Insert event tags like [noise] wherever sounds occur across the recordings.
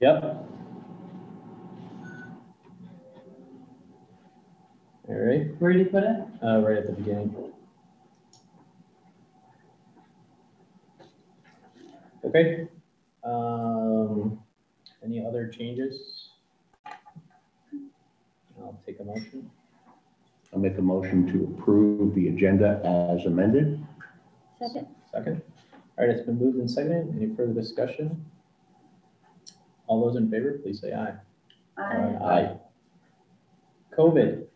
Yep. All right, Where did you put it? uh, right at the beginning. Okay, um, any other changes? I'll take a motion. I'll make a motion to approve the agenda as amended. Second. Second. All right, it's been moved and seconded. Any further discussion? All those in favor, please say aye. Aye. Aye. COVID,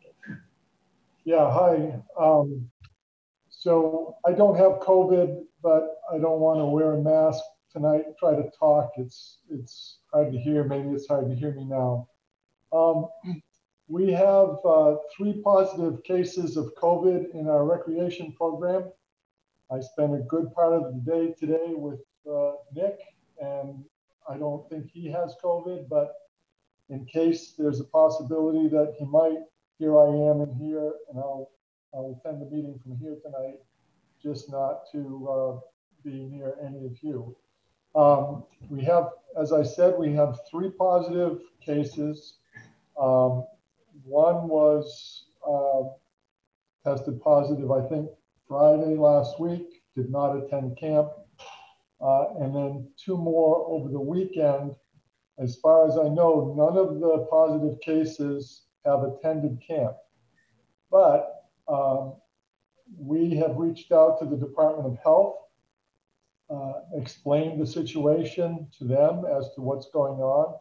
Yeah, hi. Um, so I don't have COVID, but I don't want to wear a mask tonight, and try to talk. It's, it's hard to hear. Maybe it's hard to hear me now. Um, we have, uh, three positive cases of COVID in our recreation program. I spent a good part of the day today with, uh, Nick and I don't think he has COVID, but in case there's a possibility that he might, here I am in here, and I'll, I'll attend the meeting from here tonight, just not to uh, be near any of you. Um, We have, as I said, we have three positive cases. Um, One was uh, tested positive, I think, Friday last week, did not attend camp. Uh, And then two more over the weekend. As far as I know, none of the positive cases have attended camp. But um, we have reached out to the Department of Health, uh, explained the situation to them as to what's going on.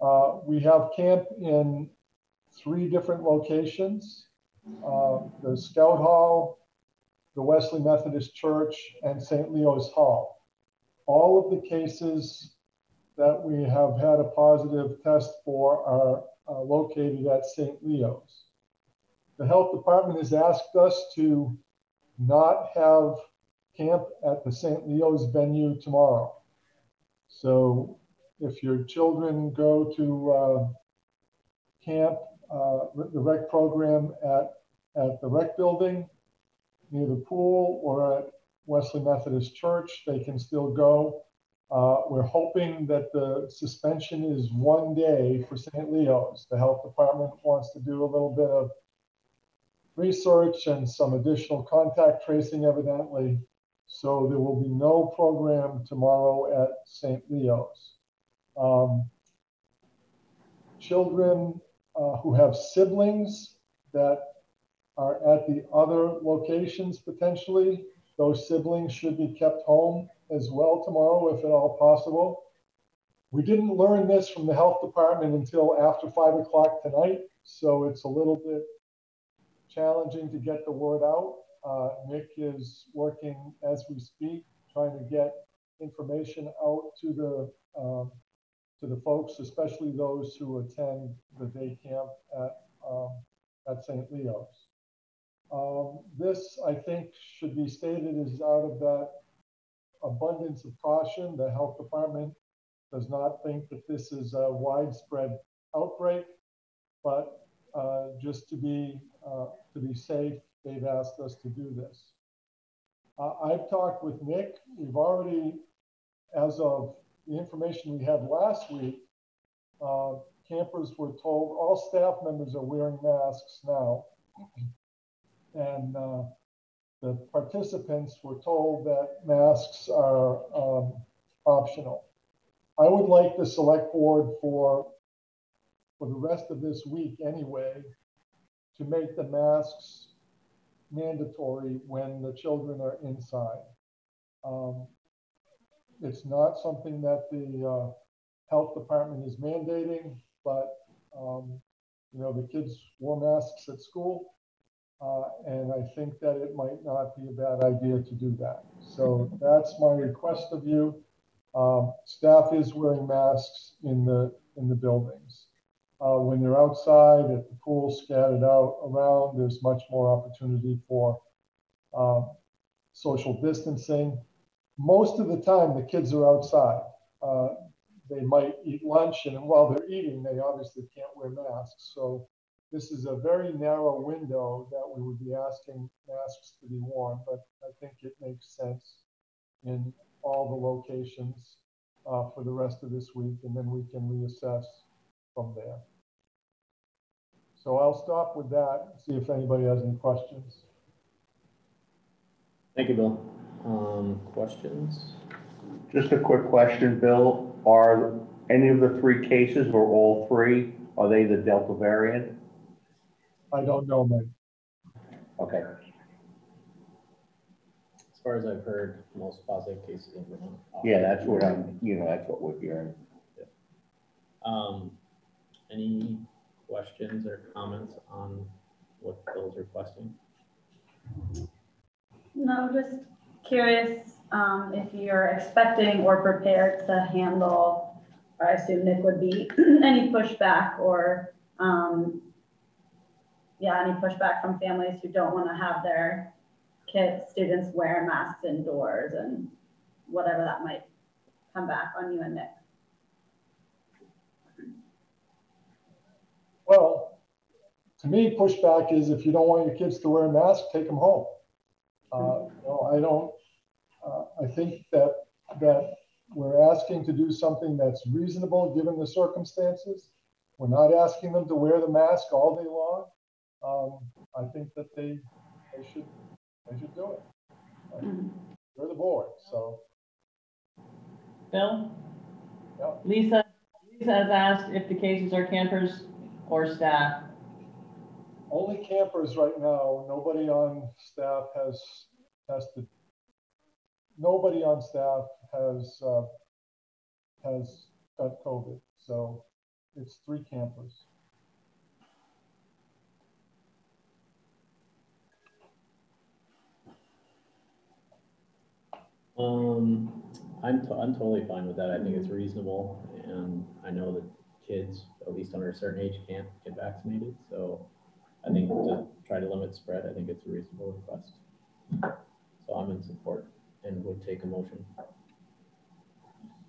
Uh, we have camp in three different locations uh, the Scout Hall, the Wesley Methodist Church, and St. Leo's Hall. All of the cases that we have had a positive test for are uh, located at St. Leo's. The health department has asked us to not have camp at the St. Leo's venue tomorrow. So if your children go to uh, camp, uh, the rec program at, at the rec building near the pool or at Wesley Methodist Church, they can still go. Uh, we're hoping that the suspension is one day for St. Leo's. The health department wants to do a little bit of research and some additional contact tracing evidently. So there will be no program tomorrow at St. Leo's. Um, children uh, who have siblings that are at the other locations potentially, those siblings should be kept home as well tomorrow, if at all possible. We didn't learn this from the health department until after five o'clock tonight, so it's a little bit challenging to get the word out. Uh, Nick is working as we speak, trying to get information out to the um, to the folks, especially those who attend the day camp at um, at St. Leo's. Um, this, I think, should be stated is out of that abundance of caution. The health department does not think that this is a widespread outbreak, but uh, just to be uh, to be safe, they've asked us to do this. Uh, I've talked with Nick. We've already, as of the information we had last week, uh, campers were told all staff members are wearing masks now, and uh, the participants were told that masks are um, optional. I would like the select board for, for the rest of this week anyway, to make the masks mandatory when the children are inside. Um, it's not something that the uh, health department is mandating, but um, you know the kids wore masks at school. Uh, and I think that it might not be a bad idea to do that. So that's my request of you. Um, staff is wearing masks in the in the buildings. Uh, when they're outside at the pool, scattered out around, there's much more opportunity for uh, social distancing. Most of the time, the kids are outside. Uh, they might eat lunch, and while they're eating, they obviously can't wear masks. So this is a very narrow window that we would be asking masks to be worn, but I think it makes sense in all the locations uh, for the rest of this week, and then we can reassess from there. So I'll stop with that, see if anybody has any questions. Thank you, Bill. Um, questions? Just a quick question, Bill. Are any of the three cases or all three, are they the Delta variant? I don't know, Mike. Okay, As far as I've heard, most positive cases in Vermont. yeah, that's what I'm, you know, that's what we're hearing. Um, any questions or comments on what Bill's requesting? No, just curious, um, if you're expecting or prepared to handle, I assume Nick would be, [clears throat] any pushback or, um, yeah, any pushback from families who don't want to have their kids, students wear masks indoors and whatever that might come back on you and Nick. Well, to me, pushback is if you don't want your kids to wear a mask, take them home. Uh, know, I don't, uh, I think that, that we're asking to do something that's reasonable given the circumstances. We're not asking them to wear the mask all day long. Um, I think that they, they should, they should do it. Mhm. They're the board, so, Bill? Yeah. Lisa, Lisa has asked if the cases are campers or staff. only campers right now, nobody on staff has tested. Nobody on staff has, uh, has got COVID, so it's three campers. Um, I'm, to- I'm totally fine with that. I think it's reasonable and I know that kids, at least under a certain age, can't get vaccinated. So I think to try to limit spread, I think it's a reasonable request. So I'm in support and would take a motion.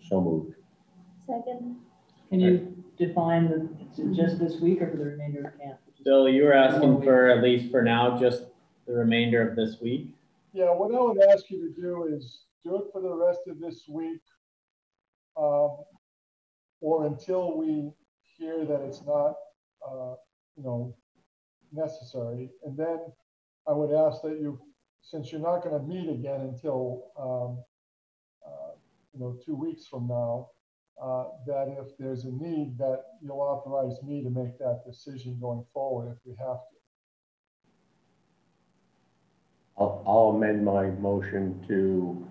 So moved. Second. Can you define the, just this week or for the remainder of camp? Bill, you were asking for, at least for now, just the remainder of this week? Yeah, what I would ask you to do is do it for the rest of this week. um, Or until we hear that it's not, uh, you know, necessary. And then I would ask that you, since you're not going to meet again until, um, uh, you know, two weeks from now, uh, that if there's a need, that you'll authorize me to make that decision going forward if we have to. I'll, I'll amend my motion to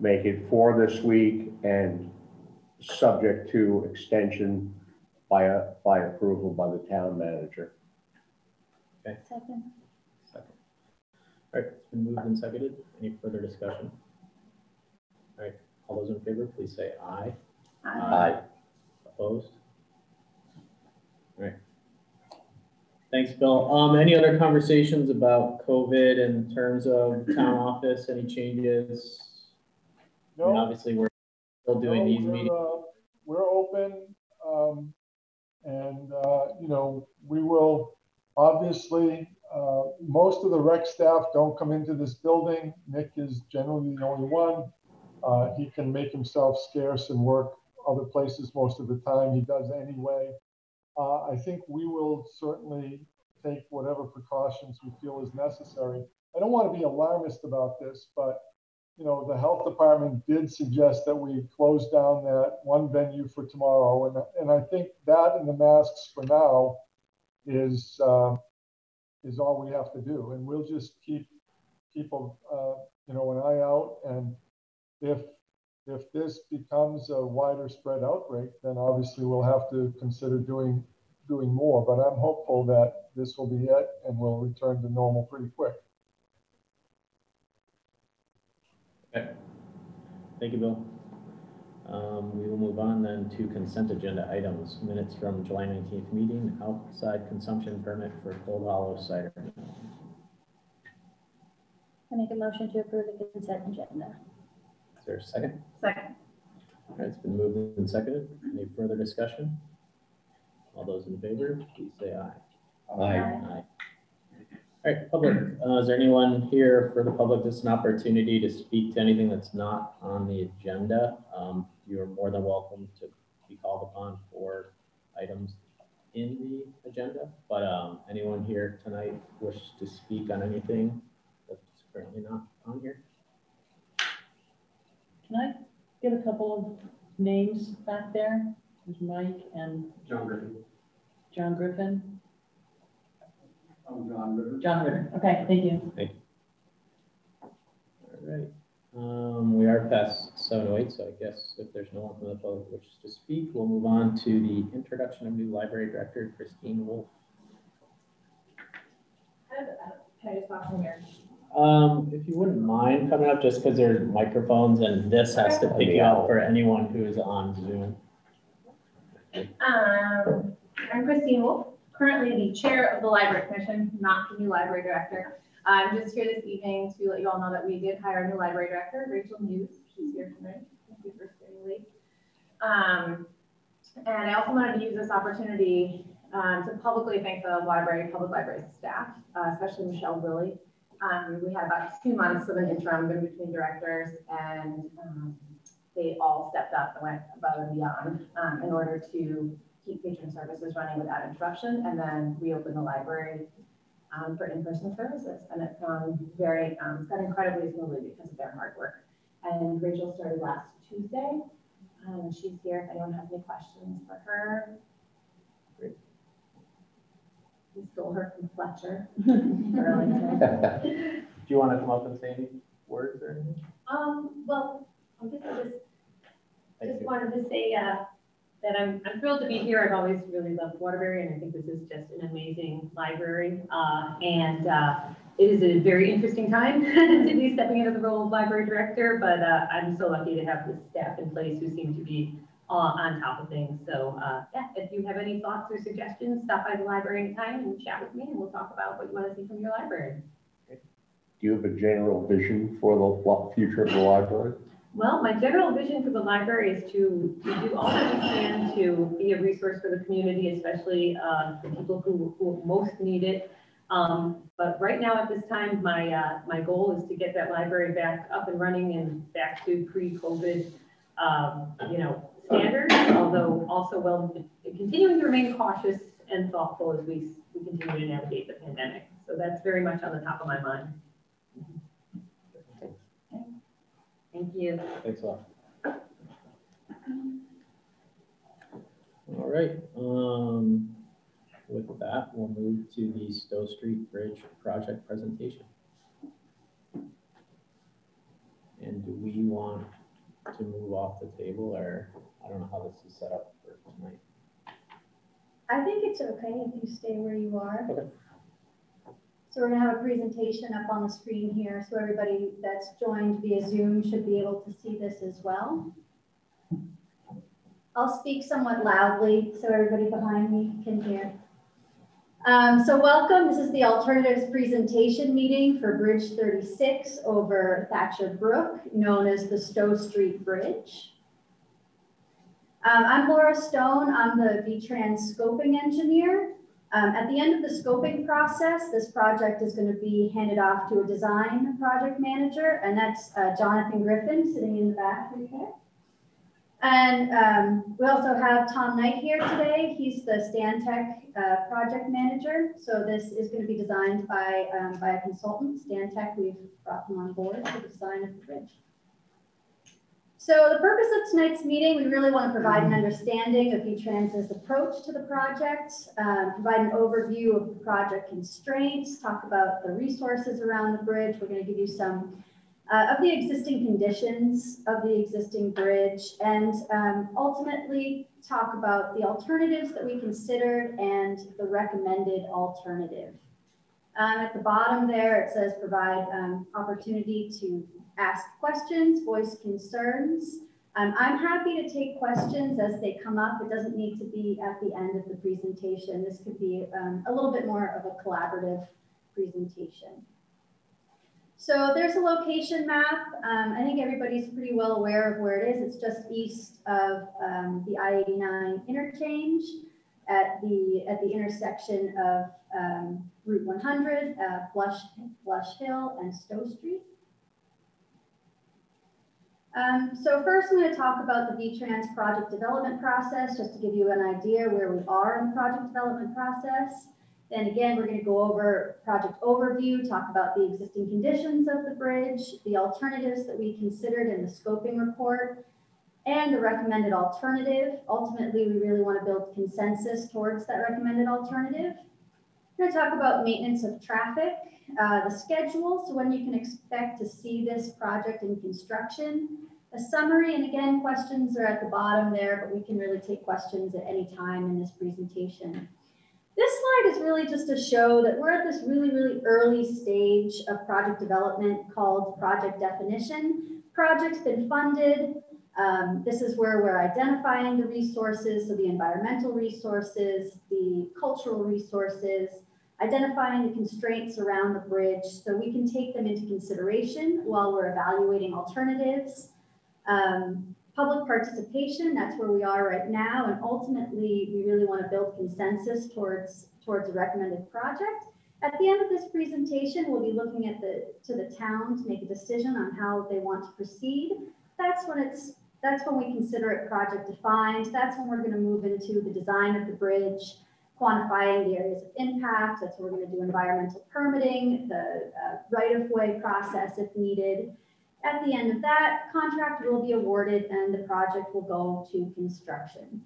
make it for this week and subject to extension by, a by approval by the town manager. Okay. Second. Second. All right, it's been moved and seconded. Any further discussion? All right, all those in favor, please say aye. Aye. Opposed? All right. Thanks, Bill. Um, any other conversations about COVID in terms of town office, any changes? No? obviously, we're still doing No, these we're, meetings. uh, We're open, um, and, uh, you know, we will, obviously, uh, most of the rec staff don't come into this building. Nick is generally the only one. Uh, he can make himself scarce and work other places most of the time. He does anyway. Uh, I think we will certainly take whatever precautions we feel is necessary. I don't want to be alarmist about this, but you know, the health department did suggest that we close down that one venue for tomorrow. And, and I think that and the masks for now is, uh, is all we have to do. And we'll just keep people, uh, you know, an eye out. And if, if this becomes a wider spread outbreak, then obviously we'll have to consider doing, doing more. But I'm hopeful that this will be it and we'll return to normal pretty quick. Okay. Thank you, Bill. Um, we will move on then to consent agenda items, minutes from July nineteenth meeting, outside consumption permit for Cold Hollow cider. I make a motion to approve the consent agenda. Is there a second? Second. All right, it's been moved and seconded. Any further discussion? All those in favor, please say aye. Aye. Aye. All right, public, uh, is there anyone here for the public that's an opportunity to speak to anything that's not on the agenda? Um, you're more than welcome to be called upon for items in the agenda. But, um, anyone here tonight wish to speak on anything that's currently not on here? Can I get a couple of names back there? There's Mike and John Griffin. John Griffin. I'm John Ritter. John Ritter. Okay, thank you. Thank you. All right, um, we are past seven oh eight, so I guess if there's no one from the public who wishes to speak, we'll move on to the introduction of new library director Christine Wolf. Can I just talk from here? Um, if you wouldn't mind coming up, just because there's microphones and this has to pick you up for anyone who is on Zoom. Um, I'm Christine Wolf, currently the chair of the library commission, not the new library director. I'm just here this evening to let you all know that we did hire a new library director, Rachel Hughes. She's here tonight. Thank you for staying late. Um, and I also wanted to use this opportunity um, to publicly thank the library, public library staff, uh, especially Michelle Willie. Um, we had about two months of an interim in between directors and um, they all stepped up and went above and beyond um, in order to keep patron services running without interruption and then reopen the library um, for in-person services. And it's gone very, um, it's gone incredibly smoothly because of their hard work. And Rachel started last Tuesday. Um, she's here if anyone has any questions for her. Great. We stole her from Fletcher. [laughs] Do you want to come up and say any words or anything? Um, well, I guess I just, Thank just you. wanted to say, uh, that I'm, I'm thrilled to be here. I've always really loved Waterbury and I think this is just an amazing library. Uh, and, uh, it is a very interesting time [laughs] to be stepping into the role of library director, but, uh, I'm so lucky to have the staff in place who seem to be, uh, on top of things. So, uh, yeah, if you have any thoughts or suggestions, stop by the library anytime and chat with me and we'll talk about what you want to see from your library. Do you have a general vision for the future of the library? Well, my general vision for the library is to, to do all that we can to be a resource for the community, especially uh, the people who, who most need it. Um, But right now, at this time, my, uh, my goal is to get that library back up and running and back to pre-COVID, um, you know, standards, although also well, continuing to remain cautious and thoughtful as we, we continue to navigate the pandemic. So that's very much on the top of my mind. Thank you. Thanks a lot. All right, um, with that, we'll move to the Stowe Street Bridge project presentation. And do we want to move off the table or, I don't know how this is set up for tonight. I think it's okay if you stay where you are. Okay. So we're gonna have a presentation up on the screen here, so everybody that's joined via Zoom should be able to see this as well. I'll speak somewhat loudly so everybody behind me can hear. Um, so welcome, this is the alternatives presentation meeting for Bridge 36 over Thatcher Brook, known as the Stowe Street Bridge. Um, I'm Laura Stone. I'm the V-Trans scoping engineer. Um, at the end of the scoping process, this project is going to be handed off to a design project manager, and that's uh, Jonathan Griffin sitting in the back right there. And um, we also have Tom Knight here today. He's the Stantec uh, project manager. So this is going to be designed by, um, by a consultant, Stantec. We've brought them on board for the design of the bridge. So the purpose of tonight's meeting, we really want to provide an understanding of V-Trans's approach to the project, um, provide an overview of the project constraints, talk about the resources around the bridge. We're going to give you some uh, of the existing conditions of the existing bridge and um, ultimately talk about the alternatives that we considered and the recommended alternative. Um, at the bottom there, it says provide um, opportunity to ask questions, voice concerns. Um, I'm happy to take questions as they come up. It doesn't need to be at the end of the presentation. This could be um, a little bit more of a collaborative presentation. So there's a location map. Um, I think everybody's pretty well aware of where it is. It's just east of um, the I-89 interchange at the at the intersection of Route 100, uh, Blush, Blush Hill, and Stowe Street. Um, so first I'm going to talk about the V-Trans project development process, just to give you an idea where we are in the project development process. Then again, we're going to go over project overview, talk about the existing conditions of the bridge, the alternatives that we considered in the scoping report, and the recommended alternative. Ultimately, we really want to build consensus towards that recommended alternative. Going to talk about maintenance of traffic, uh, the schedule, so when you can expect to see this project in construction, a summary, and again, questions are at the bottom there, but we can really take questions at any time in this presentation. This slide is really just to show that we're at this really, really early stage of project development called project definition. Project's been funded. Um, this is where we're identifying the resources, so the environmental resources, the cultural resources, identifying the constraints around the bridge so we can take them into consideration while we're evaluating alternatives. Um, public participation, that's where we are right now. And ultimately, we really want to build consensus towards, towards a recommended project. At the end of this presentation, we'll be looking at the, to the town to make a decision on how they want to proceed. That's when it's, that's when we consider it project defined. That's when we're going to move into the design of the bridge, quantifying the areas of impact. That's where we're going to do environmental permitting, the uh, right-of-way process if needed. At the end of that, contract will be awarded and the project will go to construction.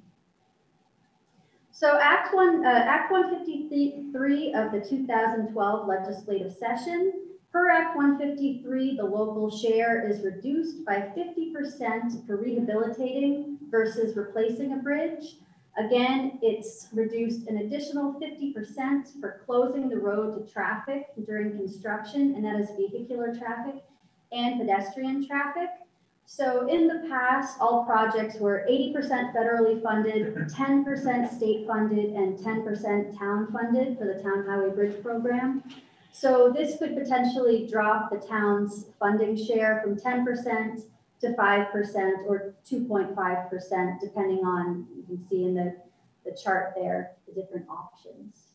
So Act One, uh, Act 153 of the 2012 legislative session. Per Act 153, the local share is reduced by 50% for rehabilitating versus replacing a bridge. Again, it's reduced an additional 50% for closing the road to traffic during construction, and that is vehicular traffic and pedestrian traffic. So in the past, all projects were 80% federally funded, 10% state funded, and 10% town funded for the Town Highway Bridge Program. So this could potentially drop the town's funding share from 10% to 5% or 2.5%, depending on, you can see in the, the chart there, the different options.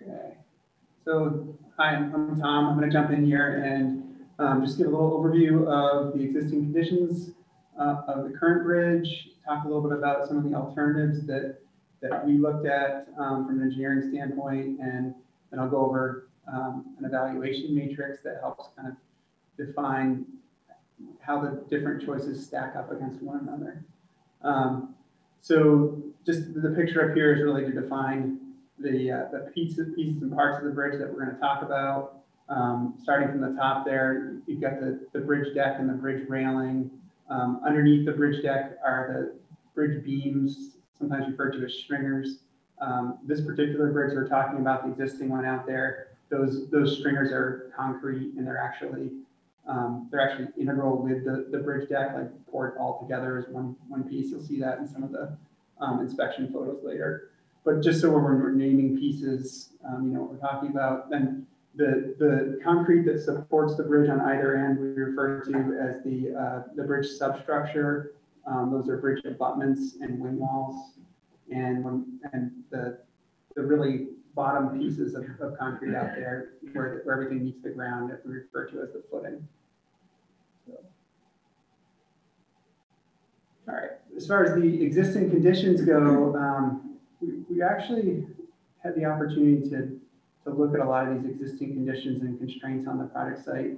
Okay. So, hi, I'm Tom. I'm going to jump in here and um, just give a little overview of the existing conditions uh, of the current bridge, talk a little bit about some of the alternatives that, that we looked at um, from an engineering standpoint, and then I'll go over um, an evaluation matrix that helps kind of define how the different choices stack up against one another. Um, so just the picture up here is really to define the, uh, the pieces, pieces and parts of the bridge that we're going to talk about. Um, starting from the top there, you've got the, the bridge deck and the bridge railing. Um, underneath the bridge deck are the bridge beams, sometimes referred to as stringers. Um, this particular bridge we're talking about, the existing one out there, those, those stringers are concrete and they're actually um, they're actually integral with the, the bridge deck, like poured all together as one, one piece. You'll see that in some of the um, inspection photos later. But just so when we're naming pieces, um, you know what we're talking about, then the, the concrete that supports the bridge on either end, we refer to as the, uh, the bridge substructure. Um, those are bridge abutments and wing walls. And when, and the, the really bottom pieces of, of concrete out there where, where everything meets the ground that we refer to as the footing. All right, as far as the existing conditions go, um, we, we actually had the opportunity to, to look at a lot of these existing conditions and constraints on the project site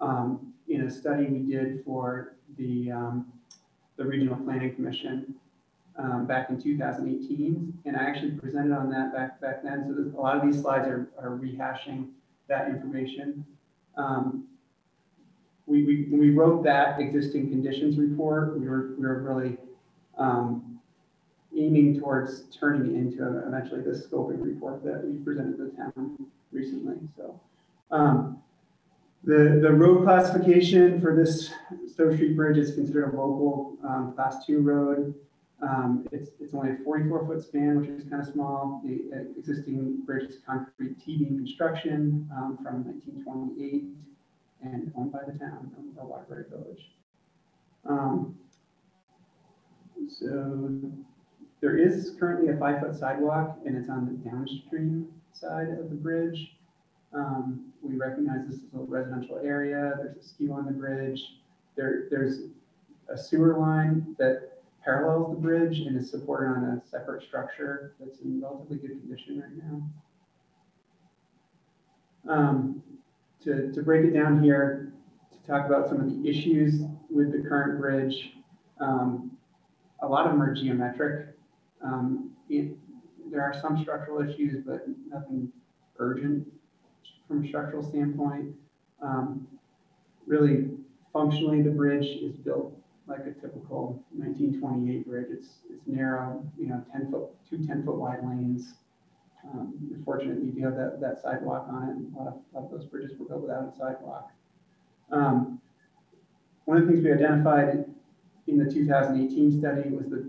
um, in a study we did for the, um, the Regional Planning Commission um, back in 2018. And I actually presented on that back, back then. So a lot of these slides are, are rehashing that information. Um, we, we, when we wrote that existing conditions report, we were, we were really um, aiming towards turning into eventually the scoping report that we presented to the town recently. So um, the, the road classification for this Stowe Street Bridge is considered a local um, class two road. Um, it's, it's only a 44 foot span, which is kind of small. The uh, existing bridge is concrete T-beam construction um, from 1928 and owned by the town of Waterbury Village. Um, so there is currently a five foot sidewalk and it's on the downstream side of the bridge. Um, we recognize this is a residential area, there's a skew on the bridge. There, there's a sewer line that parallels the bridge and is supported on a separate structure that's in relatively good condition right now. Um, to, to break it down here, to talk about some of the issues with the current bridge, um, a lot of them are geometric. Um, it- there are some structural issues, but nothing urgent from a structural standpoint. Um, really, functionally, the bridge is built like a typical 1928 bridge. It's, it's narrow, you know, 10 foot, two 10 foot wide lanes. Um, unfortunately, you do have that, that sidewalk on it. A lot of, a lot of those bridges were built without a sidewalk. Um, one of the things we identified in the 2018 study was that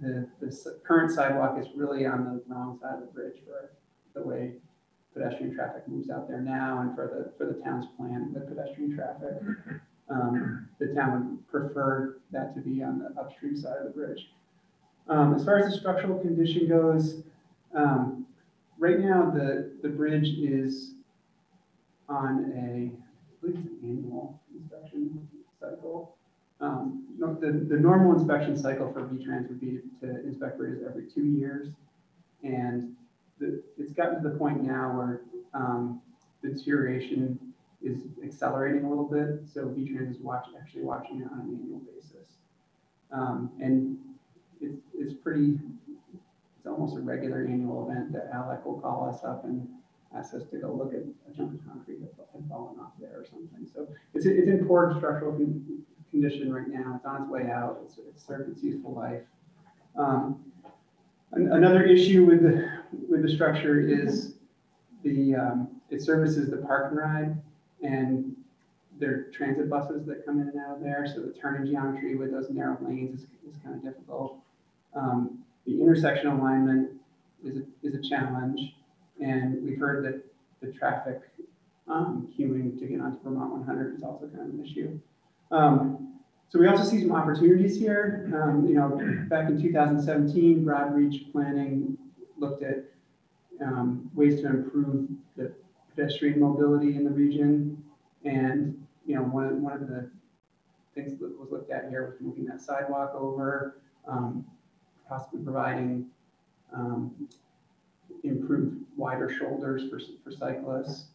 the, the current sidewalk is really on the wrong side of the bridge for the way pedestrian traffic moves out there now and for the, for the town's plan with pedestrian traffic. Um, the town would prefer that to be on the upstream side of the bridge. Um, as far as the structural condition goes, um, right now, the, the bridge is on a, believe an annual inspection cycle. Um, the, the normal inspection cycle for V-Trans would be to inspect bridges every two years. And the, it's gotten to the point now where, um, deterioration is accelerating a little bit. So V-Trans is watch, actually watching it on an annual basis. Um, and it's, it's pretty, it's almost a regular annual event that Alec will call us up and ask us to go look at a chunk of concrete that had fallen off there or something. So it's, it's in poor structural con- condition right now. It's on its way out. It's, it's served its useful life. Um, an- another issue with the, with the structure is the, um, it services the park and ride and there are transit buses that come in and out of there. So the turning geometry with those narrow lanes is, is kind of difficult. Um, the intersection alignment is a, is a challenge. And we've heard that the traffic um, queuing to get onto Vermont 100 is also kind of an issue. Um, so we also see some opportunities here. Um, you know, back in 2017, Broad Reach Planning looked at um, ways to improve the pedestrian mobility in the region. And, you know, one one of the things that was looked at here was moving that sidewalk over, um, possibly providing um, improved wider shoulders for, for cyclists.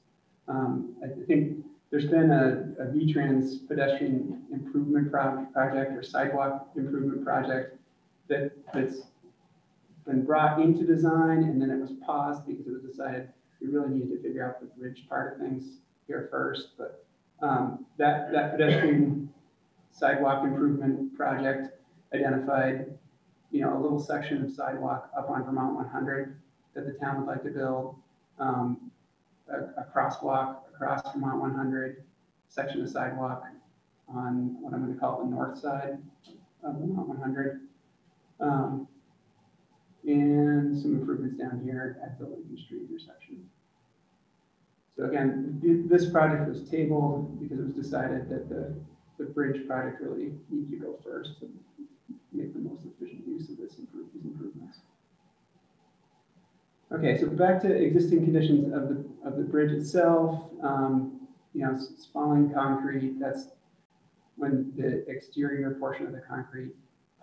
Um, I think there's been a, a V-Trans pedestrian improvement pro- project or sidewalk improvement project that, that's been brought into design and then it was paused because it was decided we really needed to figure out the bridge part of things here first. But um, that, that pedestrian sidewalk improvement project identified, you know, a little section of sidewalk up on Vermont 100 that the town would like to build, um, a, a crosswalk across Vermont 100, section of sidewalk on what I'm going to call the north side of Vermont 100. Um, and some improvements down here at the Lincoln Street intersection. So again, th- this project was tabled because it was decided that the, the bridge project really needed to go first to make the most efficient use of this improve, these improvements. Okay, so back to existing conditions of the, of the bridge itself. Um, you know, falling concrete, that's when the exterior portion of the concrete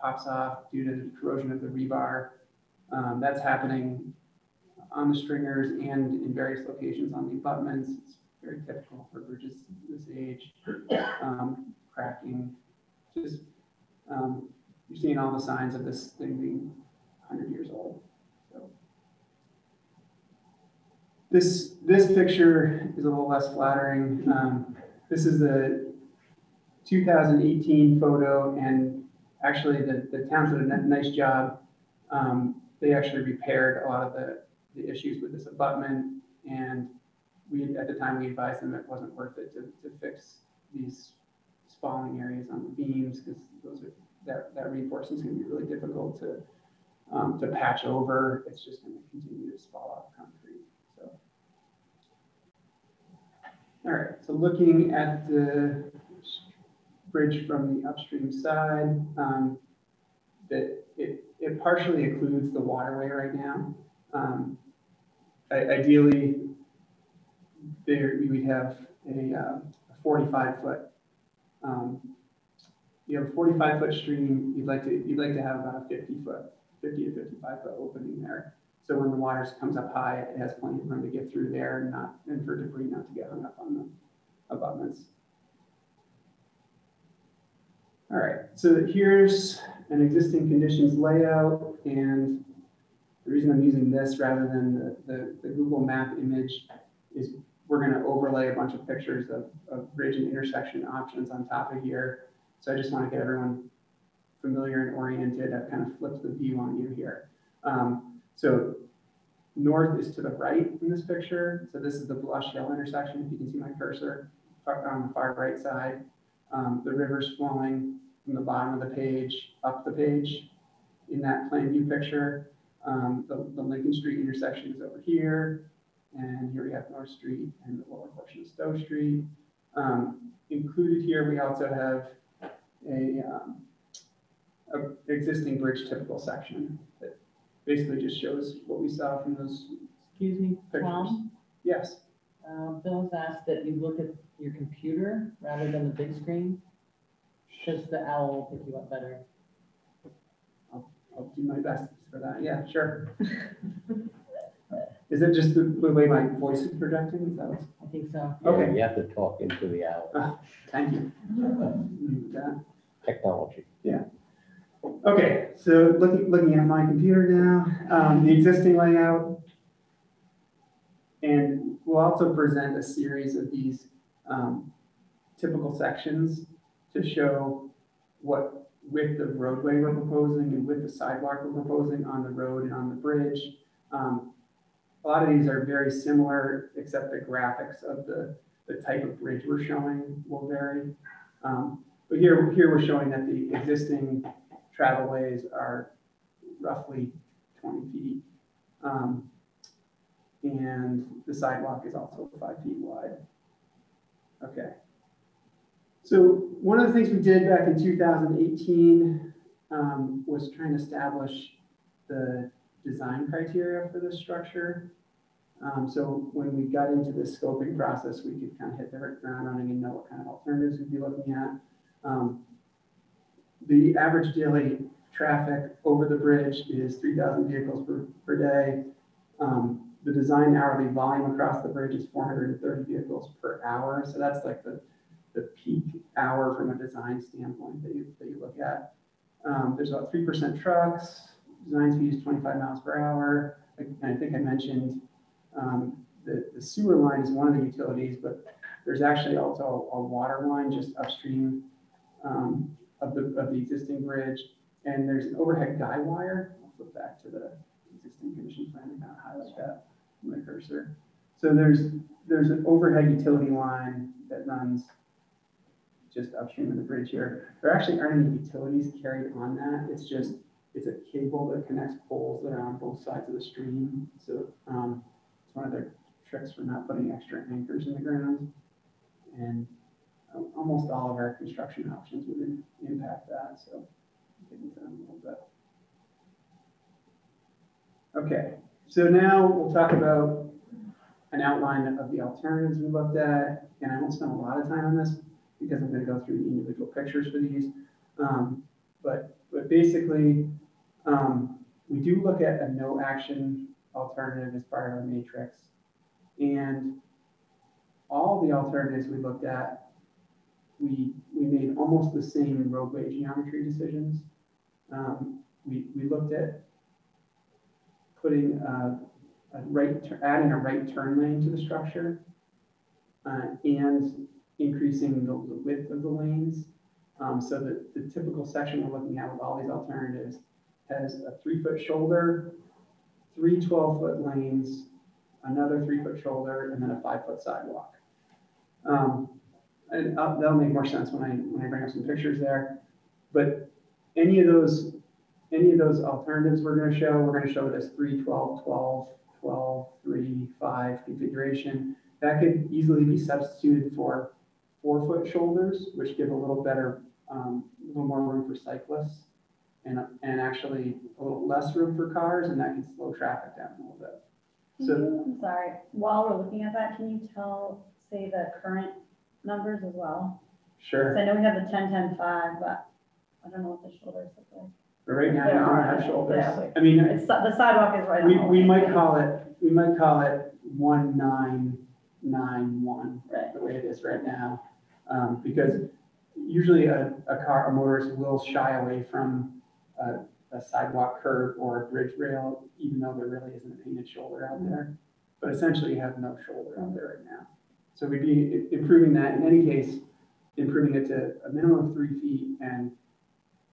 pops off due to the corrosion of the rebar. Um, that's happening on the stringers and in various locations on the abutments. It's very typical for bridges this age. Um, cracking, just, um, you're seeing all the signs of this thing being hundred years old, so. This, this picture is a little less flattering. Um, this is the 2018 photo and actually the, the town did a nice job. Um, they actually repaired a lot of the, the issues with this abutment. And we, at the time, we advised them it wasn't worth it to, to fix these spalling areas on the beams because those are, that, that reinforcement is going to be really difficult to, um, to patch over. It's just going to continue to fall off concrete. So, all right. So looking at the bridge from the upstream side, um, that it, it partially includes the waterway right now. Um, i- ideally, there, we would have a uh, a forty-five foot. um, You have a forty-five foot stream, you'd like to, you'd like to have about a fifty foot, fifty to fifty-five foot opening there. So when the water comes up high, it has plenty of room to get through there and not, and for debris not to get hung up on the abutments. All right, so here's an existing conditions layout, and the reason I'm using this rather than the, the, the Google map image is we're gonna overlay a bunch of pictures of, of bridge and intersection options on top of here. So I just wanna get everyone familiar and oriented, I've kind of flipped the view on you here. Um, so north is to the right in this picture, so this is the Blush Hill intersection, if you can see my cursor, on the far right side. Um, the river's flowing from the bottom of the page, up the page in that plan view picture. Um, the, the Lincoln Street intersection is over here, and here we have North Street and the lower portion of Stowe Street. Um, included here, we also have a, um, a existing bridge typical section that basically just shows what we saw from those Excuse me, pictures. Tom, Yes, uh, Bill has asked that you look at your computer rather than the big screen. Because the owl will pick you up better. I'll do my best for that. Yeah, sure. [laughs] Is it just the, the way my voice is projecting? Is that what's? I think so. Okay. You have to talk into the owl, Thank you. Mm, that. Technology. Yeah. Okay, so looking, looking at my computer now, um, the existing layout. And we'll also present a series of these, um, typical sections to show what width of roadway we're proposing and width of sidewalk we're proposing on the road and on the bridge. Um, a lot of these are very similar, except the graphics of the, the type of bridge we're showing will vary. Um, but here, here we're showing that the existing travelways are roughly 20 feet. Um, and the sidewalk is also five feet wide. Okay. So one of the things we did back in 2018 um, was trying to establish the design criteria for this structure. Um, so when we got into the scoping process, we could kind of hit the ground running and know what kind of alternatives we'd be looking at. Um, the average daily traffic over the bridge is 3,000 vehicles per, per day. Um, the design hourly volume across the bridge is 430 vehicles per hour. So that's like the, the peak hour from a design standpoint that you, that you look at. Um, there's about 3% trucks, design speed is 25 miles per hour. I think I mentioned um, the, the sewer line is one of the utilities, but there's actually also a water line just upstream um, of the, of the existing bridge. And there's an overhead guy wire. I'll flip back to the existing condition plan to kind of highlight that with my cursor. So there's, there's an overhead utility line that runs just upstream of the bridge here. There actually aren't any utilities carried on that. It's just, it's a cable that connects poles that are on both sides of the stream. So um, it's one of their tricks for not putting extra anchors in the ground. And almost all of our construction options would im- impact that, so I'll get into them a little bit. Okay, so now we'll talk about an outline of the alternatives we looked at, and I won't spend a lot of time on this because I'm gonna go through the individual pictures for these. Um, but, but basically, um, we do look at a no action alternative as part of our matrix. And all the alternatives we looked at, we, we made almost the same roadway geometry decisions. Um, we, we looked at putting a, a right, adding a right turn lane to the structure, uh, and increasing the, the width of the lanes. Um, so that the typical section we're looking at with all these alternatives has a three-foot shoulder, three 12-foot lanes, another three-foot shoulder, and then a five-foot sidewalk. Um, and uh, that'll make more sense when I, when I bring up some pictures there. But any of those, any of those alternatives we're gonna show, we're gonna show this 3, 12, 12, 12, 3, 5 configuration. That could easily be substituted for four-foot shoulders, which give a little better, um, a little more room for cyclists and, and actually a little less room for cars, and that can slow traffic down a little bit. Can So- you, I'm sorry, while we're looking at that, can you tell, say the current numbers as well? Sure. I know we have the ten, ten, five, but I don't know what the shoulders look like. But right now, There don't have shoulders. yeah, like- I mean, It's, the sidewalk is right we, we might call it, we might call it one nine nine one. Right. the way it is right now. Um, because usually a, a car, a motorist will shy away from a, a sidewalk curb or a bridge rail, even though there really isn't a painted shoulder out there. But essentially you have no shoulder out there right now. So we'd be improving that, in any case, improving it to a minimum of three feet and,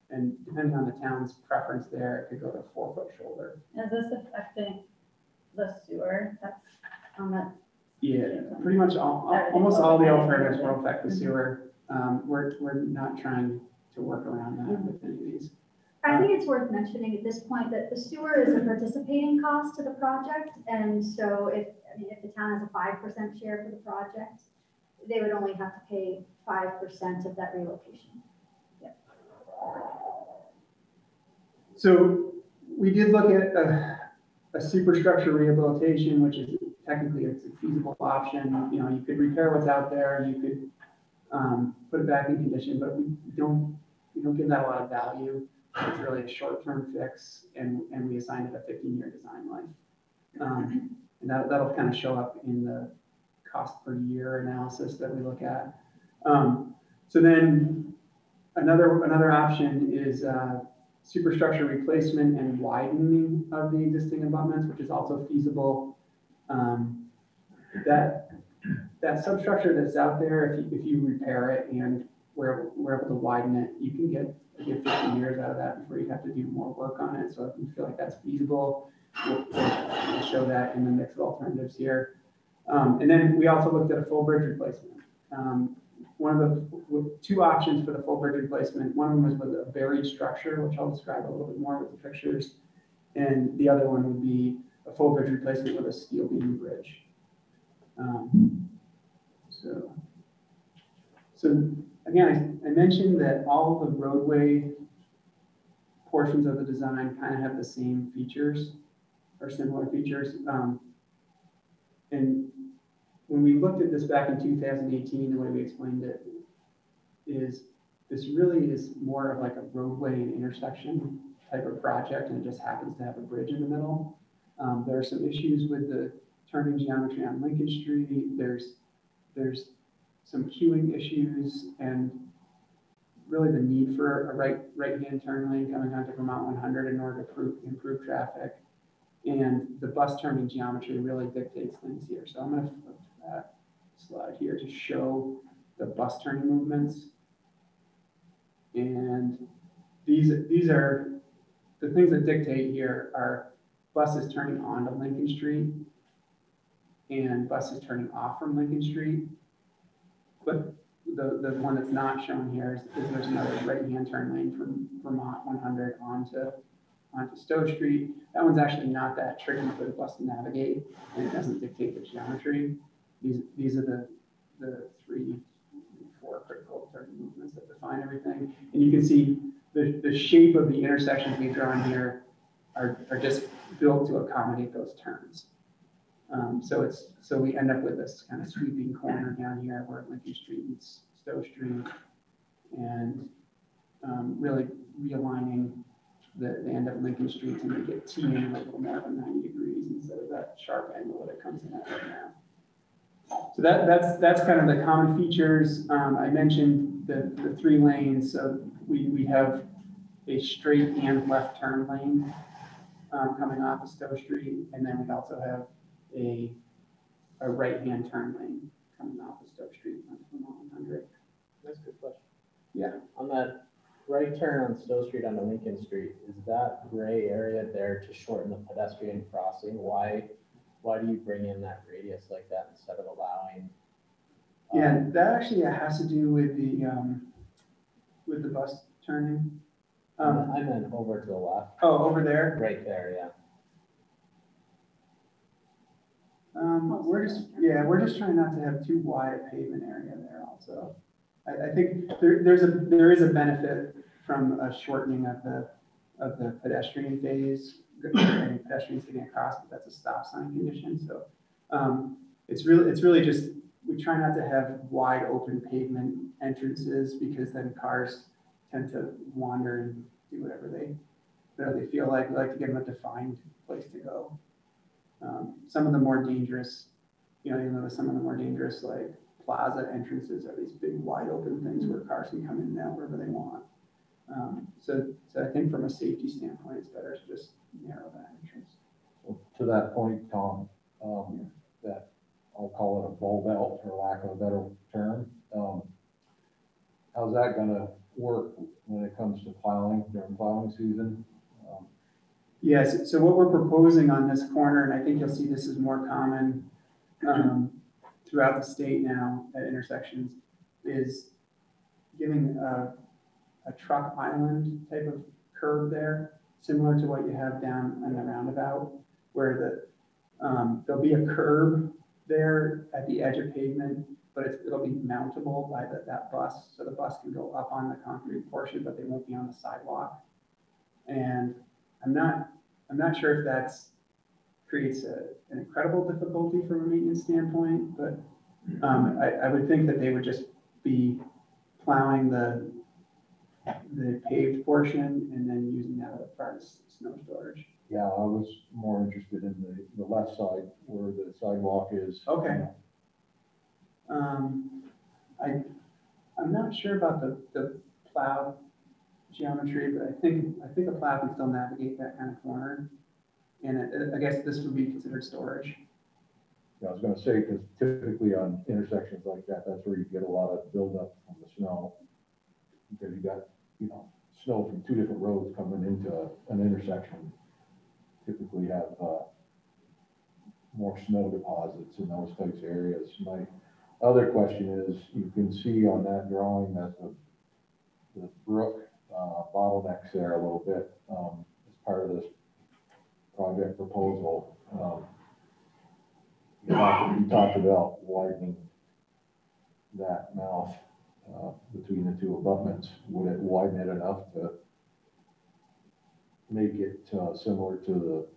and depending on the town's preference there, it could go to four foot shoulder. Is this affecting the sewer that's on that? Yeah, pretty much all, al- almost all the alternatives will affect the sewer. Um, we're, we're not trying to work around that with any of these. I think it's worth mentioning at this point that the sewer is a participating cost to the project. And so if, I mean, if the town has a five percent share for the project, they would only have to pay five percent of that relocation. Yep. So we did look at a, a superstructure rehabilitation, which is technically it's a feasible option. You know, you could repair what's out there, you could, um, put it back in condition, but we don't, we don't give that a lot of value. It's really a short-term fix and, and we assigned it a fifteen-year design life. Um, and that, that'll kind of show up in the cost per year analysis that we look at. Um, so then another, another option is, uh, superstructure replacement and widening of the existing abutments, which is also feasible. Um, That, that substructure that's out there, if you, if you repair it and we're, we're able to widen it, you can get a good years out of that before you have to do more work on it. So if you feel like that's feasible, we'll, we'll show that in the mix of alternatives here. Um, And then we also looked at a full bridge replacement. Um, one of the, two options for the full bridge replacement. One of them was with a buried structure, which I'll describe a little bit more with the pictures. And the other one would be a full bridge replacement with a steel beam bridge. Um, So, so again, I, I mentioned that all the roadway portions of the design kind of have the same features or similar features. Um, And when we looked at this back in 2018, the way we explained it is this really is more of like a roadway and intersection type of project, and it just happens to have a bridge in the middle. Um, there are some issues with the turning geometry on Lincoln Street. There's, there's some queuing issues and really the need for a right, right-hand turn lane coming onto Vermont 100 in order to improve, improve traffic. And the bus turning geometry really dictates things here. So I'm gonna flip that slide here to show the bus turning movements. And these, these are, the things that dictate here are buses turning onto Lincoln Street and buses turning off from Lincoln Street. But the, the one that's not shown here is, is there's another right-hand turn lane from Vermont 100 onto, onto Stowe Street. That one's actually not that tricky for the bus to navigate, and it doesn't dictate the geometry. These, these are the, the three, four critical turning movements that define everything. And you can see the, the shape of the intersections we've drawn here are, are just built to accommodate those turns. Um, so it's, so we end up with this kind of sweeping corner down here where Lincoln Street meets Stowe Street. And, um, really realigning the, the end of Lincoln Street to make it T a little more than ninety degrees instead of that sharp angle that it comes in at right now. So that, that's, that's kind of the common features. Um, I mentioned the, the three lanes, so we, we have a straight and left turn lane, um, coming off of Stowe Street, and then we also have a, a right-hand turn lane coming off of Stowe Street onto Vermont one hundred. That's a good question. Yeah. On that right turn on Stowe Street onto Lincoln Street, is that gray area there to shorten the pedestrian crossing? Why, why do you bring in that radius like that instead of allowing? um, Yeah, that actually has to do with the, um, with the bus turning. Um, I meant over to the left, oh, over there, right there, yeah. Um, we're just, yeah, we're just trying not to have too wide a pavement area there also. I, I think there, there's a, there is a benefit from a shortening of the, of the pedestrian phase good for any pedestrians getting across, but that's a stop sign condition, so. Um, it's really, it's really just, we try not to have wide open pavement entrances because then cars tend to wander and do whatever they, whatever they feel like. We like to give them a defined place to go. Um, some of the more dangerous, you know, you know, some of the more dangerous like plaza entrances are these big wide open things where cars can come in and out wherever they want. Um, so, so I think from a safety standpoint, it's better to just narrow that entrance. To that point, Tom, um, that, I'll call it a bulb out for lack of a better term. Um, how's that gonna work when it comes to plowing during plowing season? Yes, so what we're proposing on this corner, and I think you'll see this is more common um, throughout the state now at intersections, is giving a, a truck island type of curve there, similar to what you have down in the roundabout, where the, um, there'll be a curb there at the edge of pavement, but it'll be mountable by the, that bus, so the bus can go up on the concrete portion, but they won't be on the sidewalk. And I'm not, I'm not sure if that's creates a, an incredible difficulty from a maintenance standpoint, but um, I, I would think that they would just be plowing the, the paved portion and then using that as part of snow storage. Yeah, I was more interested in the, the left side where the sidewalk is. Okay. Um, I, I'm not sure about the, the plow geometry, but I think, I think a plow can still navigate that kind of corner. And I, I guess this would be considered storage. Yeah, I was gonna say, because typically on intersections like that, that's where you get a lot of buildup from the snow. Because you got, you know, snow from two different roads coming into an intersection. Typically have, uh, more snow deposits in those types of areas. My other question is, you can see on that drawing that the, the brook, uh, bottlenecks there a little bit, um, as part of this project proposal. Um, You talked, you talked about widening that mouth, uh, between the two abutments. Would it widen it enough to make it, uh, similar to the,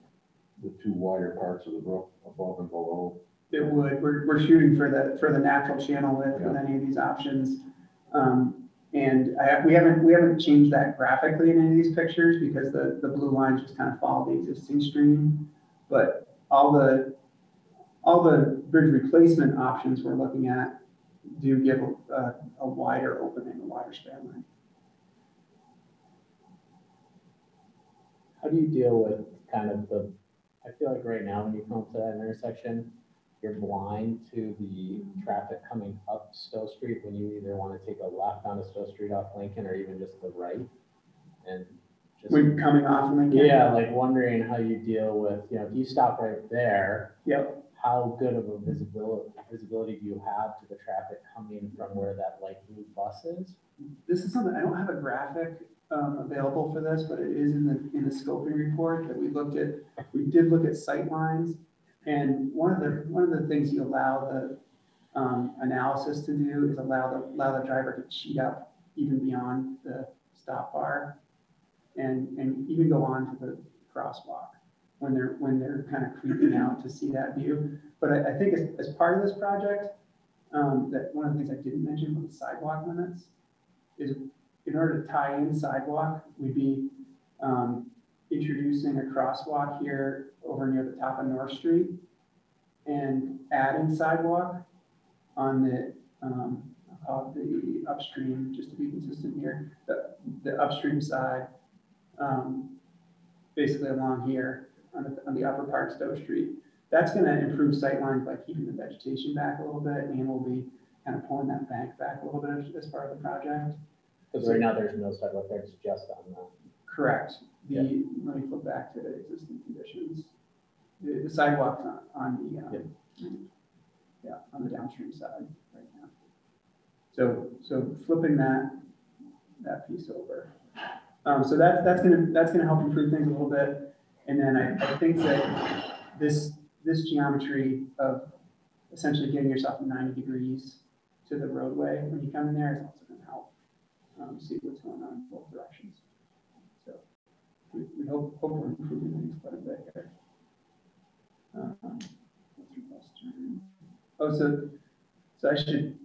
the two wider parts of the brook above and below? It would, we're, we're shooting for the, for the natural channel width with any of these options. Um, and I, we haven't, we haven't changed that graphically in any of these pictures because the, the blue lines just kind of follow the existing stream. But all the, all the bridge replacement options we're looking at do give a, a wider opening, a wider span length. How do you deal with kind of the, I feel like right now when you come to that intersection, you're blind to the traffic coming up Stowe Street when you either want to take a left onto Stowe Street off Lincoln or even just the right. And just, When coming off Lincoln. yeah, like wondering how you deal with, you know, if you stop right there, Yep, how good of a visibility, visibility do you have to the traffic coming from where that light blue bus is? this is something, I don't have a graphic um, available for this, but it is in the, in the scoping report that we looked at. We did look at sight lines, and one of the, one of the things you allow the um, analysis to do is allow the, allow the driver to cheat up even beyond the stop bar and, and even go on to the crosswalk when they're, when they're kind of creeping [clears throat] out to see that view. But I, I think as, as part of this project, um, that one of the things I didn't mention was the sidewalk limits is in order to tie in sidewalk, we'd be um, introducing a crosswalk here over near the top of North Street and adding sidewalk on the, um, it the upstream, just to be consistent here, the, the upstream side, um, basically along here on the, on the upper part of Stowe Street. That's gonna improve sightlines by keeping the vegetation back a little bit and we'll be kind of pulling that bank back a little bit as, as part of the project. Because right now there's no sidewalk there, it's just on the. Correct. The, let me flip back to the existing conditions. The the sidewalks on, on the, um, yeah, on the downstream side right now. So, so flipping that, that piece over. Um, so that's, that's gonna, that's gonna help improve things a little bit. And then I, I think that this, this geometry of essentially getting yourself ninety degrees to the roadway when you come in there is also gonna help, um, see what's going on in both directions. We, we hope, hope we're improving things quite a bit here. Um? Oh, so, so I should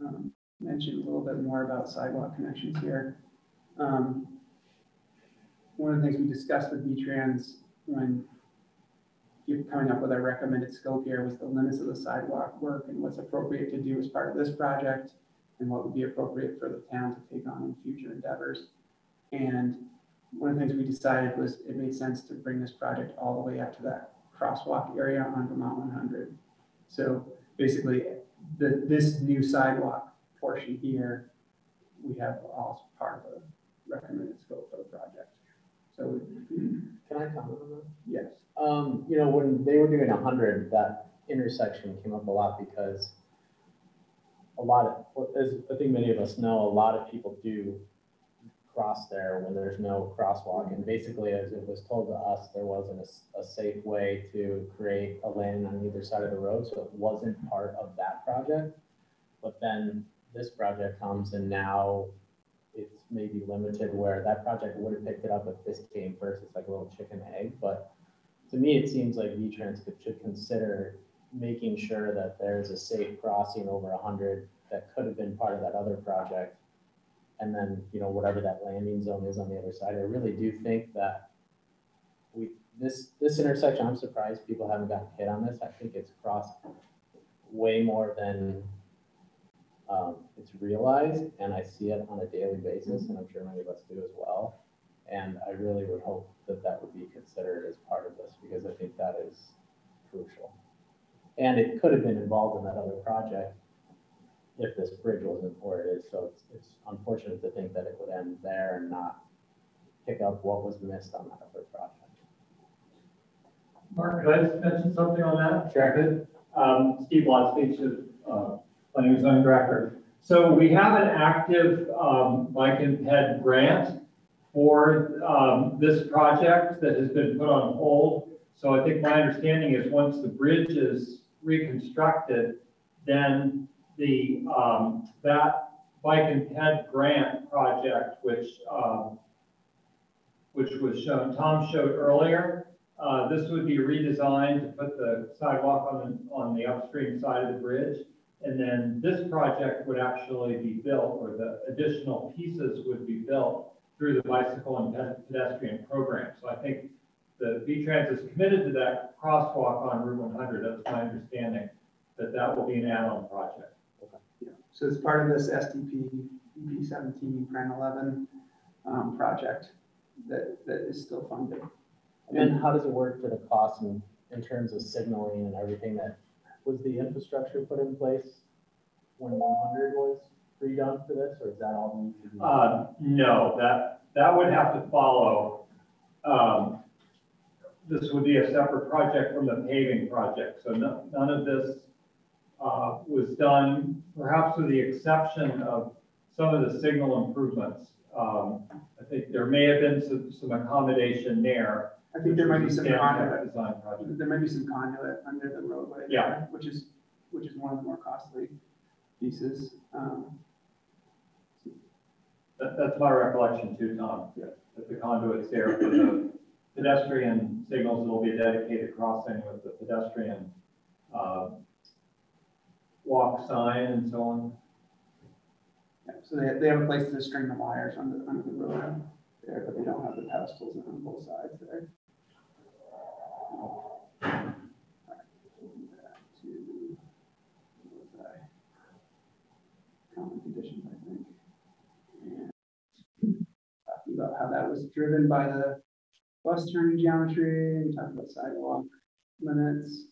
um, mention a little bit more about sidewalk connections here. Um, one of the things we discussed with V-Trans when you're coming up with our recommended scope here was the limits of the sidewalk work and what's appropriate to do as part of this project and what would be appropriate for the town to take on in future endeavors. And one of the things we decided was it made sense to bring this project all the way up to that crosswalk area on Vermont 100. So basically, the, this new sidewalk portion here, we have all part of the recommended scope of the project. So, Can I comment on that? yes. Um, you know, when they were doing hundred, that intersection came up a lot because a lot of, as I think many of us know, a lot of people do cross there when there's no crosswalk. And basically, as it was told to us, there wasn't a safe way to create a lane on either side of the road, so it wasn't part of that project. But then this project comes and now it's maybe limited where that project would have picked it up if this came first. It's like a little chicken egg, but to me, it seems like V-Trans should consider making sure that there's a safe crossing over hundred that could have been part of that other project. And then, you know, whatever that landing zone is on the other side, I really do think that we, this, this intersection, I'm surprised people haven't gotten hit on this. I think it's crossed way more than um, it's realized, and I see it on a daily basis, and I'm sure many of us do as well. And I really would hope that that would be considered as part of this, because I think that is crucial. And it could have been involved in that other project if this bridge wasn't where it is, so it's, it's unfortunate to think that it would end there and not pick up what was missed on that other project. Mark, could I just mention something on that? Sure. Um, Steve of, uh, planning zoning director. So we have an active, um, bike and ped grant for, um, this project that has been put on hold. So I think my understanding is once the bridge is reconstructed, then the, um, that bike and ped grant project, which, um, which was shown, Tom showed earlier, uh, this would be redesigned to put the sidewalk on the, on the upstream side of the bridge. And then this project would actually be built, or the additional pieces would be built through the bicycle and pedestrian program. So I think the V-Trans is committed to that crosswalk on Route one hundred, that's my understanding, that that will be an add-on project. Yeah. So it's part of this SDP, EP seventeen, Prime eleven, um, project that, that is still funded. And then how does it work for the cost in, in terms of signaling and everything that, was the infrastructure put in place when one hundred was redone for this, or is that all need to be? Uh, no, that, that would have to follow. Um, this would be a separate project from the paving project, so no, none of this, uh, was done, perhaps with the exception of some of the signal improvements. Um, I think there may have been some, some accommodation there. I think there might be some Which was a conduit, Design project. there might be some conduit under the roadway. Yeah. there, Which is, which is one of the more costly pieces. Um, That, that's my recollection too, Tom. Yeah. That the conduit's there for the pedestrian signals, there'll be a dedicated crossing with the pedestrian, uh, walk sign and so on. yeah, So they, they have a place to string the wires under, under the road there, but they don't have the pedestals on both sides there. Common conditions, I think. And Talking about how that was driven by the bus turning geometry, we talked about sidewalk limits.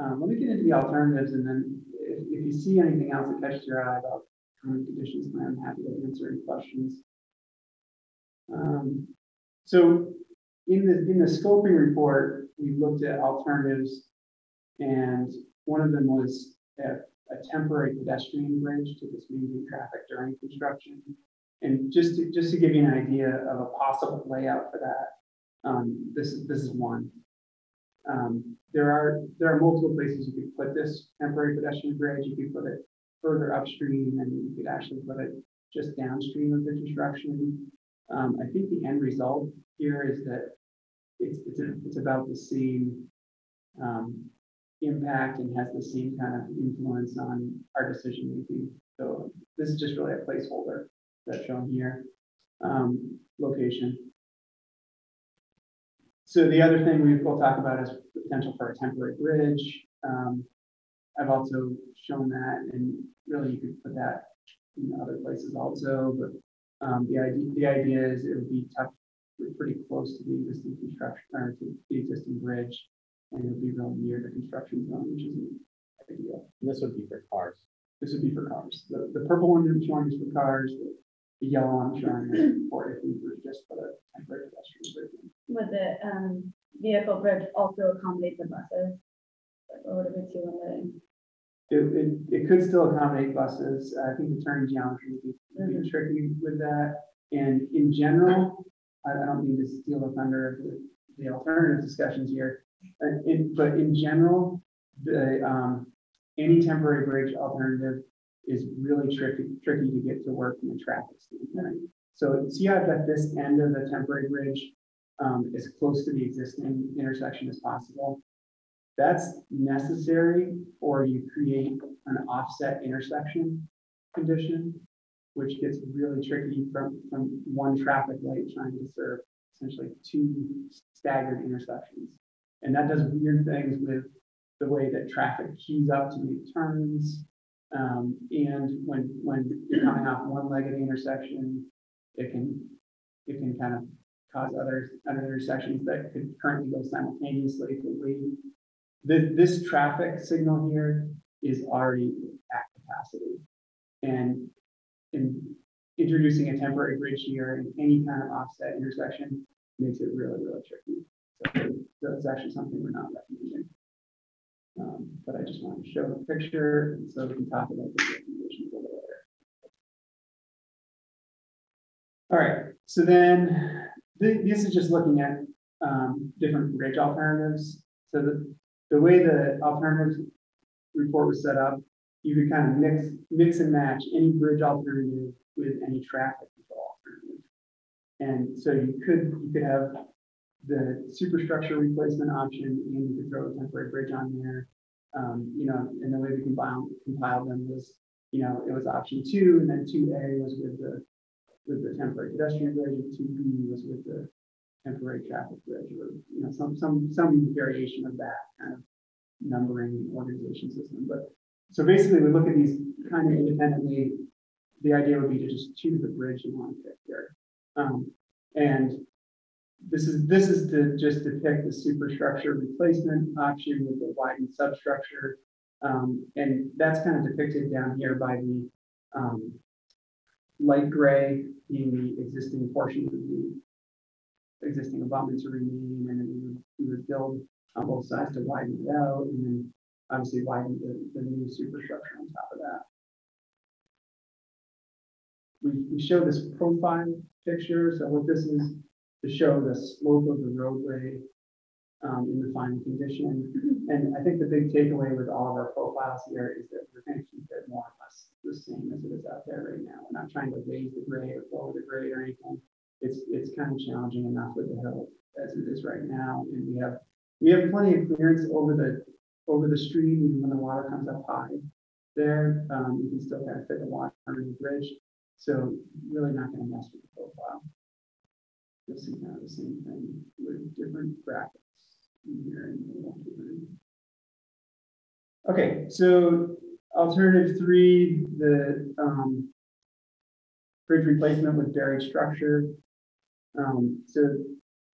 Um, let me get into the alternatives and then if, if you see anything else that catches your eye about common conditions, I'm happy to answer any questions. Um, so in the, in the scoping report, we looked at alternatives and one of them was a, a temporary pedestrian bridge to dismediate traffic during construction. And just to, just to give you an idea of a possible layout for that, um, this, is this is one. Um, there are, there are multiple places you could put this temporary pedestrian bridge. You could put it further upstream and you could actually put it just downstream of the construction. Um, I think the end result here is that it's, it's, a- it's about the same, um, impact and has the same kind of influence on our decision making. So this is just really a placeholder that's shown here. Um, location. So the other thing we will talk about is the potential for a temporary bridge. Um, I've also shown that and really you could put that in other places also, but um, the idea, the idea is it would be tucked pretty close to the existing construction, or to the existing bridge. And it would be really near the construction zone, which isn't ideal. And This would be for cars. This would be for cars. The, the purple one I'm showing is for cars, the, the yellow one I'm showing is for if we were just put a temporary pedestrian bridge in. Would the, um, vehicle bridge also accommodate the buses? Or would it be too limiting? It, it, it could still accommodate buses. I think the turning geometry would be, would be tricky with that. And in general, I, I don't mean to steal the thunder of the, the alternative discussions here. Uh, in, but in general, the, um, any temporary bridge alternative is really tricky, tricky to get to work from a traffic standpoint. So see how I've got this end of the temporary bridge, um, as close to the existing intersection as possible? That's necessary, or you create an offset intersection condition, which gets really tricky from, from one traffic light trying to serve essentially two staggered intersections. And that does weird things with the way that traffic queues up to make turns. Um, and when, when you're coming off one leg of the intersection, it can, it can kind of cause other, other intersections that could currently go simultaneously if we wait this, traffic signal here is already at capacity. And in introducing a temporary bridge here in any kind of offset intersection makes it really, really tricky. So that's actually something we're not recommending. Um, but I just wanted to show a picture so we can talk about the recommendations a little later. All right, so then this is just looking at um, different bridge alternatives. So the, the way the alternatives report was set up, you could kind of mix, mix and match any bridge alternative with any traffic control alternative. And so you could, you could have the superstructure replacement option and you could throw a temporary bridge on there. Um, you know, and the way we compiled, compiled them was, you know, it was option two and then two A was with the, with the temporary pedestrian bridge and two B was with the temporary traffic bridge or, you know, some, some, some variation of that kind of numbering organization system. But, so basically we look at these kind of independently. The idea would be to just choose the bridge you want to pick here. Um, and this is, this is to just depict the superstructure replacement option with the widened substructure. Um, and that's kind of depicted down here by the, um, light gray being the existing portion of the existing abutments remain, and then we would, we would build on both sides to widen it out, and then obviously widen the, the new superstructure on top of that. We, we show this profile picture, so what this is to show the slope of the roadway um, in the final condition. And I think the big takeaway with all of our profiles here is that we're gonna keep it more or less the same as it is out there right now. We're not trying to raise the grade or lower the grade or anything. It's, it's kind of challenging enough with the hill as it is right now. And we have, we have plenty of clearance over the, over the stream, even when the water comes up high. There, um, you can still kind of fit the water under the bridge. So really not gonna mess with the profile. You'll see kind of the same thing with different graphics Okay, so alternative three, the um, bridge replacement with buried structure. Um, so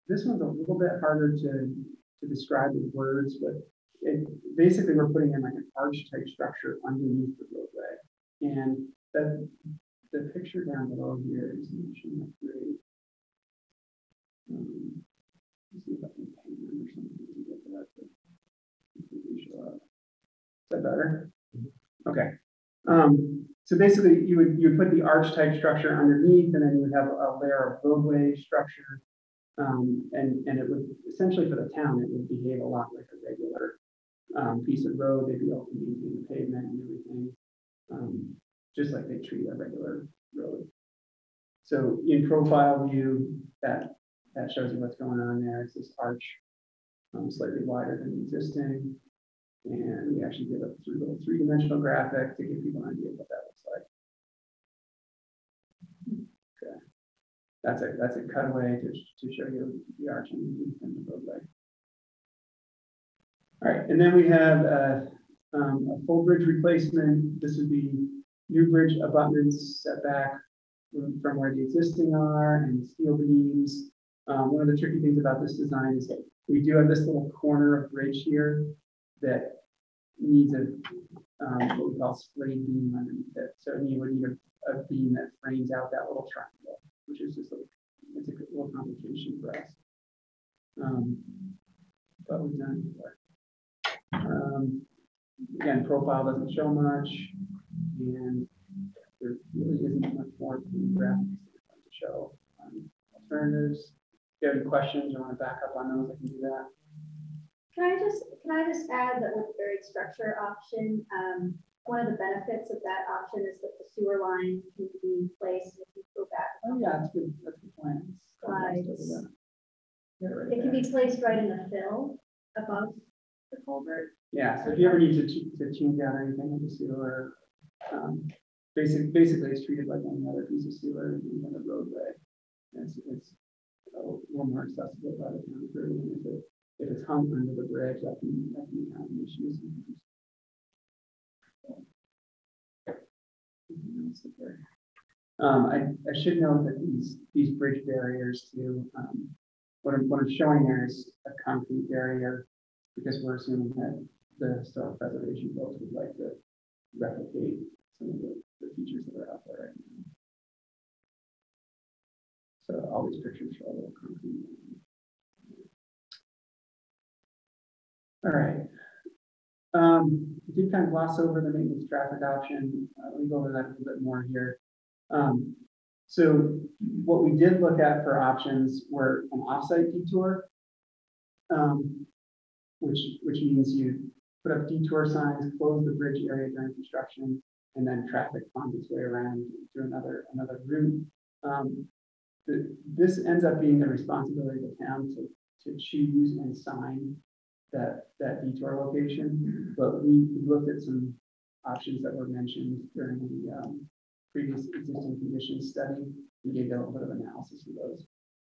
this one's a little bit harder to, to describe with words, but it, basically we're putting in like an arch type structure underneath the roadway. And that, the picture down below here is mentioned great. Um, see if I can paint it or something to get that to completely show up. Is that better? Okay. Um, so basically you would, you would put the arch type structure underneath and then you would have a layer of roadway structure. Um, and, and it would essentially for the town, it would behave a lot like a regular um, piece of road. They'd be able to maintain the pavement and everything. Um, just like they treat a regular road. so in profile view, that, that shows you what's going on there. It's this arch, um, slightly wider than existing. And we actually did a three, little three-dimensional graphic to give people an idea of what that looks like. Okay. That's a, that's a cutaway to, to show you the arch and the roadway. All right, and then we have, uh, um, a full bridge replacement. This would be new bridge abutments setback from from where the existing are and steel beams. Um, one of the tricky things about this design is we do have this little corner of bridge here that needs a, um, what we call splayed beam underneath it. So you would need a, a beam that frames out that little triangle, which is just a, it's a little complication for us. Um, but we've done it before. Um, again, profile doesn't show much, and there really isn't much more graphics to show. Um, Alternatives, you have any questions or want to back up on those, I can do that. Can I just, can I just add that with the buried structure option, um, one of the benefits of that option is that the sewer line can be placed if you go back. Oh, yeah, that's good, that's good plan. Slides. Yeah, right It can be placed right in the fill above the culvert. Yeah, so if you ever need to, ch- to change out anything with the sewer, um, basic, basically it's treated like any other piece of sewer in the roadway. It's, it's a little more accessible by the town crew, and if it, if it's hung under the bridge, that can, that can have issues. Um, I, I should note that these, these bridge barriers too, um, what I'm, what I'm showing there is a concrete barrier because we're assuming that the historic preservation folks would like to replicate some of the, the features that are out there right now. So all these pictures show a little concrete. All right. Um, we did kind of gloss over the maintenance traffic option. Uh, let me go over that a little bit more here. Um, so what we did look at for options were an offsite detour. Um, which, which means you put up detour signs, close the bridge area during construction, and then traffic finds its way around through another, another route. Um, the- this ends up being the responsibility of the town to, to choose and sign that, that detour location. But we we looked at some options that were mentioned during the, um, previous existing conditions study. We gave a little bit of analysis of those.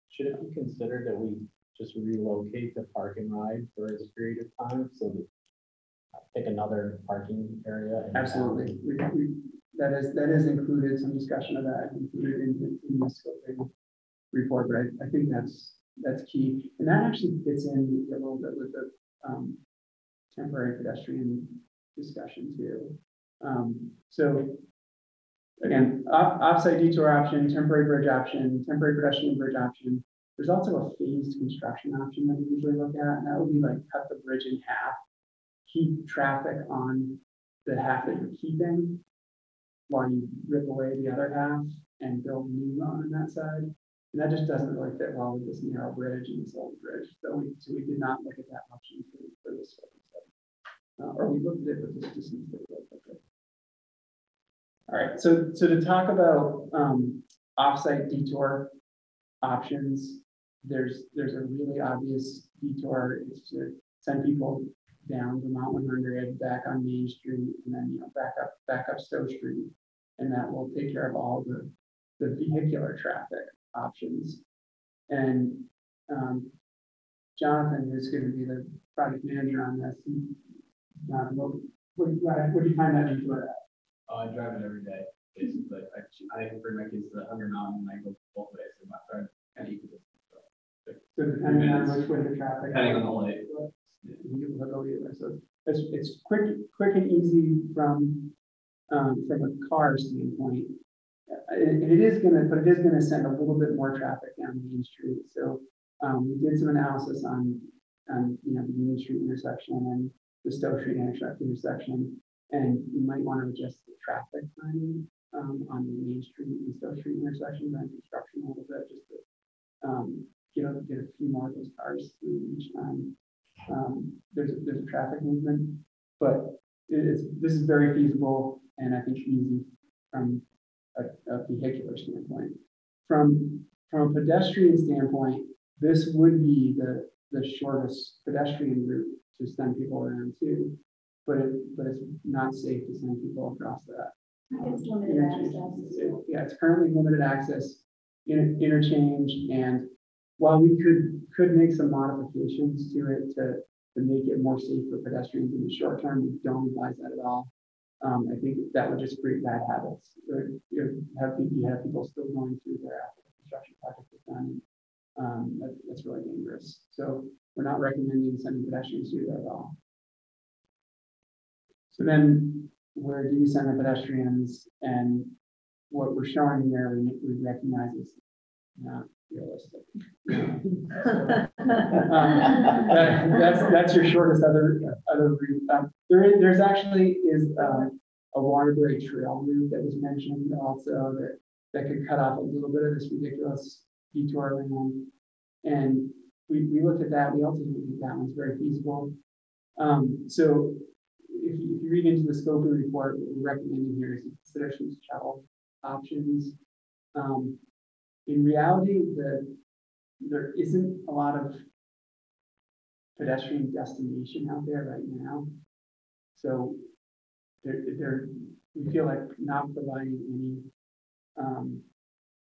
Should it be considered that we just relocate the park and ride for a period of time, so that pick another parking area? Absolutely. We, we, that is, that is included, some discussion of that included in, in the scoping report, but I, I think that's, that's key. And that actually fits in a little bit with the, um, temporary pedestrian discussion too. Um, so again, off, offsite detour option, temporary bridge option, temporary pedestrian bridge option. There's also a phased construction option that we usually look at, and that would be like cut the bridge in half, keep traffic on the half that you're keeping while you rip away the other half and build new on that side. And that just doesn't really fit well with this narrow bridge and this old bridge. So we, so we did not look at that option for, for this. Uh, or we looked at it, but just to look okay. All right, so, so to talk about, um, offsite detour options, there's, there's a really obvious detour, it's to send people down Vermont one hundred, back on Main Street, and then, you know, back up, back up Stowe Street. And that will take care of all the, the vehicular traffic options. And, um, Jonathan is gonna be the project manager on this. and, Jonathan, what, what, what do you find that detour at? Uh, I drive it every day, basically. I, I bring my kids to the hundred mile and I go both ways, so my friend kind of equal. So depending on which way the traffic. Depending on the light. You go either. So it's, it's quick, quick and easy from, um, from a car standpoint. It, it is gonna, but it is gonna send a little bit more traffic down Main Street. So, um, we did some analysis on, on, you know, the Union Street intersection and the Stowe Street intersection. And you might want to adjust the traffic timing, um, on the Main Street and Stowe Street intersection during construction a little bit, just to, um, get a, get a few more of those cars through each time. Um, there's, a- there's a traffic movement, but it is, this is very feasible and I think easy from a, a vehicular standpoint. from, from a pedestrian standpoint, this would be the, the shortest pedestrian route to send people around to. But it, but it's not safe to send people across that. It's limited interchange. access. Yeah, it's currently limited access, in- interchange, and while we could, could make some modifications to it to, to make it more safe for pedestrians in the short term, we don't advise that at all. Um, I think that would just create bad habits, or, you have, people- you have people still going through there after the construction project is done. Um, that, that's really dangerous, so we're not recommending sending pedestrians through there at all. So then, where do you send the pedestrians, and what we're showing there, we, we recognize is not realistic. That- That's, that's your shortest other, other route. Um, There is, there's actually is, um, a Waterbury Trail route that was mentioned also that, that could cut off a little bit of this ridiculous detour. And we, we looked at that, we also think that one's very feasible. Um, so if you, if you read into the scoping report, what we're recommending here is to consider some shuttle options. Um, in reality, the, there isn't a lot of pedestrian destination out there right now. So there, there, we feel like not providing any, um,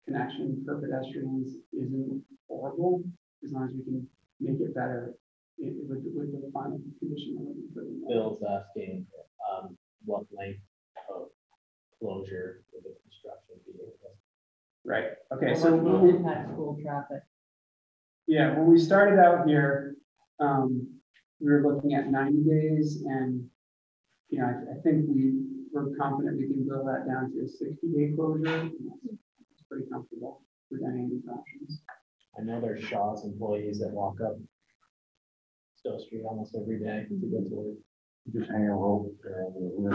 connection for pedestrians isn't horrible, as long as we can make it better i- with, with the final condition. Bill's asking, um, what length of closure would the construction be? Right, okay, Or so will we- Impact school traffic. Yeah, when we started out here, um, we were looking at ninety days and, you know, I, I think we, we're confident we can build that down to a sixty day closure. It's pretty comfortable with any of these options. I know there's Shaw's employees that walk up Stowe Street almost every day to get to work. Just hang a rope there. over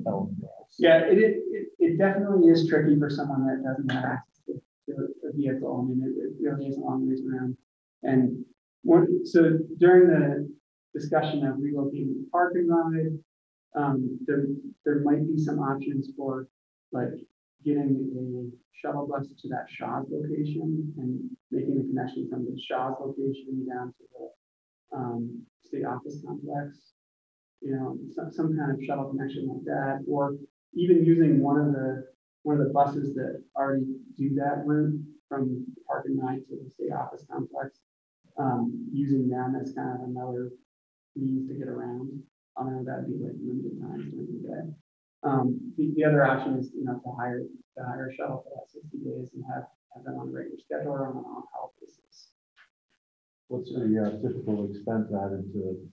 the- Yeah, it, it, it- it definitely is tricky for someone that doesn't have access to, a vehicle. I mean, it, it really is a long ways around. And one, so during the discussion of relocating the parking ride, um, there, there might be some options for like getting a shuttle bus to that Shaw's location and making the connection from the Shaw's location down to the, um, state office complex. You know, some, some kind of shuttle connection like that, or even using one of the, one of the buses that already do that route from Park and Ride to the state office complex. Um, using them as kind of another means to get around. I know that'd be like limited times during the day. Um, the, the other option is, you know, to hire, to hire a shuttle for that sixty days and have, have them on a regular schedule or on an on-call basis. What's the uh, typical expense added to the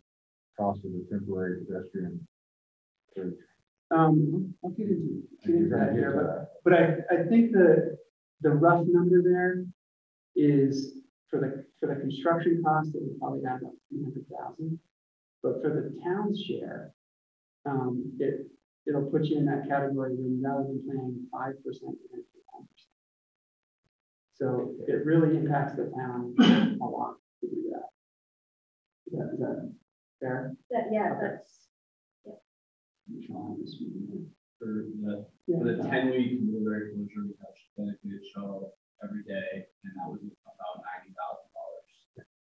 cost of the temporary pedestrian? bridge? Um, I'll get into, get into that here, but. But I, I think the, the rough number there is for the, for the construction cost, it would probably add up three hundred thousand. But for the town's share, um, it, it'll put you in that category when rather than paying five percent, gonna pay percent. So it really impacts the town a lot to do that. Is that, is that fair? That, yeah, that's, For the, Yeah. for the ten week Blueberry closure, we have dedicated shuttle every day, and that was about ninety thousand dollars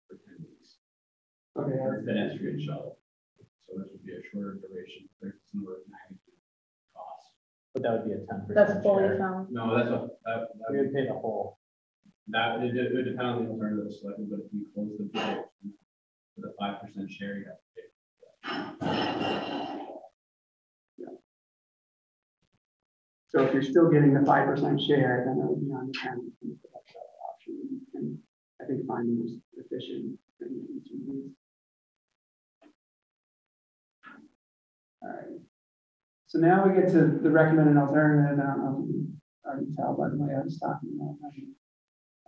for ten weeks. Okay, For pedestrian shuttle. So this would be a shorter duration, there's somewhere ninety cost. But that would be a ten percent That's fully share. found. No, that's a, that, We that, would pay the whole. that, it, it would depend on the alternative slightly, but if you close the bridge, for the five percent share, you have to pay. So if you're still getting the five percent share, then it would be on the that option. And I think finding was efficient. and easy to use. All right. So now we get to the recommended alternative. I don't know if you can already tell by the way I was talking about.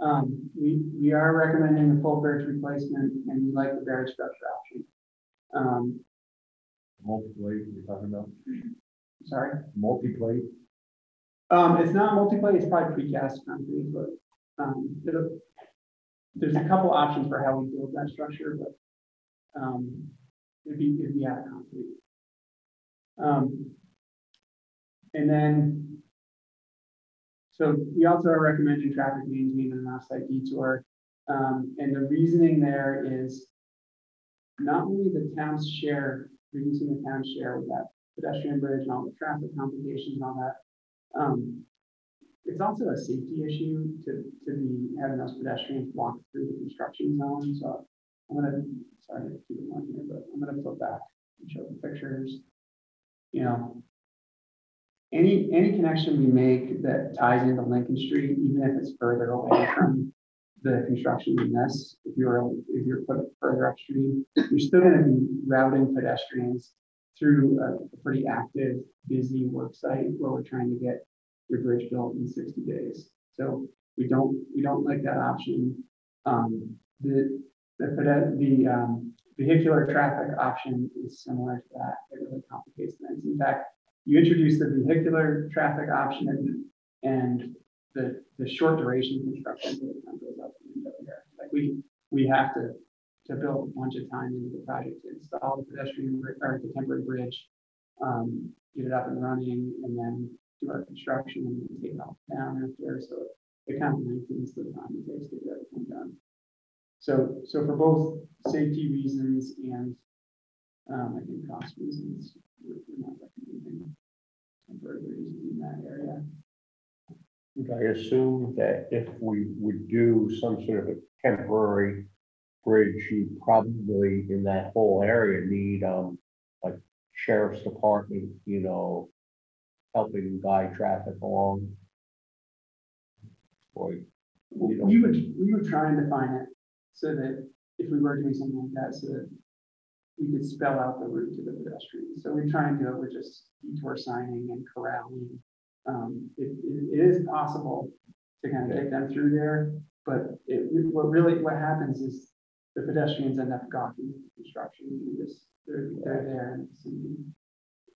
Um, we, we are recommending the full bridge replacement and we like the buried structure option. Um, Multi-plate, you're talking about, sorry. multi-plate, Um, it's not multi-plate, it's probably precast concrete, but, um, there's a couple options for how we build that structure, but, um, it'd be, it'd be out of concrete. Um, and then so we also are recommending traffic maintained and off-site detour. Um, and the reasoning there is not only the town's share, reducing the town's share with that pedestrian bridge and all the traffic complications and all that. Um, it's also a safety issue to, to be having those pedestrians walk through the construction zone, so I'm gonna, sorry to keep it on here, but I'm gonna flip back and show the pictures. You know, any, any connection we make that ties into Lincoln Street, even if it's further away from the construction in this, if you're, if you're put further upstream, you're still gonna be routing pedestrians through a pretty active, busy work site where we're trying to get your bridge built in sixty days. So we don't, we don't like that option. Um, the, the, the, um, vehicular traffic option is similar to that. It really complicates things. In fact, you introduce the vehicular traffic option and, and the, the short duration construction goes out the window here. Like we, we have to, to build a bunch of time into the project, to install the pedestrian, or the temporary bridge, um, get it up and running, and then do our construction and take it off down after, so it kind of lengthens the time it takes to get everything done. So, so for both safety reasons and, um, I think cost reasons, we're, we're not recommending temporary bridges in that area. I assume that if we would do some sort of a temporary bridge, you probably in that whole area need, um, like sheriff's department, you know, helping guide traffic along. Or, you know, We would, we were trying to find it so that if we were doing something like that, so that we could spell out the route to the pedestrians. So we try and do it with just detour signing and corralling. Um, it, it, it is possible to kind of take them through there, but it, what really, what happens is the pedestrians end up gawking at the construction, and just, they're, they're there and it's in,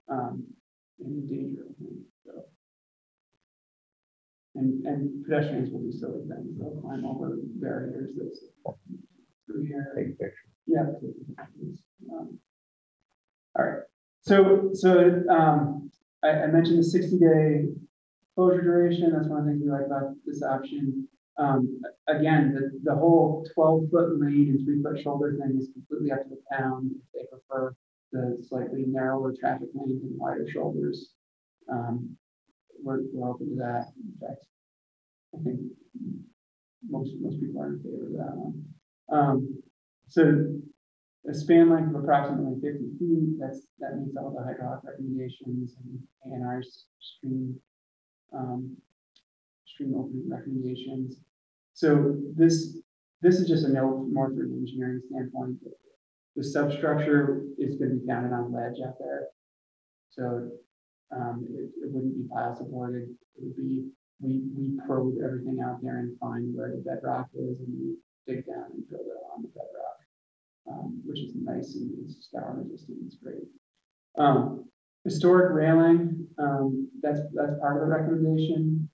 um, in danger, so. And, and pedestrians will do silly things, they'll climb over barriers that's through here. take pictures. Yeah. um, All right, so, so, um, I, I mentioned the sixty day closure duration, that's one of the things we like about this option. Um, again, the, the whole twelve foot lane and three foot shoulder thing is completely up to the town, they prefer the slightly narrower traffic lanes and wider shoulders. Um, we're, we're open to that, in fact, I think most, most people are in favor of that one. Um, so a span length of approximately fifty feet, that's, that meets all the hydraulic recommendations and A and R's stream, um, stream opening recommendations. So this, this is just a note more from an engineering standpoint. The substructure is gonna be founded on ledge out there. So, um, it, it wouldn't be pile supported, it would be, we, we probe everything out there and find where the bedrock is and we dig down and build it on the bedrock, um, which is nice and it's scour resistant, it's great. Um, historic railing, um, that's, that's part of the recommendation,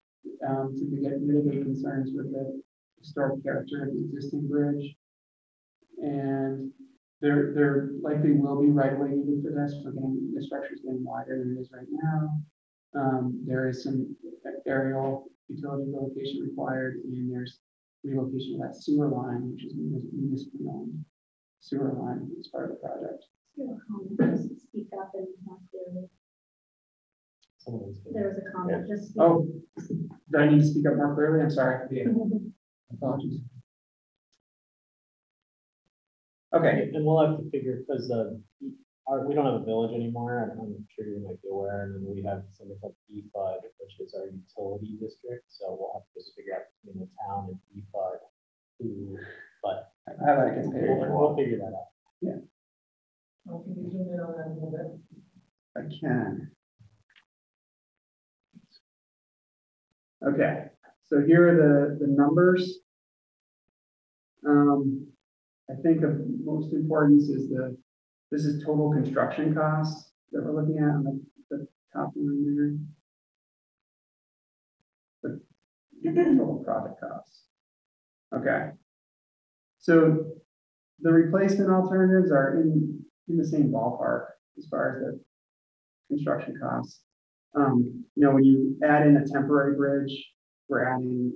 um, to get, mitigate concerns with the historic character of the existing bridge. And there, there likely will be right way needed for this, we're getting, the structure's getting wider than it is right now. Um, there is some aerial utility relocation required, and there's relocation of that sewer line, which is municipally owned sewer line as part of the project. Speak up and clearly. Someone's been- There was a comment, just. Oh, do I need to speak up more clearly? I'm sorry. Apologies. Okay, And we'll have to figure, because the, uh, our, we don't have a village anymore, I'm I'm sure you might be aware, and then we have something called BFUD, which is our utility district, so we'll have to just figure out between the town and BFUD who, but how that gets paid. we'll, we'll figure that out. Can you zoom Okay, so here are the, the numbers. Um, I think of most importance is the, this is total construction costs that we're looking at on the, the top line there. The total project costs. Okay. So the replacement alternatives are in, in the same ballpark as far as the construction costs. Um, you know, when you add in a temporary bridge, we're adding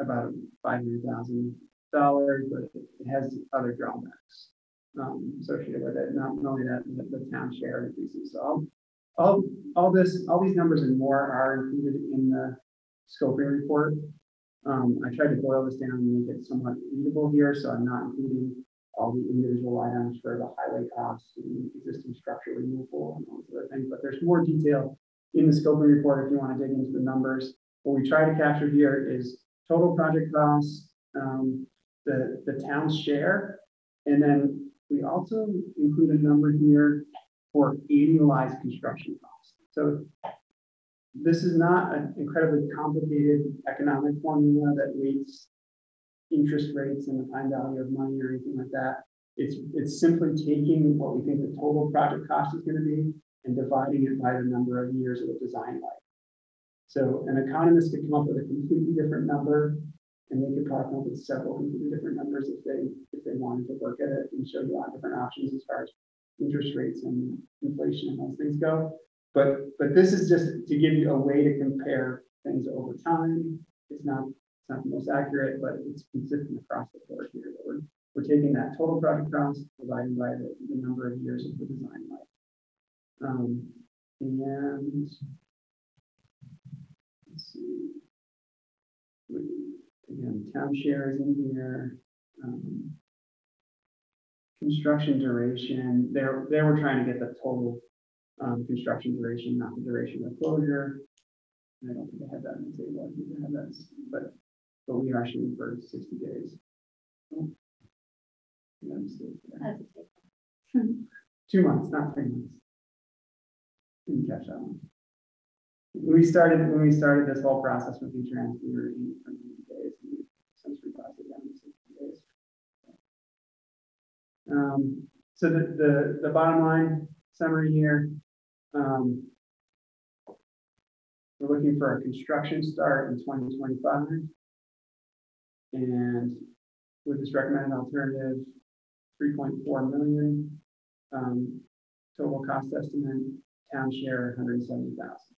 about five hundred thousand dollars, but it has other drawbacks um, associated with it. Not only that, the, the town share increases. So all, all, all this, all these numbers and more are included in the scoping report. Um, I tried to boil this down and make it somewhat readable here, so I'm not including all the individual items for the highway costs and existing structure removal and all those other things, but there's more detail in the scoping report if you want to dig into the numbers. What we try to capture here is total project costs, um, the, the town's share, and then we also include a number here for annualized construction costs. So this is not an incredibly complicated economic formula that weights interest rates and the time value of money or anything like that. It's, it's simply taking what we think the total project cost is gonna be and dividing it by the number of years of the design life. So an economist could come up with a completely different number, and they could probably come up with several completely different numbers if they, if they wanted to look at it and show you a lot of different options as far as interest rates and inflation and those things go. But, but this is just to give you a way to compare things over time. It's not, it's not the most accurate, but it's consistent across the board here. that We're, we're taking that total project cost, divided by the, the number of years of the design life. Um, and let's see. Again, town share is in here. Um, Construction duration, there, there we're trying to get the total um, construction duration, not the duration of closure. And I don't think I have that in the table, I think I have that, but, but we are shooting for sixty days. Oh. [laughs] Two months, not three months. Catch one. When we started, when we started this whole process with V-Trans, we were in for ninety days. and Since we got it down to sixty days. Um, so the, the, the bottom line summary here, um, we're looking for a construction start in twenty twenty-five. And with this recommended alternative, three point four million. Um, total cost estimate, town share, hundred and seventy thousand.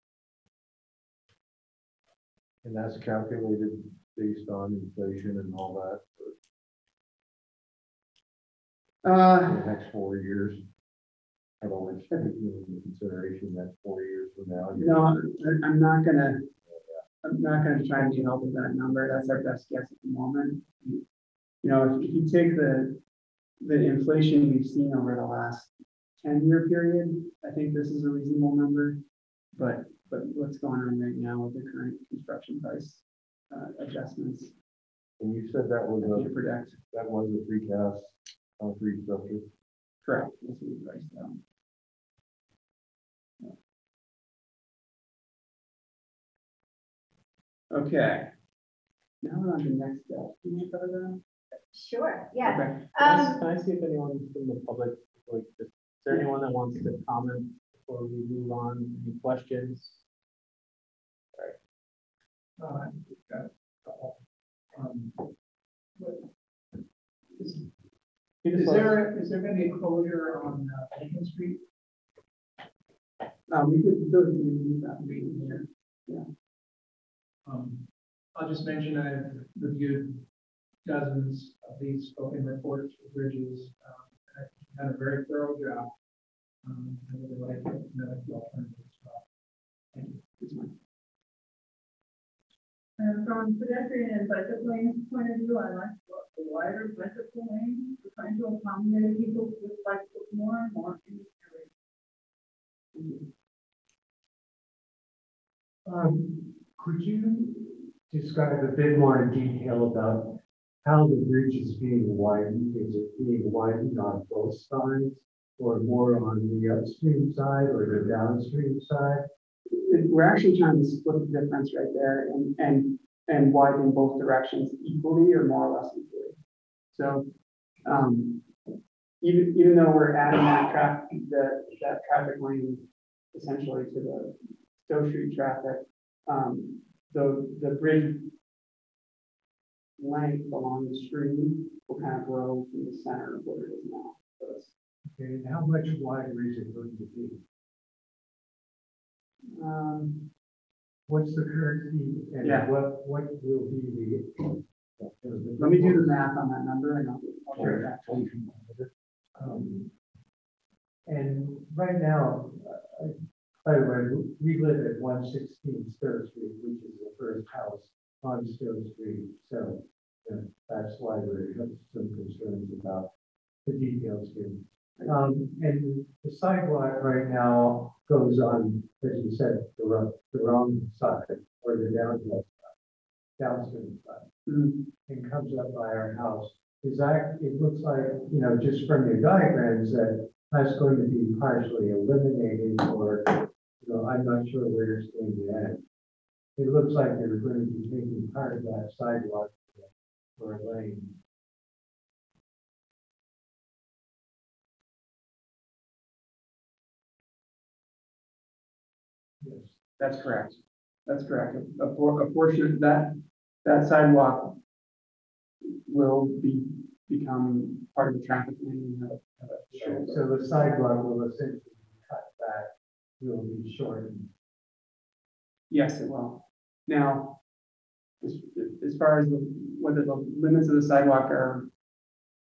And that's calculated based on inflation and all that Uh, the next four years. I don't to take into consideration that four years from now. no, I'm not gonna, I'm not gonna try and get help with that number. That's our best guess at the moment. You know, if you take the, the inflation we've seen over the last ten-year period, I think this is a reasonable number. But, but what's going on right now with the current construction price, uh, adjustments, And you said that was I can't a, predict. that was a precast concrete structure. Correct, that's what we priced out. Okay. Now we're on to the next step. Can you cover that? Sure, yeah. Okay. Can I s- Um, can I see if anyone from the public, like, is there anyone that wants to comment before we move on? Any questions? Uh, got a couple. Um, Is is there, is there gonna be a closure on uh, Lincoln Street? Uh, we could, we need that meeting here. Um, I'll just mention I've reviewed dozens of these scoping reports for bridges. um, Done a very thorough job. Um, I really like it, and the alternative as well. Thank you. And from pedestrian and bicycle lane point of view, I like the wider bicycle lane, We're trying to accommodate people with bicycles more and more in this area. Um, could you describe a bit more in detail about how the bridge is being widened? Is it being widened on both sides or more on the upstream side or the downstream side? We're actually trying to split the difference right there and, and, and widen both directions equally or more or less equally. So, um, even, even though we're adding that traffic, the, that traffic lane essentially to the Stowe Street traffic, um, the, the bridge length along the stream will kind of grow from the center of what it is now. Okay, and how much wider is it going to be? um, what's the current fee and Yeah. what, what will be the? Let me do the math on that number and I'll, I'll share it back. to you. Um, And right now, uh, by the way, we live at one sixteen Stowe Street, which is the first house on Stowe Street, so that's why we have some concerns about the details here. Um, and the sidewalk right now goes on, as you said, the wrong, the wrong side, or the downhill side, downstream side, and comes up by our house. Is that, it looks like, you know, just from your diagrams, that that's going to be partially eliminated, or, you know, I'm not sure where it's going to end. It looks like they're going to be taking part of that sidewalk for a lane. Yes. That's correct. That's correct. A, a por- a portion, that, that sidewalk will be, become part of the traffic lane. of a So so the sidewalk will essentially be cut back, will be shortened. Yes, it will. Now, as, as far as the, whether the limits of the sidewalk are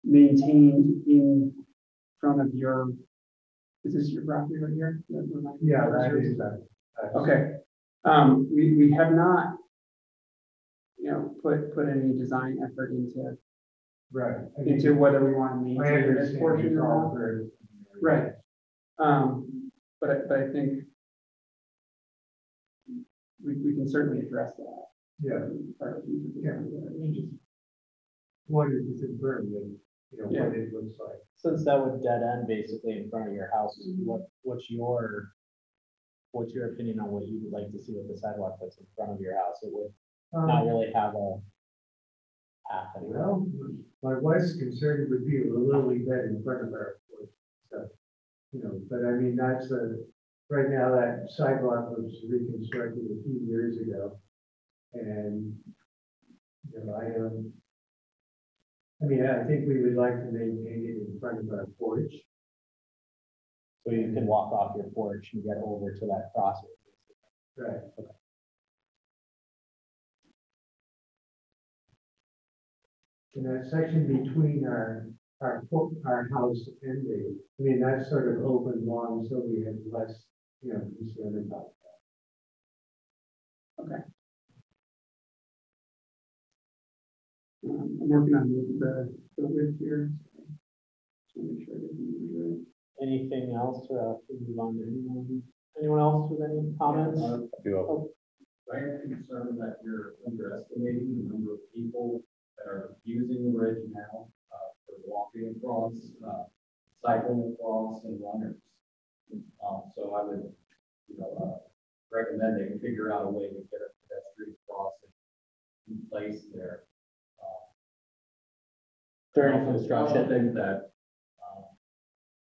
maintained in front of your, is this your property right here? That Yeah, that is that. Okay, um, we, we have not, you know, put, put any design effort into, Right. Into whether we want to maintain this portion or not. Right. Um, but, I- but I think we, we can certainly address that. Yeah. Part of the- Yeah. I just Wanted to confirm you know, what it looks like. Since that would dead end basically in front of your house, what, what's your, what's your opinion on what you would like to see with the sidewalk that's in front of your house? It would not Um, really have a path anywhere. Well, my wife's concern would be a lily bed in front of our porch, so, you know, but I mean, that's a, right now that sidewalk was reconstructed a few years ago. And, you know, I, um, I mean, I think we would like to maintain it in front of our porch. So you can walk off your porch and get over to that crossing. Right. Okay. In that section between our, our, our house and the, I mean, that's sort of open lawn, so we have less, you know, concern about Um, I'm working on the, the width here. Just want to make sure everything is right. Anything else, or else we move on to anyone? Anyone else with any comments? Oh, I am concerned that you're underestimating the number of people that are using the bridge now, uh, for walking across, uh, cycling across and runners. Um, so I would, you know, uh, recommend they figure out a way to get a pedestrian crossing in place there. During I also- I construction. also think that, um,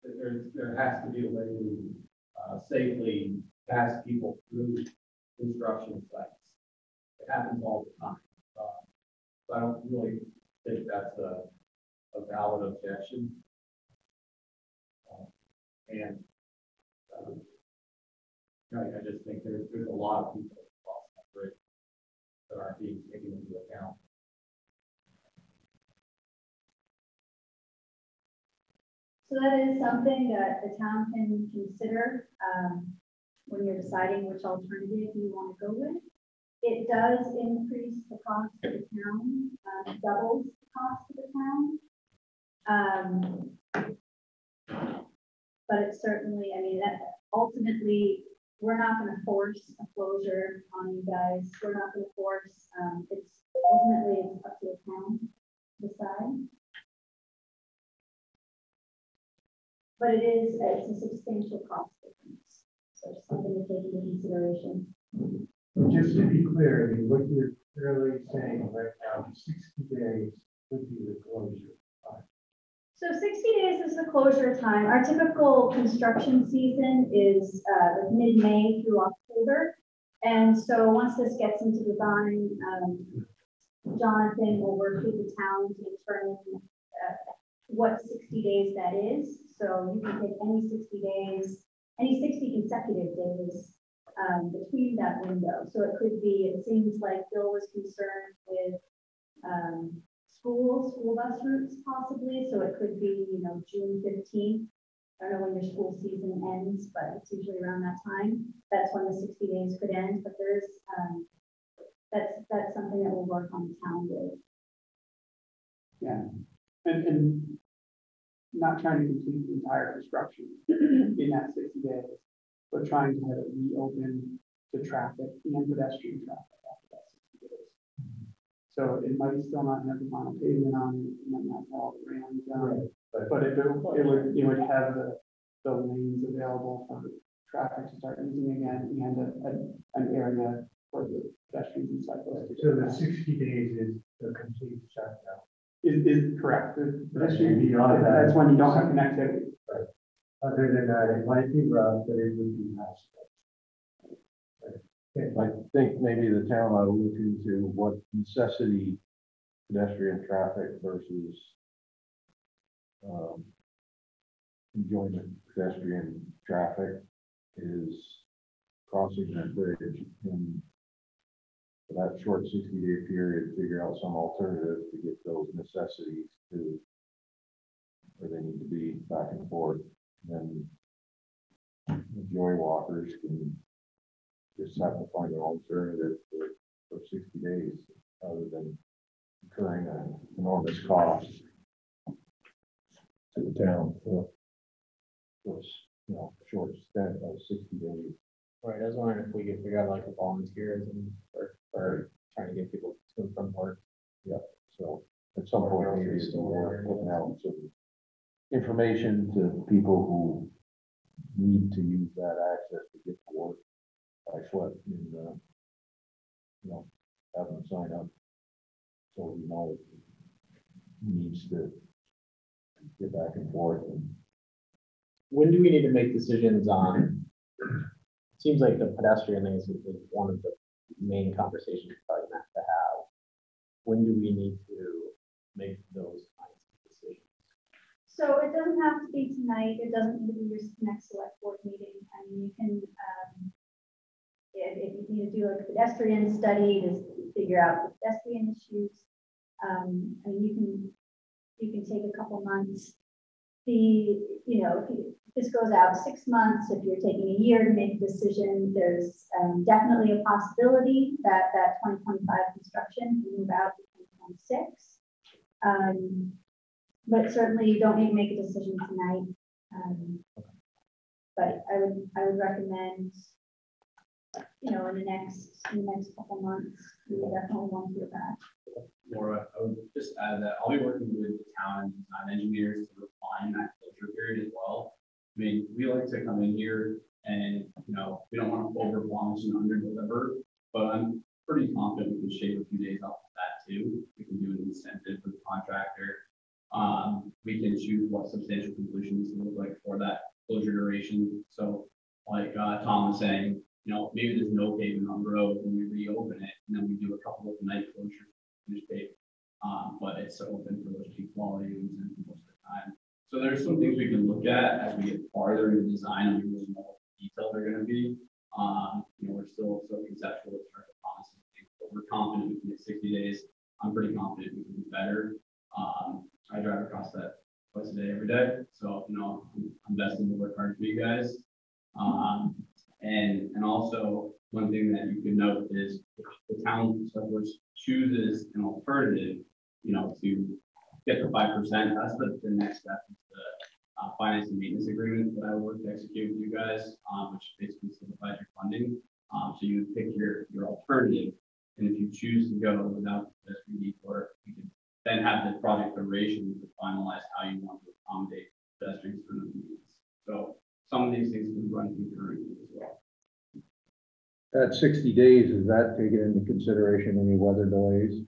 there, there has to be a way to, uh, safely pass people through construction sites. It happens all the time. Uh, So I don't really think that's a, a valid objection. Uh, And, um, I, I just think there's, there's a lot of people across that bridge that aren't being taken into account. So that is something that the town can consider, um, when you're deciding which alternative you want to go with. It does increase the cost to the town, uh, doubles the cost to the town. Um, but it's certainly, I mean, that ultimately, we're not gonna force a closure on you guys. We're not gonna force, um, it's ultimately it's up to the town to decide. But it is, it's a substantial cost difference, so it's something to take into consideration. Just to be clear, I mean, what you're clearly saying right now, sixty days would be the closure. time. So sixty days is the closure time. Our typical construction season is, uh, mid-May through October. And so once this gets into design, um, Jonathan will work with the town to determine, uh, what sixty days that is. So you can take any sixty days, any sixty consecutive days um, between that window. So it could be, it seems like Bill was concerned with, um, school, school bus routes possibly, so it could be, you know, June fifteenth. I don't know when your school season ends, but it's usually around that time. That's when the sixty days could end, but there's, um, that's, that's something that we'll work on the town with. Yeah, and, and not trying to complete the entire construction [clears throat] in that sixty days, but trying to have it reopen to traffic and pedestrian traffic after that sixty days. So it might still not have the final pavement on it, and then that's all ran done, but it would, it would, it would have the, the lanes available for traffic to start using again, and a, a- an area for the pedestrians and cyclists. So the sixty days is the complete shutdown. Is, is correct, the Right, pedestrian, beyond that- that's when you don't have connectivity. Other than that, it might be rough, but it would be nice. I think maybe the town ought to look into what necessity pedestrian traffic versus um, enjoyment pedestrian traffic is crossing that bridge and for that short sixty day period, figure out some alternative to get those necessities to where they need to be back and forth. Then the joy walkers can just have to find an alternative for, for sixty days, other than incurring an enormous cost to the town for this, you know, short stint of sixty days. Right, I was wondering if we could figure out like a volunteerism or, or trying to get people to and from work. Yep, so at some point, maybe it's worth putting out some information to people who need to use that access to get to work. By foot and, uh, you know, have them sign up. So you know, he needs to get back and forth and When do we need to make decisions on? It Seems like the pedestrian thing is, is one of the main conversations we're probably have to have. When do we need to make those kinds of decisions? So it doesn't have to be tonight, it doesn't need to be your next select board meeting, I mean, you can, um, if, if you need to do a pedestrian study to figure out the pedestrian issues, um, I mean, you can, you can take a couple months. The, you know, you- this goes out six months, if you're taking a year to make a decision, there's, um, definitely a possibility that that twenty twenty-five construction can move out to twenty twenty-six. Um, but certainly you don't need to make a decision tonight. Um, But I would, I would recommend, you know, in the next, in the next couple months, we definitely want to hear back. Laura, I would just add that I'll be working with the town and design engineers to refine that closure period as well. I mean, we like to come in here and, you know, we don't want to over and under deliver, but I'm pretty confident we can shave a few days off of that too. We can do an incentive for the contractor. Um, we can choose what substantial completion needs look like for that closure duration. So like, uh, Tom was saying, you know, maybe there's no pavement on the road when we reopen it, and then we do a couple of night closures, finish paving. Um, but it's open for those peak volumes and most of the time. So there's some things we can look at as we get farther into design and we really know what the details are gonna be. Um, you know, we're still so conceptual in terms of promising things, but we're confident we can get sixty days. I'm pretty confident we can do better. Um, I drive across that twice a day, every day, so, you know, I'm- I'm destined to work hard for you guys. Um, and, and also, one thing that you can note is the town, chooses an alternative, you know, to get the five percent, that's the, the next step, is the uh, finance and maintenance agreement that I work to execute with you guys, um, which basically simplifies your funding. Um, so you pick your, your alternative, and if you choose to go without need for, you can then have the project duration to finalize how you want to accommodate pedestrians for the needs. So some of these things can run concurrently as well. At sixty days, is that taken into consideration any weather delays?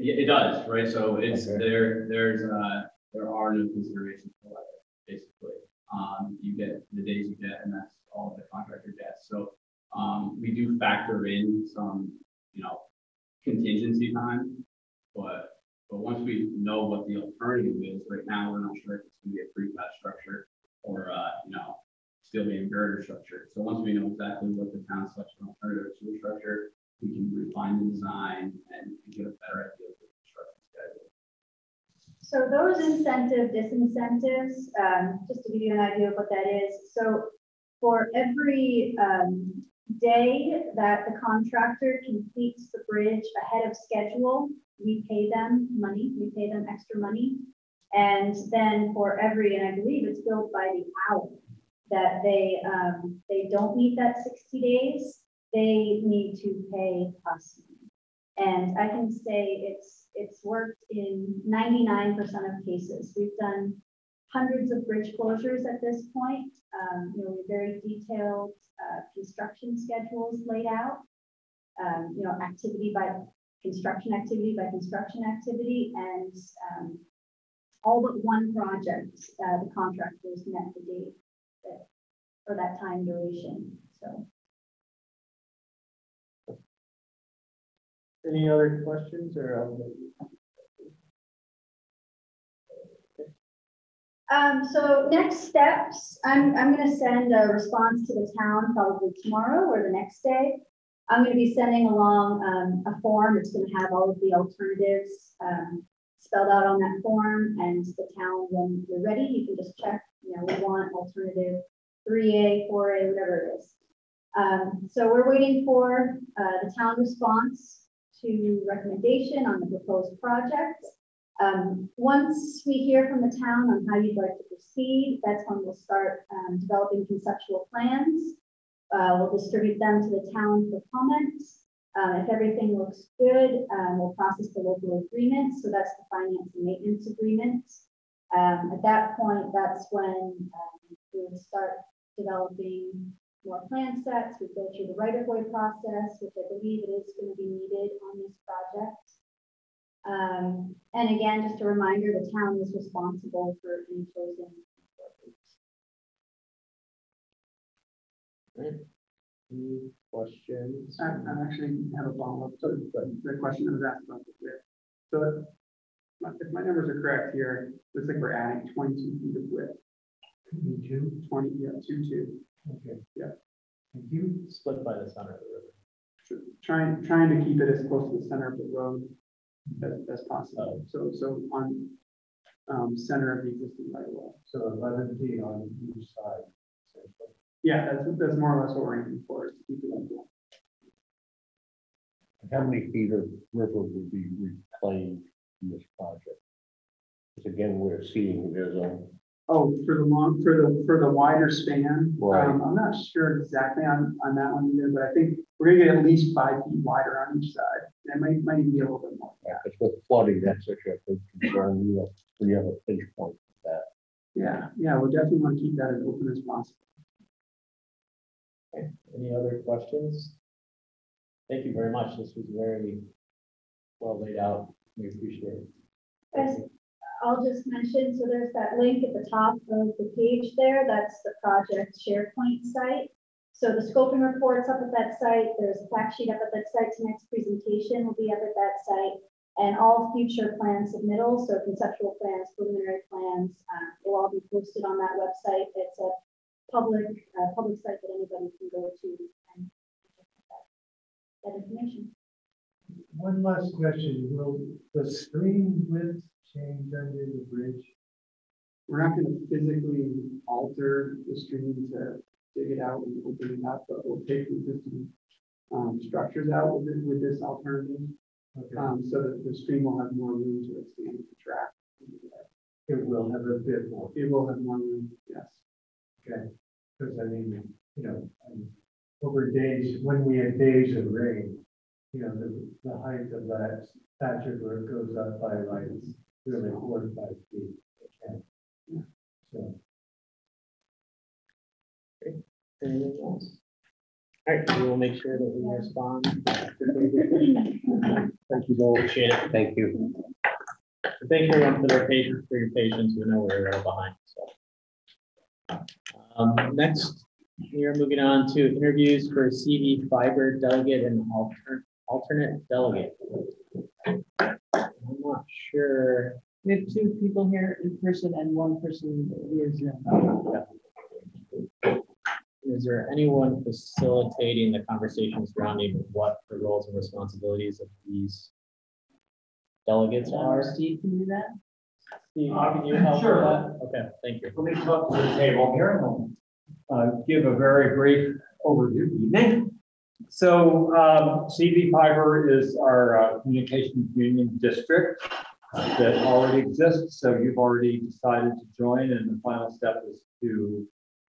Yeah, it does, right? So it's, Okay. there, there's, uh, there are no considerations for weather, basically. Um, you get the days you get, and that's all the contractor gets. So, um, we do factor in some, you know, contingency time. But, but once we know what the alternative is, right now, we're not sure if it's gonna be a precast structure or, uh, you know, steel beam girder structure. So once we know exactly what the town an alternative sewer structure, we can refine the design and get a better idea of the construction schedule. So those incentive, disincentives, um, just to give you an idea of what that is. So for every, um, day that the contractor completes the bridge ahead of schedule, we pay them money, we pay them extra money. And then for every, and I believe it's built by the hour, that they, um, they don't meet that sixty days, they need to pay us. And I can say it's, it's worked in ninety-nine percent of cases. We've done hundreds of bridge closures at this point. Um, you know, we very detailed, uh, construction schedules laid out. Um, you know, activity by, construction activity by construction activity and, um, all but one project, uh, the contractors met the date that, for that time duration, so. Any other questions or? I'll- Um, so next steps, I'm, I'm gonna send a response to the town probably tomorrow or the next day. I'm gonna be sending along, um, a form, it's gonna have all of the alternatives, um, spelled out on that form, and the town, when you're ready, you can just check, you know, we want alternative three A, four A, whatever it is. Um, so we're waiting for, uh, the town response to recommendation on the proposed project. Um, once we hear from the town on how you'd like to proceed, that's when we'll start, um, developing conceptual plans. Uh, we'll distribute them to the town for comments. Uh, if everything looks good, um, we'll process the local agreement, so that's the finance and maintenance agreement. Um, at that point, that's when, um, we will start developing more plan sets. We go through the right-of-way process, which I believe it is gonna be needed on this project. Um, and again, just a reminder, the town is responsible for any closing. Right. Any questions? I, I actually have a follow-up to the, the question that was asked about the width. So if my- if my numbers are correct here, looks like we're adding twenty-two feet of width, Me too, twenty, yeah, two, two. Okay. Yeah. Thank you. Split by the center of the river. Tr- Trying, trying to keep it as close to the center of the road as, as possible. So, so on, um, center of the existing right of way. So eleven feet on each side. Yeah, that's, that's more or less what we're aiming for, is to keep it equal. How many feet of river would be reclaimed in this project? Because again, we're seeing there's a, Oh, for the long, for the, for the wider span. Right. Um, I'm not sure exactly on, on that one either, but I think we're gonna get at least five feet wider on each side. And it might, might even be a little bit more. Yeah, because with flooding, that's such a big concern, you know, when you have a pinch point like that. Yeah, yeah, we'll definitely want to keep that as open as possible. Okay, any other questions? Thank you very much. This was very well laid out. We appreciate it. As I'll just mention, so there's that link at the top of the page there, that's the project SharePoint site. So the scoping report's up at that site, there's a fact sheet up at that site, tonight's presentation will be up at that site. And all future plan submittals, so conceptual plans, preliminary plans, uh, will all be posted on that website. It's a public, uh, public site that anybody can go to and out that information. One last question, will the screen width change under the bridge? We're not gonna physically alter the stream to dig it out and open it up, but we'll take the existing um, structures out with, it- with this alternative. Okay, Um, so that the stream will have more room to expand the track. it will have a bit more, It will have more room, yes. okay? Because I mean, you know, um, over days, when we have days of rain, you know, the, the height of that Thatcher Brook goes up by like really four or five feet. Okay. So. Anything else? All right, we will make sure that we respond. Thank you both. Appreciate it. Thank you. Thank you everyone for their patience, for your patience. We know we're behind, so. Um, next, we are moving on to interviews for CV fiber delegate and alternate, alternate delegate. I'm not sure. We have two people here in person and one person via Zoom. Yeah. is there anyone facilitating the conversation surrounding what the roles and responsibilities of these delegates are? Steve can do that? Steve, can you help with Sure. that? Okay, thank you. Let me come up to the table here and I'll uh, give a very brief overview. Evening. So um, CV Fiber is our uh, communications union district uh, that already exists. So you've already decided to join and the final step is to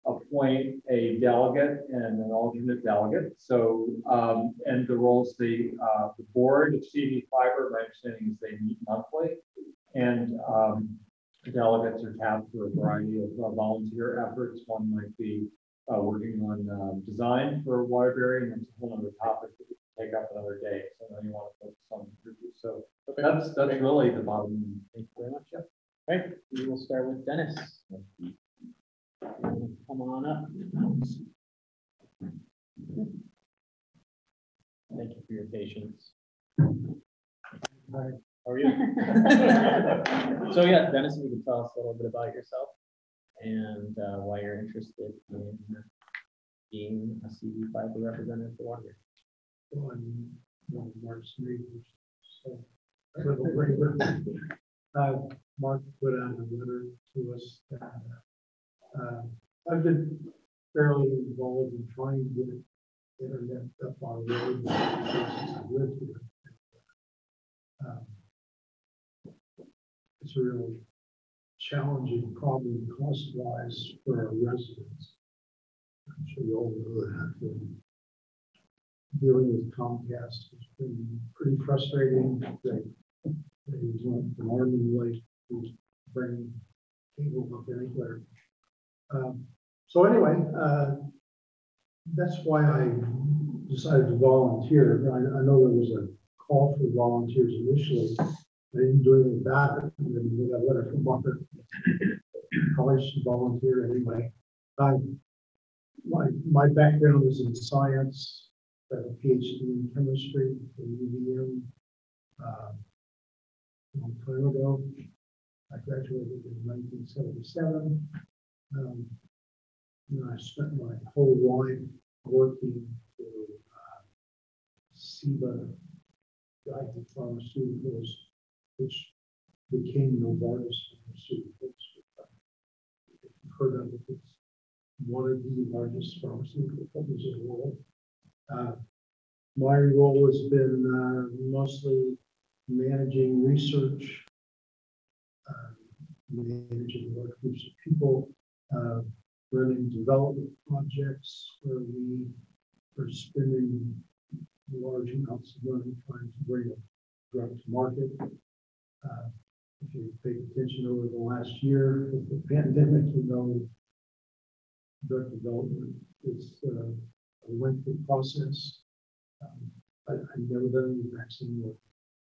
appoint a delegate and an alternate delegate. So, um, and the roles, the, uh, the board of CV Fiber, my understanding is they meet monthly. And, um, delegates are tapped for a variety of uh, volunteer efforts. One might be, uh, working on, um, design for a Waterbury, and that's a whole other topic that we can take up another day. So then you want to focus on the review. So that's, that's really the bottom. Thank you very much, Jeff. All right, we will start with Dennis. Come on up. Thank you for your patience. How are you? [laughs] So yeah, Dennis, if you could tell us a little bit about yourself and uh, why you're interested in being a CV fiber representative for Waterbury. on, on March three. So, I live over here. Uh, Mark put out a letter to us that, uh, I've been fairly involved in trying to get internet up our road since I lived here. Um, It's a really challenging problem cost-wise for our residents. I'm sure you all know that. but dealing with Comcast has been pretty frustrating. They, they want an army like to bring cable up anywhere. Um, so anyway, uh, that's why I decided to volunteer. I, I know there was a call for volunteers initially. I didn't do anything about it. And then we got a letter from Margaret. Should volunteer anyway. I, my, my background is in science got a PhD in chemistry from UVM. uh, A long time ago. I graduated in nineteen seventy-seven. Um, And I spent my whole life working for uh, SIBA, Guided Pharmaceuticals, which became Novartis Pharmaceuticals. You've heard of it, it's one of the largest pharmaceutical companies in the world. Uh, My role has been uh, mostly managing research, uh, managing large groups of people, uh, running development projects where we are spending large amounts of money trying to bring a drug to market. Uh, If you paid attention over the last year with the pandemic, you know, drug development is uh, a lengthy process. Um, I, I've never done any vaccine work.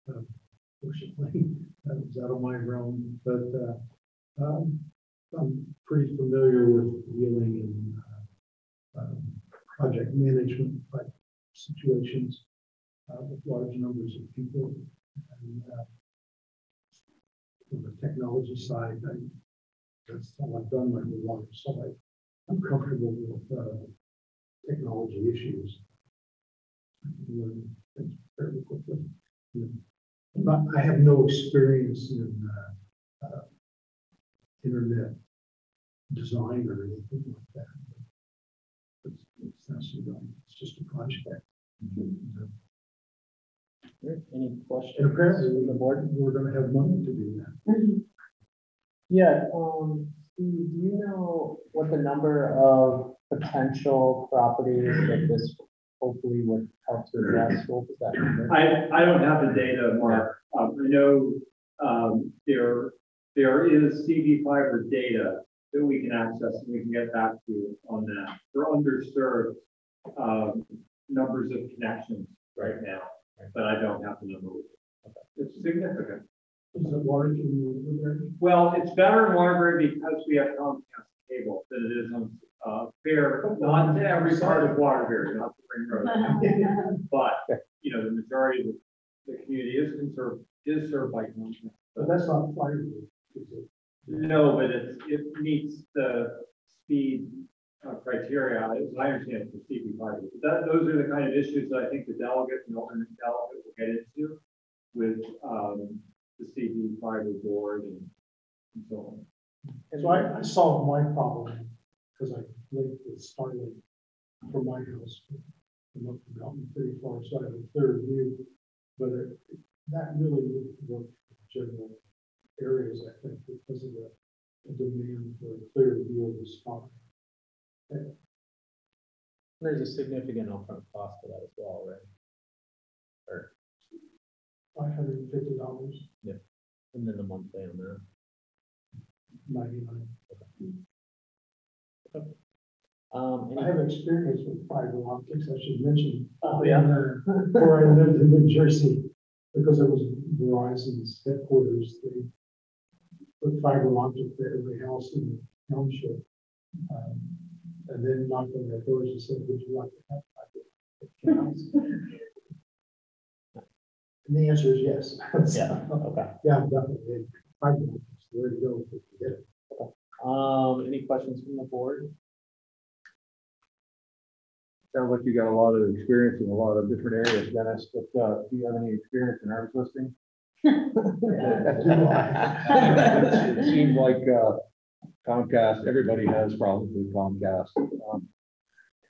um, Fortunately, that was out of my realm, but, uh, um, I'm pretty familiar with dealing in, uh, um, project management type situations, uh, with large numbers of people. And, on the technology side, I, that's all I've done my whole life, so I, I'm comfortable with, uh, technology issues. Fairly quickly. You know, But I have no experience in, uh, uh, internet design or anything like that. It's, it's, know, it's just a project. Any questions? And apparently, the board, we're gonna have money to do that. Yeah, um, Steve, do you know what the number of potential properties that this hopefully would help to address? What was that number? I, I don't have the data, Mark. Um, I know, um, there, there is CV fiber data that we can access and we can get back to you on that. For underserved, um, numbers of connections right now, but I don't have the number. It's significant. Is it large in Woodbury? Well, it's better in Waterbury because we have Comcast cable than it is on, uh, fair, not to every part of Waterbury, not the ring road. [laughs] But, you know, the majority of the, the community is conserved, is served by Comcast. But that's not fiber. is it? No, but it's, it meets the speed uh, criteria, as I understand it, for CV Fiber. That, those are the kind of issues that I think the delegate and alternate delegate will get into with, um, the CV Fiber board and, and so on. So I, I solved my problem, because I linked with Starlink from my house. I'm up the mountain pretty far, so I have a third view, but it, that really would work for general areas, I think, because of the, the demand for a clear view of the spot. There's a significant upfront cost to that as well, right? Or, Five hundred and fifty dollars, and then the monthly on that. ninety-nine. Um, I any, have experience with fiber optics, I should mention. Oh, yeah? [laughs] Before I lived in New Jersey, because it was Verizon's headquarters, they put fiber optic to every house in the township. Um, And then knocked on their doors and said, would you like to have fiber? optic? And the answer is yes. [laughs] yeah, okay. Yeah, definitely, fiber optics, where to go if you get it. Um, any questions from the board? Sounds like you got a lot of experience in a lot of different areas, Dennis, but, uh, do you have any experience in arms listing? [laughs] [laughs] It seems like, uh, Comcast, everybody has problems with Comcast. Um,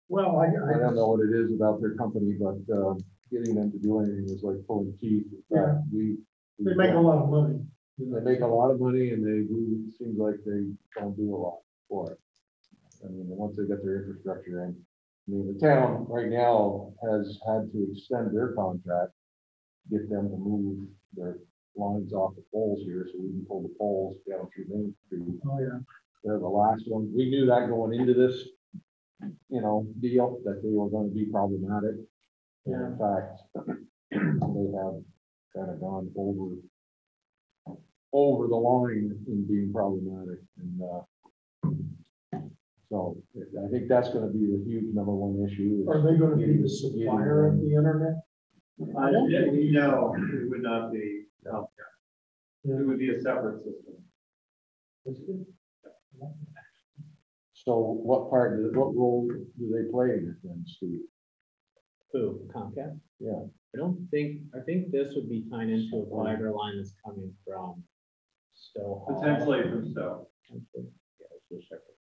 Well, I, I don't know what it is about their company, but, uh, getting them to do anything is like pulling teeth. In fact, We. They make a lot of money. They make a lot of money and they do, seems like they don't do a lot for it. I mean, once they get their infrastructure in, I mean, the town right now has had to extend their contract. Get them to move their lines off the poles here, so we can pull the poles down through Main Street. Oh, yeah. They're the last one. We knew that going into this, you know, deal, that they were gonna be problematic. And in fact, they have kind of gone over, over the line in being problematic and, uh, so I think that's gonna be the huge number one issue. is Are they gonna be the supplier of the internet? I, don't think no, it would not be, no. It would be a separate system. So what part, do- what role do they play in it then, Steve? Who, Comcast? Yeah. I don't think, I think this would be tied into a fiber line that's coming from Stowe. Hall. Potentially from Stowe. Potentially, yeah, it's just separate.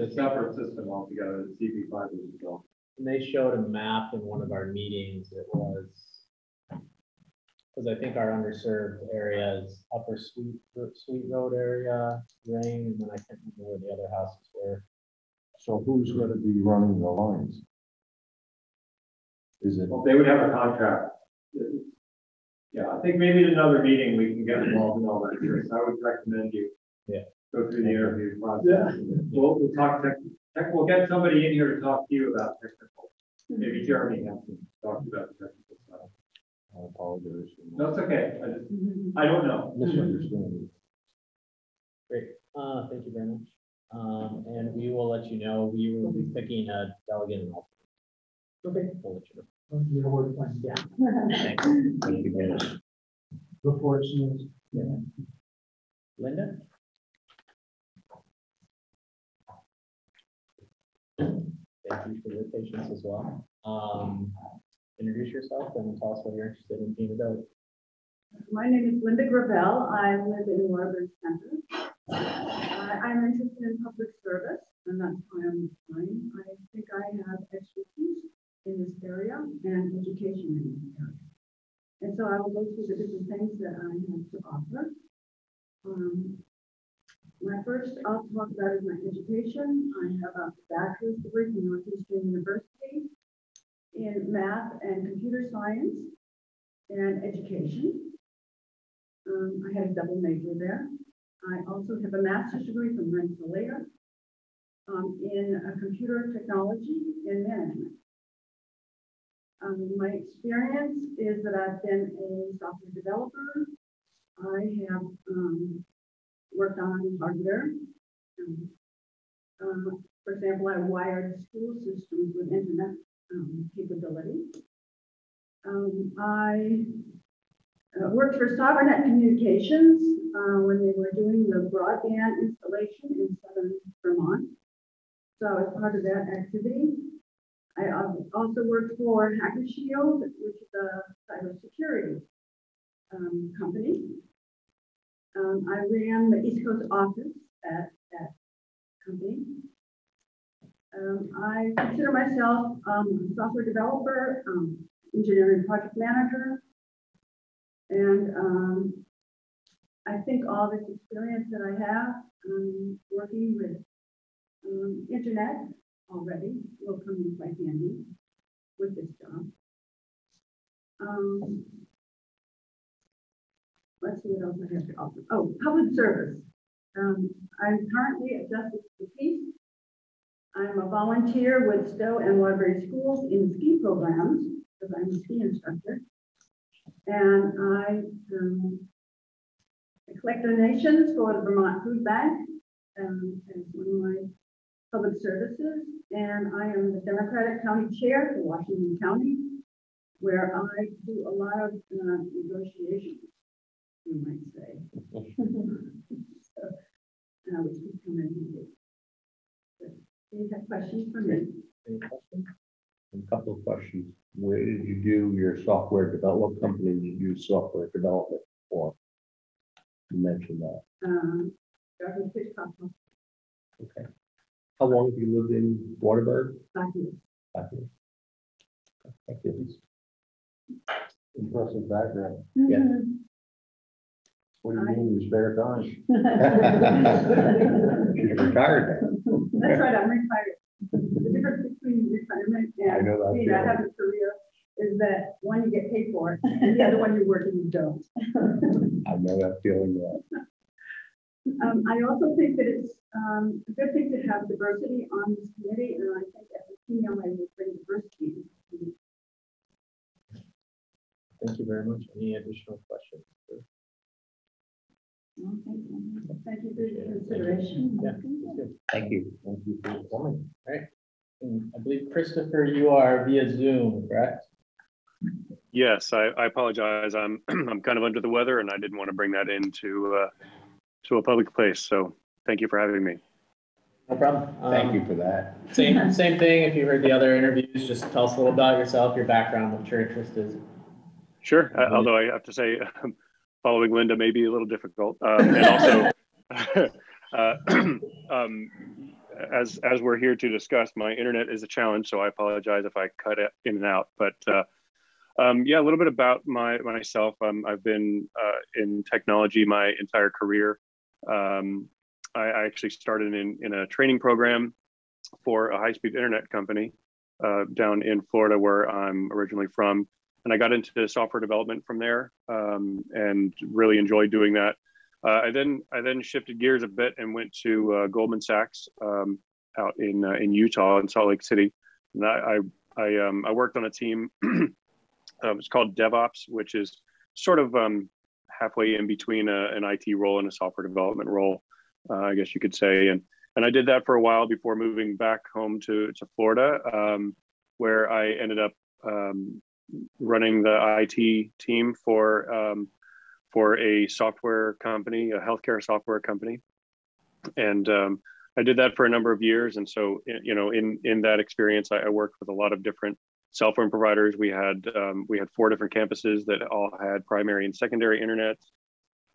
It's a separate system altogether, the CV Fiber is built. And they showed a map in one of our meetings, it was, because I think our underserved area is Upper Sweet, Sweet Road area, Ring, and then I can't remember where the other houses were. So who's gonna be running the lines? Is it? Well, they would have a contract. Yeah, I think maybe at another meeting, we can get involved in all that, Chris. I would recommend you. Yeah. Go through the interview process. We'll, we'll talk tech, tech, we'll get somebody in here to talk to you about technical. Maybe Jeremy has to talk about the technical side. I apologize. No, it's okay. I just, I don't know. Misunderstanding. Great, uh, thank you very much. Um, and we will let you know, we will be picking a delegate and alternate. Okay. We'll let you know. You know where to find me. Thanks. Thank you, Dennis. Before it snows. Linda? Thank you for your patience as well. Um, introduce yourself and tell us what you're interested in being about. My name is Linda Gravel. I live in Waterbury Center. I- I'm interested in public service, and that's why I'm applying. I think I have expertise in this area and education in this area. And so I will go through the different things that I have to offer. Um, My first I'll talk about is my education. I have a bachelor's degree from Northeastern University in math and computer science and education. Um, I had a double major there. I also have a master's degree from Rensselaer um, in uh, computer technology and management. Um, my experience is that I've been a software developer. I have um, worked on hardware. Um, uh, for example, I wired school systems with internet um, capability. Um, I uh, worked for SoverNet Communications uh, when they were doing the broadband installation in southern Vermont. So as part of that activity, I also worked for Hacker Shield, which is a cybersecurity um, company. Um, I ran the East Coast office at that company. Um, I consider myself um, a software developer, um, engineering project manager, and um, I think all this experience that I have um, working with um, internet already will come in quite handy with this job. Let's see what else I have to offer. Oh, public service. I'm currently at Justice for Peace. I'm a volunteer with Stowe and Waterbury Schools in ski programs because I'm a ski instructor. And I, um, collect donations for the Vermont Food Bank um, as one of my public services. And I am the Democratic County Chair for Washington County, where I do a lot of uh, negotiations, you might say. [laughs] so, uh, which can come in. Any questions for me? Any questions? A couple of questions. Where did you do your software development company? Did you do software development for? You mentioned that. Um, Okay. How long have you lived in Waterbury? back here. Five years. Thank you. Impressive background. Yeah. What do you mean, your spare time? She's retired That's right, I'm retired. The difference between retirement I know that and being a feeling. having a career is that one you get paid for, and the other one you're working, you don't. I know that feeling well. Um, I also think that it's, um, a good thing to have diversity on this committee, and I think as a female, I will bring diversity. to this committee. Thank you very much. Any additional questions? Well, Thank you Thank you for your consideration. Yeah. Thank you. Thank you for coming. And I believe Christopher, you are via Zoom, correct? Yes, I, I apologize. I'm [clears throat] I'm kind of under the weather, and I didn't want to bring that into uh, to a public place. So thank you for having me. No problem. Thank Um, you for that. Same, [laughs] same thing. If you heard the other interviews, just tell us a little about yourself, your background, what your interest is. Sure. Uh, although I have to say, [laughs] following Linda may be a little difficult, um, and also. [laughs] [laughs] uh, [clears throat] um, as as we're here to discuss, my internet is a challenge, so I apologize if I cut it in and out. But uh, um, yeah, a little bit about my myself. Um, I've been uh, in technology my entire career. Um, I, I actually started in in a training program for a high speed internet company uh, down in Florida, where I'm originally from, and I got into software development from there, um, and really enjoyed doing that. Uh, I then I then shifted gears a bit and went to uh, Goldman Sachs um, out in uh, in Utah in Salt Lake City. And I I I, um, I worked on a team. [clears throat] uh, it's called DevOps, which is sort of um, halfway in between a, an IT role and a software development role, uh, I guess you could say. And and I did that for a while before moving back home to to Florida, um, where I ended up um, running the IT team for um, for a software company, a healthcare software company, and um, I did that for a number of years. And so, you know, in in that experience, I, I worked with a lot of different cell phone providers. We had um, we had four different campuses that all had primary and secondary internet.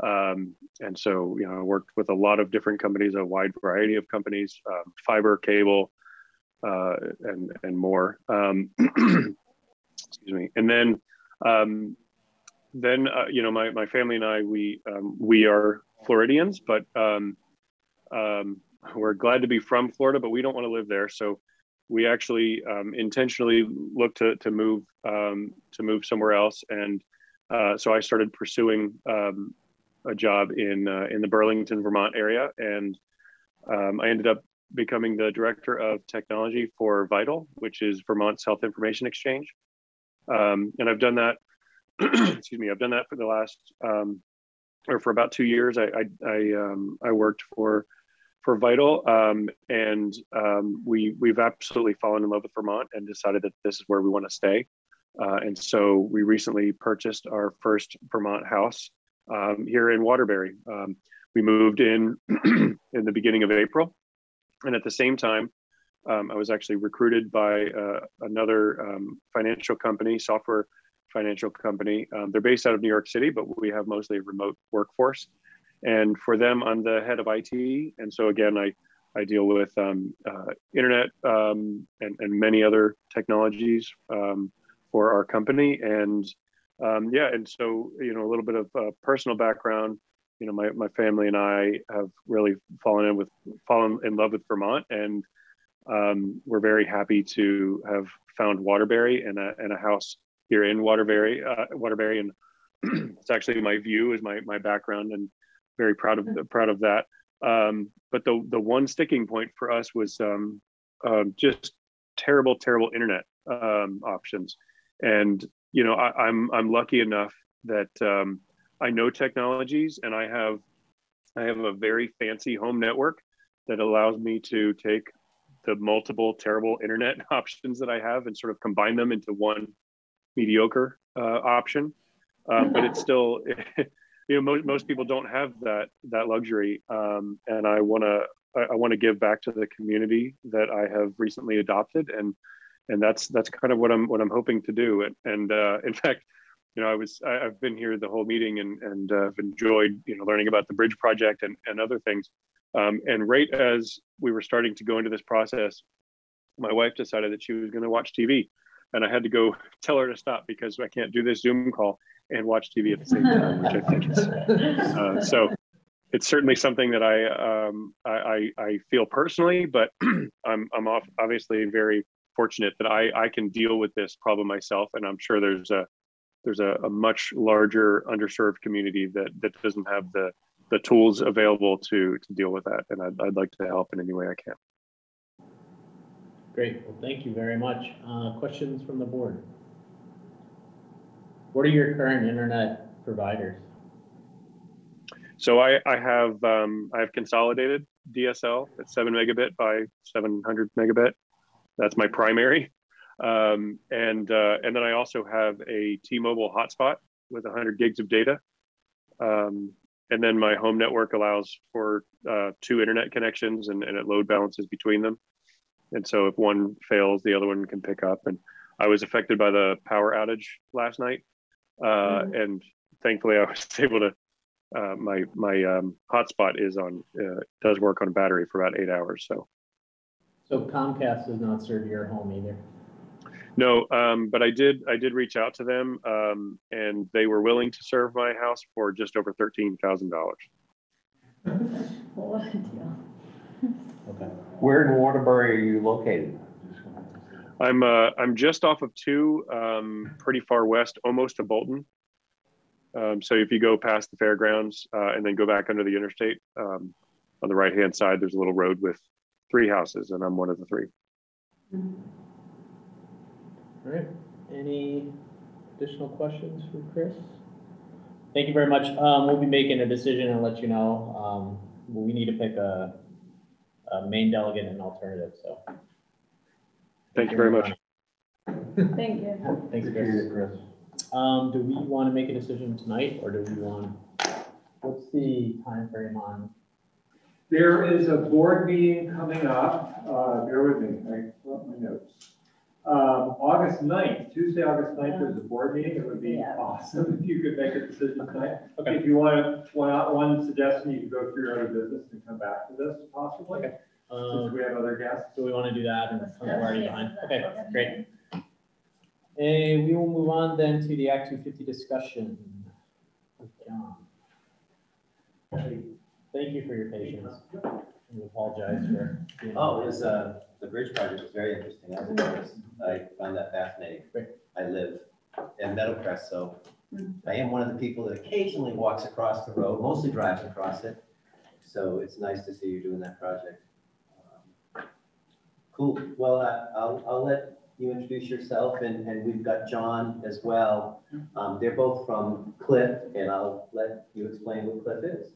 Um, and so, you know, I worked with a lot of different companies, a wide variety of companies, um, fiber, cable, uh, and and more. [clears throat] Excuse me. And then, um, then uh, you know, my my family and I, we um, we are Floridians, but um, um, we're glad to be from Florida, but we don't want to live there. So we actually um, intentionally look to to move um, to move somewhere else, and uh, so I started pursuing a job in uh, in the Burlington, Vermont area, and I ended up becoming the director of technology for VITL, which is Vermont's health information exchange, um, and I've done that. [clears throat] excuse me, I've done that for the last um, or for about two years. I I I, um, I worked for for VITL, um, and um, we we've absolutely fallen in love with Vermont and decided that this is where we want to stay. Uh, and so we recently purchased our first Vermont house um, here in Waterbury. Um, we moved in [clears throat] in the beginning of April, and at the same time, Um, I was actually recruited by uh, another um, financial company, software financial company. Um, they're based out of New York City, but we have mostly a remote workforce. And for them, I'm the head of IT. And so again, I, I deal with um, uh, internet um, and, and many other technologies um, for our company. And yeah, and so, you know, a little bit of uh, personal background, you know, my, my family and I have really fallen in with, fallen in love with Vermont and um, we're very happy to have found Waterbury and a, and a house here in Waterbury, uh, Waterbury. And [clears throat] it's actually my view is my, my background and very proud of, proud of that. Um, but the, the one sticking point for us was um, um, just terrible, terrible internet um, options. And, you know, I, I'm, I'm lucky enough that um, I know technologies and I have, I have a very fancy home network that allows me to take the multiple terrible [laughs] internet [laughs] options that I have and sort of combine them into one mediocre uh, option. Um, but it's still, [laughs] you know, most, most people don't have that that luxury, um, and I want to I, I want to give back to the community that I have recently adopted, and and that's that's kind of what I'm what I'm hoping to do. And, and uh, in fact, you know, I was I, have been here the whole meeting and and uh, have enjoyed you know learning about the bridge project and and other things. Um, and right as we were starting to go into this process, my wife decided that she was going to watch TV. And I had to go [laughs] tell her to stop because I can't do this Zoom call and watch TV at the same time, which I think is uh, so. It's certainly something that I um, I, I, feel personally, but [clears throat] I'm I'm off, obviously very fortunate that I I can deal with this problem myself, and I'm sure there's a there's a, a much larger underserved community that that doesn't have the the tools available to to deal with that, and I'd, I'd like to help in any way I can. Great. Well, thank you very much. Uh, questions from the board? What are your current internet providers? So I, I have um, I have consolidated DSL at seven megabit by 700 megabit. That's my primary. Um, and uh, and then I also have a T-Mobile hotspot with 100 gigs of data. Um, and then my home network allows for uh, two internet connections and, and it load balances between them. And so if one fails, the other one can pick up. And I was affected by the power outage last night. Uh, mm-hmm. And thankfully I [laughs] was able to, uh, my, my um, hotspot is on, uh, does work on a battery for about eight hours. So. So Comcast does not serve your home either? No, um, but I did. I did reach out to them, um, and they were willing to serve my house for just over thirteen thousand dollars. What a deal. Okay. Where in Waterbury are you located? I'm uh, I'm just off of two, um, pretty far west, almost to Bolton. Um, so if you go past the fairgrounds uh, and then go back under the interstate, um, on the right hand side, there's a little road with three houses, and I'm one of the 3 mm -hmm. All right, any additional questions for Chris? Thank you very much. Um, we'll be making a decision and let you know. Um, we need to pick a, a main delegate and alternative, so. Thank you very much. Thank you. Thanks, Chris. Chris. Um, do we want to make a decision tonight or do we want, what's the time frame on? There is a board meeting coming up. Uh, bear with me, I wrote my notes. Um, August 9th, Tuesday, August 9th, there's a board meeting. It would be Yeah. awesome [laughs] if you could make a decision tonight. Okay. If you want, to, one, one suggestion, you could go through your other business and come back to this possibly, Okay. since Um, we have other guests. do we want to do that and Let's we're go. already behind? Okay, great. And we will move on then to the Act two fifty discussion. with John. Thank you for your patience. We apologize for. being- Oh, it was, uh, the bridge project was very interesting. I was. I found that fascinating. I live in Meadowcrest, so I am one of the people that occasionally walks across the road, mostly drives across it. So it's nice to see you doing that project. Um, Cool. Well, I- I'll, I'll let you introduce yourself and, and we've got John as well. Um, they're both from CLiF and I'll let you explain what CLiF is.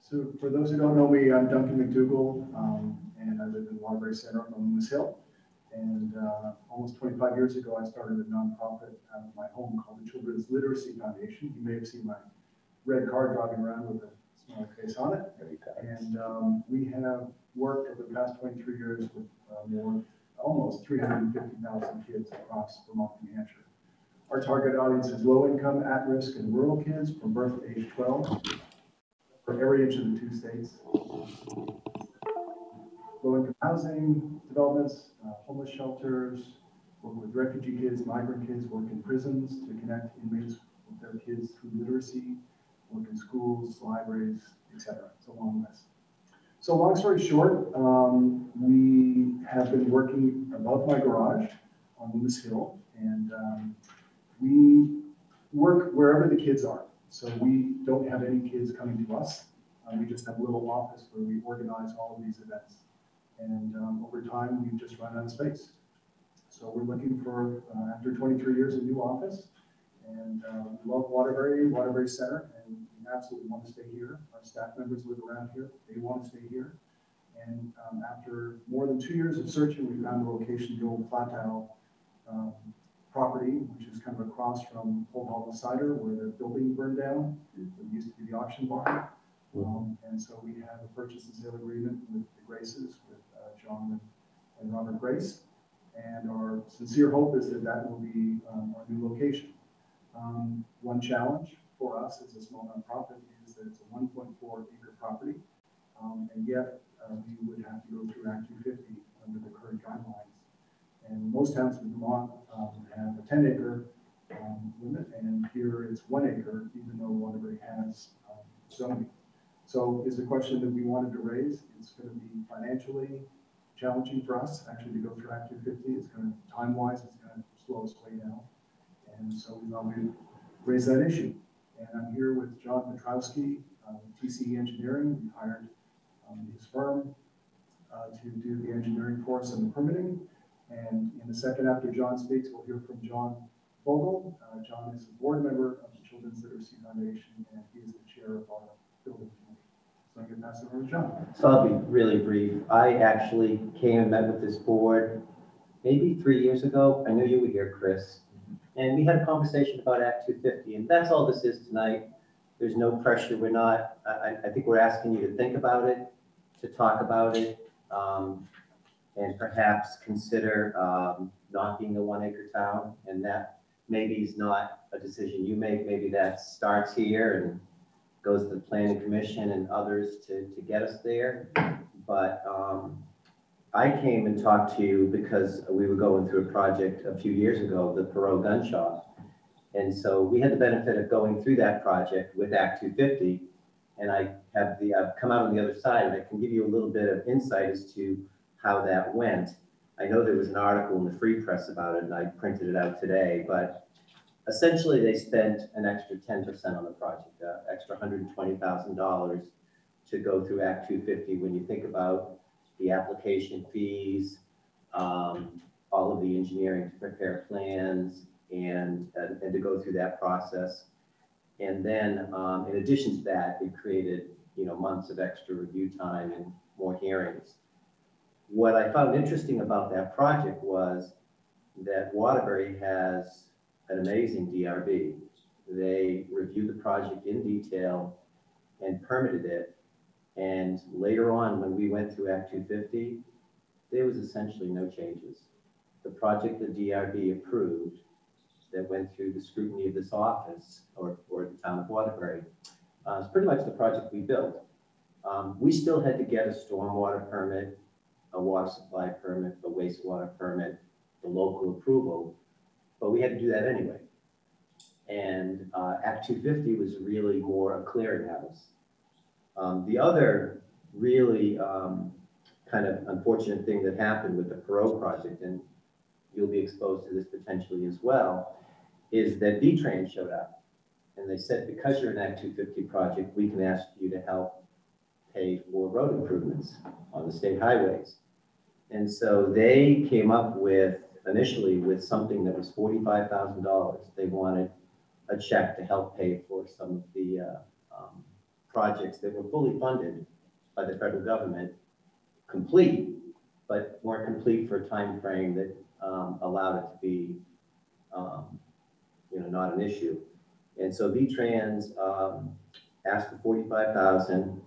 So for those who don't know me, I'm Duncan McDougall, um, and I live in Waterbury Center on Loomis Hill. And uh, almost 25 years ago, I started a nonprofit out of my home called the Children's Literacy Foundation. You may have seen my red car driving around with a smiley face on it. And um, we have worked over the past twenty-three years with uh, more, almost three hundred and fifty thousand kids across Vermont, New Hampshire. Our target audience is low-income, at-risk, and rural kids from birth to age twelve for every inch of the two states. Low-income housing developments, uh, homeless shelters, work with refugee kids, migrant kids, work in prisons to connect inmates with their kids through literacy, work in schools, libraries, etc. It's a long list. So long story short, um, we have been working above my garage on Loomis Hill, and um, we work wherever the kids are. So we don't have any kids coming to us. Uh, we just have a little office where we organize all of these events. And um, over time, we've just run out of space. So we're looking for, uh, after 23 years, a new office. And uh, we love Waterbury, Waterbury Center, and we absolutely want to stay here. Our staff members live around here. They want to stay here. And um, after more than two years of searching, we found a location, the old Tile um, property, which is kind of across from Cold Hollow Cider, where the building burned down. It used to be the auction barn. Um, and so we have a purchase and sale agreement with the Graces, uh, and, Robert Grace. And our sincere hope is that that will be um, our new location. Um, one challenge for us as a small nonprofit is that it's a 1.4 acre property. Um, and yet uh, we would have to go through Act 250 under the current guidelines. And most towns in Vermont um, have a 10 acre um, limit, and here it's one acre, even though Waterbury has um, zoning. So is the question that we wanted to raise. It's going to be financially challenging for us actually to go through Act 250. It's going to, time wise, it's going to slow us way down. And so we thought we'd raise that issue. And I'm here with John Petrowski, uh, TCE Engineering. We hired um, his firm uh, to do the engineering for us and the permitting. And in a second after John speaks, we'll hear from John Vogel. Uh, John is a board member of the Children's Literacy Foundation, and he is the chair of our building. So I'm going to pass it over to John. So I'll be really brief. I actually came and met with this board maybe three years ago. I knew you were here, Chris. And we had a conversation about Act 250, and that's all this is tonight. There's no pressure. We're not, I, I think we're asking you to think about it, to talk about it, um, and perhaps consider um, not being a one acre town. And that maybe is not a decision you make. Maybe that starts here and goes to the planning commission and others to, to get us there. But um, I came and talked to you because we were going through a project a few years ago, the Parro Gun Shop. And so we had the benefit of going through that project with Act 250. And I have the, I've come out on the other side and I can give you a little bit of insight as to how that went. I know there was an article in the Free Press about it and I printed it out today, but essentially they spent an extra 10% on the project, uh, extra $120,000 to go through Act 250 when you think about the application fees, um, all of the engineering to prepare plans and, and, and to go through that process. And then um, in addition to that, it created you know months of extra review time and more hearings. What I found interesting about that project was that Waterbury has an amazing DRB. They reviewed the project in detail and permitted it. And later on, when we went through Act 250, there was essentially no changes. The project the DRB approved that went through the scrutiny of this office or, or the town of Waterbury uh, is pretty much the project we built. Um, we still had to get a stormwater permit, a water supply permit, a wastewater permit, the local approval, but we had to do that anyway. And uh, Act 250 was really more a clearinghouse. Um, the other really um, kind of unfortunate thing that happened with the Parro project, and you'll be exposed to this potentially as well, is that VTrans showed up. And they said, because you're an Act 250 project, we can ask you to help pay for road improvements on the state highways. And so they came up with, initially, with something that was $45,000. They wanted a check to help pay for some of the uh, um, projects that were fully funded by the federal government, complete, but weren't complete for a time frame that um, allowed it to be, um, you know, not an issue. And so VTrans um, asked for 45,000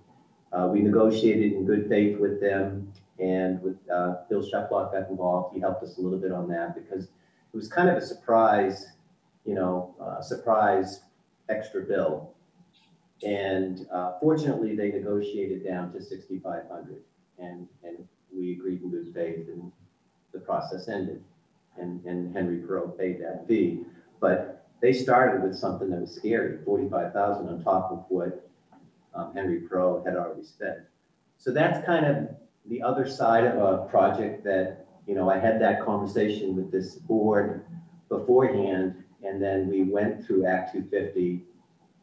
Uh, we negotiated in good faith with them and with, uh, Bill Shepeluk got involved. He helped us a little bit on that because it was kind of a surprise, you know, uh, surprise extra bill. And, uh, fortunately, they negotiated down to sixty-five hundred and, and we agreed in good faith and the process ended. And, and Henry Parro paid that fee. But they started with something that was scary, forty-five thousand on top of what um, Henry Parro had already spent. So that's kind of the other side of a project that, you know, I had that conversation with this board beforehand, and then we went through Act two fifty,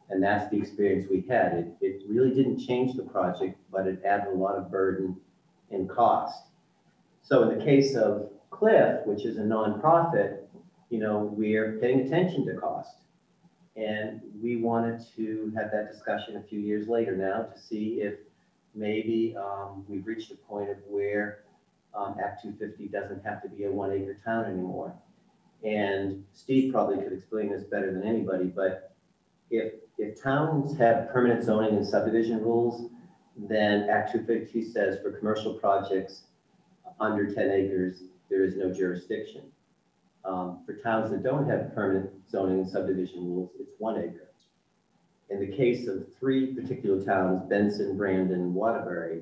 and that's the experience we had. It, it really didn't change the project, but it added a lot of burden and cost. So in the case of CLiF, which is a nonprofit, you know, we're paying attention to cost. And we wanted to have that discussion a few years later now to see if maybe um, we've reached a point of where um, Act 250 doesn't have to be a one acre town anymore. And Steve probably could explain this better than anybody, but if, if towns have permanent zoning and subdivision rules, then Act 250 says for commercial projects under 10 acres, there is no jurisdiction. Um, for towns that don't have permanent zoning and subdivision rules, it's one acre. In the case of three particular towns, Benson, Brandon, and Waterbury,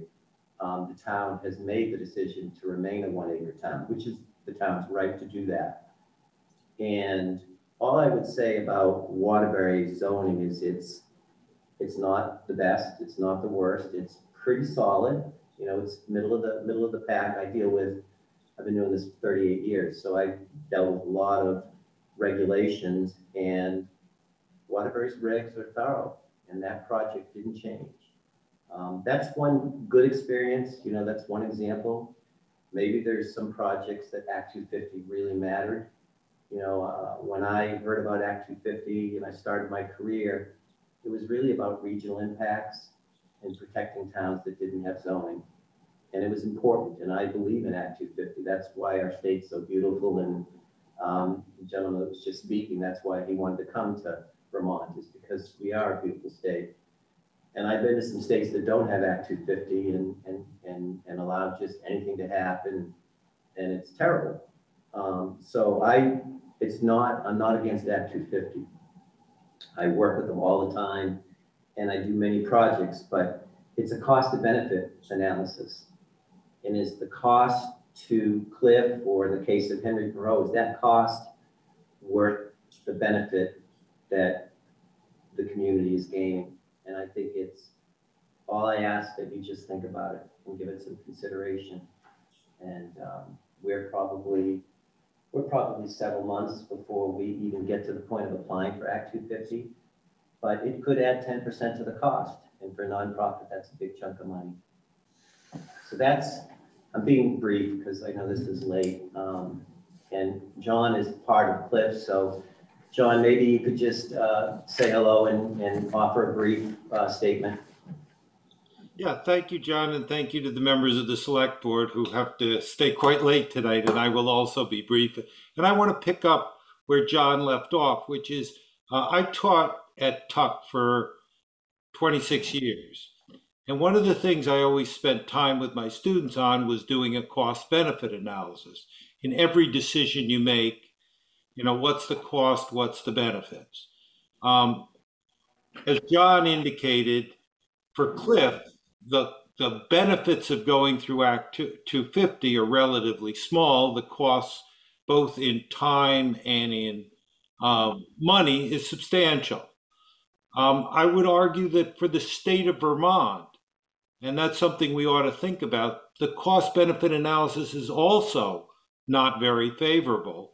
um, the town has made the decision to remain a one acre town, which is the town's right to do that. And all I would say about Waterbury zoning is it's, it's not the best, it's not the worst, it's pretty solid. You know, it's middle of the, middle of the pack. I deal with I've been doing this 38 years, so I dealt with a lot of regulations and Waterbury's regs are thorough and that project didn't change. Um, that's one good experience, you know, that's one example. Maybe there's some projects that Act 250 really mattered. You know, uh, when I heard about Act 250 and I started my career, it was really about regional impacts and protecting towns that didn't have zoning and it was important. And I believe in Act 250. That's why our state's so beautiful. And um, the gentleman that was just speaking, that's why he wanted to come to Vermont, is because we are a beautiful state. And I've been to some states that don't have Act 250 and, and, and, and allow just anything to happen, and it's terrible. Um, so I, it's not, I'm not against Act 250. I work with them all the time, and I do many projects, but it's a cost to benefit analysis. And is the cost to CLiF or in the case of Henry Parro, is that cost worth the benefit that the community is gaining? And I think it's all I ask that you just think about it and give it some consideration. And um, we're probably we're probably several months before we even get to the point of applying for Act 250, but it could add 10% to the cost. And for a nonprofit, that's a big chunk of money. So that's I'm being brief because I know this is late. Um, and John is part of CLiF. So, John, maybe you could just uh, say hello and, and offer a brief uh, statement. Yeah, thank you, John, and thank you to the members of the select board who have to stay quite late tonight, and I will also be brief. And I want to pick up where John left off, which is uh, I taught at Tuck for 26 years. And one of the things I always spent time with my students on was doing a cost benefit analysis. In every decision you make, you know, what's the cost, what's the benefits? Um, as John indicated, for CLiF, the, the benefits of going through Act 250 are relatively small. The costs, both in time and in um, money, is substantial. Um, I would argue that for the state of Vermont, and that's something we ought to think about. The cost benefit analysis is also not very favorable.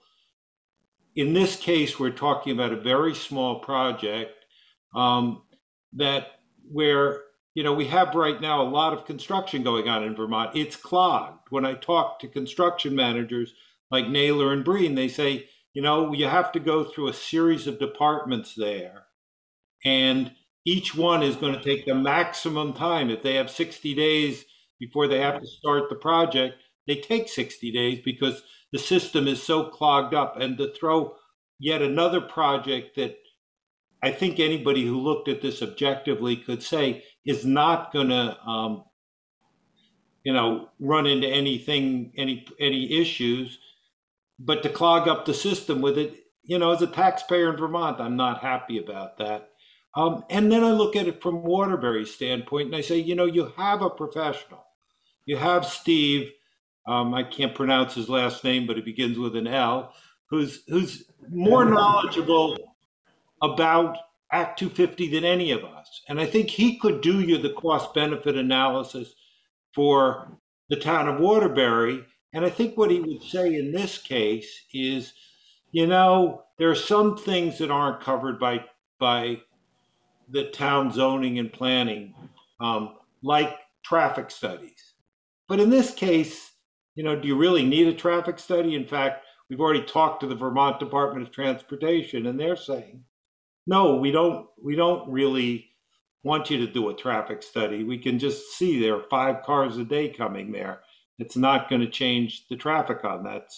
In this case, we're talking about a very small project um, that where you know we have right now a lot of construction going on in Vermont. It's clogged. When I talk to construction managers like Naylor and Breen, they say, you know, you have to go through a series of departments there, and each one is going to take the maximum time. If they have 60 days before they have to start the project, they take 60 days because the system is so clogged up. And to throw yet another project that I think anybody who looked at this objectively could say is not going to, um, you know, run into anything, any any issues. But to clog up the system with it, you know, as a taxpayer in Vermont, I'm not happy about that. Um, and then I look at it from Waterbury's standpoint, and I say, you know, you have a professional. You have Steve. Um, I can't pronounce his last name, but it begins with an L. Who's who's more knowledgeable about Act 250 than any of us. And I think he could do you the cost benefit analysis for the town of Waterbury. And I think what he would say in this case is, you know, there are some things that aren't covered by by the town zoning and planning, um, like traffic studies. But in this case, you know, do you really need a traffic study? In fact, we've already talked to the Vermont Department of Transportation, and they're saying, no, we don't. We don't really want you to do a traffic study. We can just see there are five cars a day coming there. It's not going to change the traffic on that.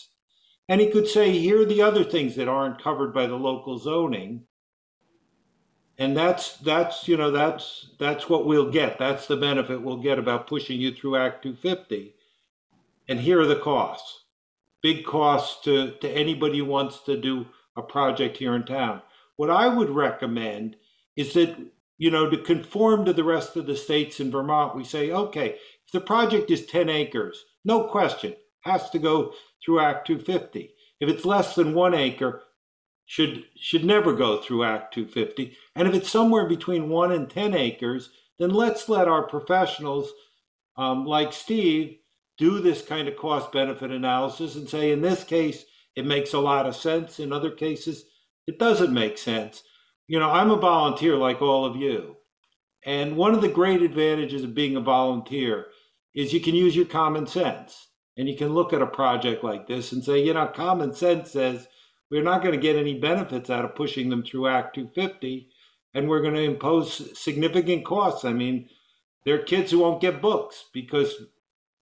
And he could say, here are the other things that aren't covered by the local zoning. And that's that's you know that's that's what we'll get. That's the benefit we'll get about pushing you through Act 250. And here are the costs. Big costs to, to anybody who wants to do a project here in town. What I would recommend is that you know, to conform to the rest of the states in Vermont, we say, okay, if the project is 10 acres, no question, has to go through Act 250. If it's less than one acre, should should never go through Act 250. And if it's somewhere between one and 10 acres, then let's let our professionals, um, like Steve, do this kind of cost benefit analysis and say, in this case, it makes a lot of sense. In other cases, it doesn't make sense you know, I'm a volunteer like all of you. And one of the great advantages of being a volunteer is you can use your common sense. And you can look at a project like this and say, you know, common sense says we're not going to get any benefits out of pushing them through Act 250, and we're going to impose significant costs. I mean, there are kids who won't get books because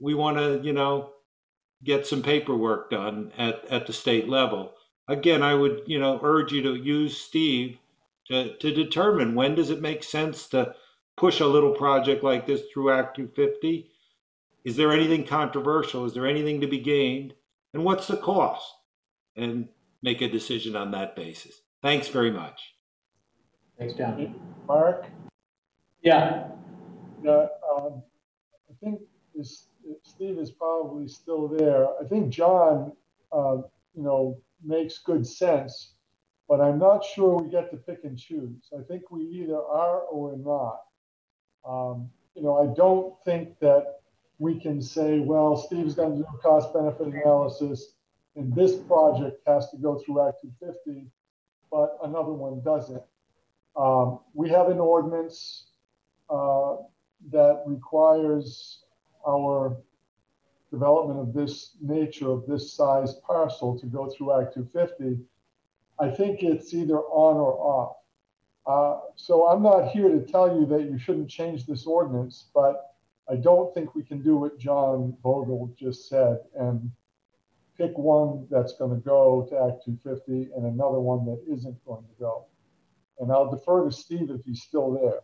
we want to, you know, get some paperwork done at, at the state level. Again, I would, you know, urge you to use Steve to, to determine when does it make sense to push a little project like this through Act 250? Is there anything controversial? Is there anything to be gained? And what's the cost? And make a decision on that basis. Thanks very much. Thanks, John. Mark? Yeah. Yeah, um, I think this, Steve is probably still there. I think John, uh, you know, makes good sense but I'm not sure we get to pick and choose. I think we either are or we're not. Um, you know, I don't think that we can say, well, Steve's going to do a cost benefit analysis and this project has to go through Act 250, but another one doesn't. Um, we have an ordinance uh, that requires our development of this nature of this size parcel to go through Act 250 I think it's either on or off. Uh, so I'm not here to tell you that you shouldn't change this ordinance, but I don't think we can do what John Vogel just said and pick one that's going to go to Act 250 and another one that isn't going to go. And I'll defer to Steve if he's still there.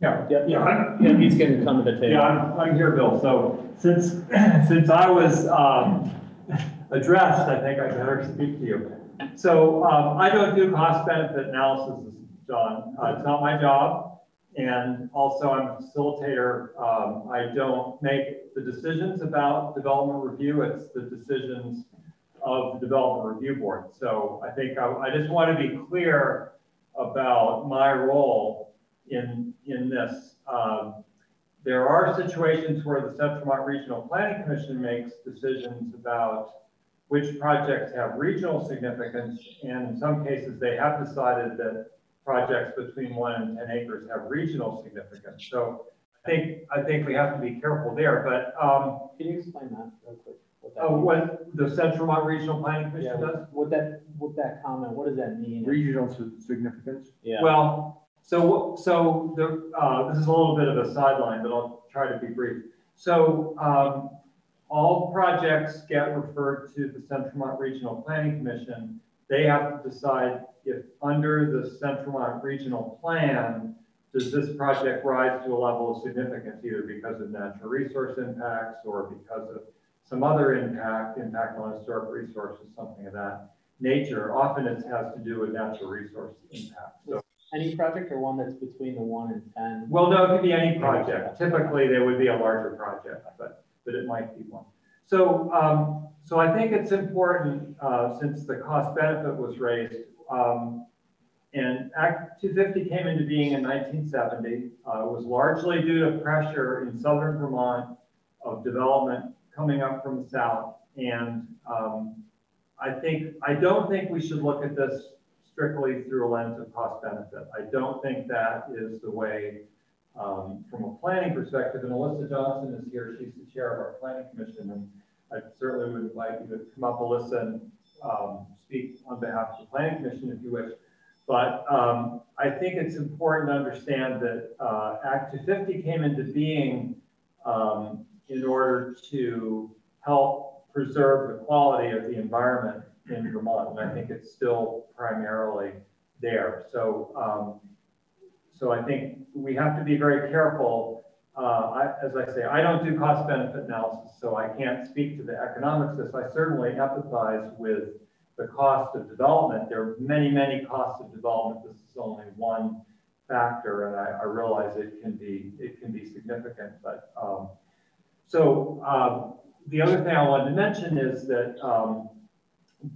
Yeah, yeah, yeah. yeah he's to come to the table. Yeah, I'm, I'm here, Bill. So since [clears throat] since I was um, [laughs] addressed, I think I better speak to you. So um, I don't do cost benefit analysis, John. Uh, it's not my job. And also I'm a facilitator. Um, I don't make the decisions about development review. It's the decisions of the development review board. So I think I, I just want to be clear about my role in, in this. Um, there are situations where the Central Vermont Regional Planning Commission makes decisions about which projects have regional significance, and in some cases, they have decided that projects between one and 10 acres have regional significance. So I think, I think we have to be careful there, but. Um, Can you explain that real quick? What, uh, what the Central Vermont Regional Planning Commission yeah, does? What that, what that comment, what does that mean? Regional significance? Yeah. Well, so, so the, uh, this is a little bit of a sideline, but I'll try to be brief. So um, all projects get referred to the Central Vermont Regional Planning Commission. They have to decide if under the Central Vermont Regional Plan, does this project rise to a level of significance either because of natural resource impacts or because of some other impact, impact on historic resources, something of that nature. Often it has to do with natural resource impact. So, Any project or one that's between the one and ten? well, no, it could be any project. Typically, there would be a larger project, but, but it might be one. So, um, so I think it's important, uh, since the cost benefit was raised, um, and Act 250 came into being in 1970. Uh, it was largely due to pressure in southern Vermont of development coming up from the south. And um, I think I don't think we should look at this strictly through a lens of cost benefit. I don't think that is the way, um, from a planning perspective. And Alyssa Johnson is here; she's the chair of our planning commission, and I certainly would invite you to come up, Alyssa, and um, speak on behalf of the planning commission if you wish. But um, I think it's important to understand that uh, Act 250 came into being um, in order to help preserve the quality of the environment in Vermont, and I think it's still primarily there. So, um, so I think we have to be very careful. Uh, I, as I say, I don't do cost benefit analysis, so I can't speak to the economics this. I certainly empathize with the cost of development. There are many, many costs of development. This is only one factor, and I, I realize it can be it can be significant. But um, so um, the other thing I wanted to mention is that um,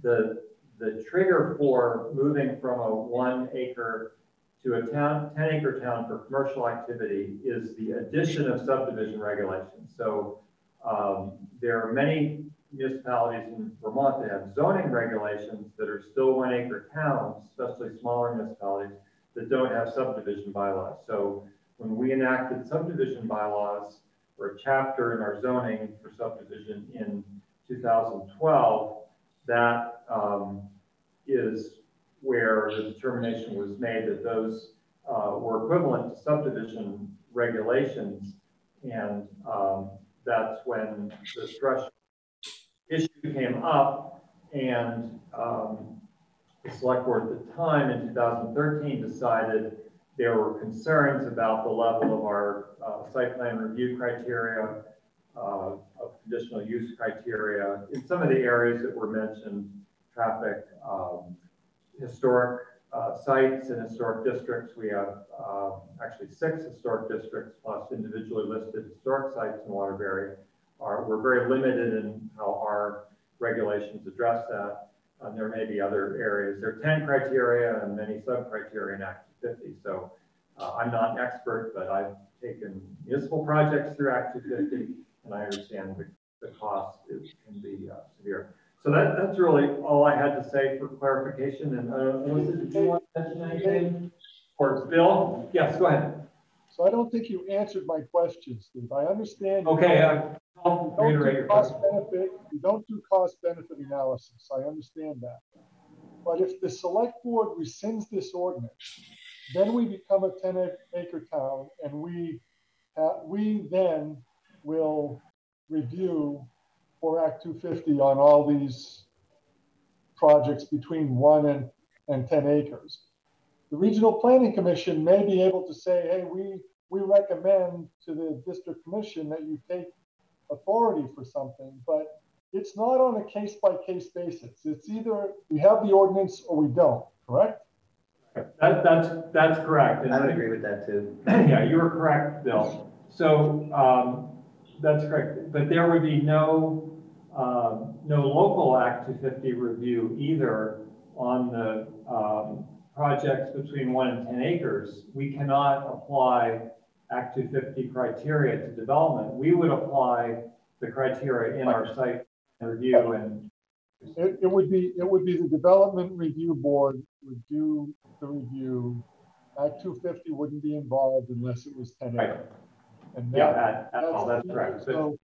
the the trigger for moving from a one acre to a town 10 acre town for commercial activity is the addition of subdivision regulations. So um, there are many municipalities in Vermont that have zoning regulations that are still one acre towns, especially smaller municipalities, that don't have subdivision bylaws. So when we enacted subdivision bylaws or a chapter in our zoning for subdivision in 2012, that um, is where the determination was made that those uh, were equivalent to subdivision regulations. And um, that's when the threshold issue came up and um, the select board at the time in 2013 decided there were concerns about the level of our uh, site plan review criteria, uh, of conditional use criteria in some of the areas that were mentioned, traffic, um, historic uh, sites and historic districts. We have uh, actually six historic districts plus individually listed historic sites in Waterbury are, we're very limited in how our regulations address that. And there may be other areas. There are 10 criteria and many sub-criteria in Act 50. So uh, I'm not an expert, but I've taken municipal projects through Act 250, and I understand the, the cost is, can be uh, severe. So that, that's really all I had to say for clarification. And uh, Melissa, did you want to mention anything? Or Bill? Yes, go ahead. So I don't think you answered my question, Steve. I understand. Okay, uh, I'll you don't reiterate your cost benefit. You don't do cost benefit analysis. I understand that. But if the select board rescinds this ordinance, then we become a 10 acre town and we, uh, we then will review for Act 250 on all these projects between one and, and 10 acres. The Regional Planning Commission may be able to say, hey, we, we recommend to the district commission that you take authority for something, but it's not on a case by case basis. It's either we have the ordinance or we don't, correct? That, that's, that's correct. I would agree with that too. Yeah, you were correct, Bill. So, um, that's correct. But there would be no, um, no local Act 250 review either on the, um, projects between one and 10 acres. We cannot apply Act 250 criteria to development. We would apply the criteria in our site review and It, it would be, it would be the Development Review Board would do the review. Act 250 wouldn't be involved unless it was 10 Right. And Yeah, that- that- that's all, that's correct. So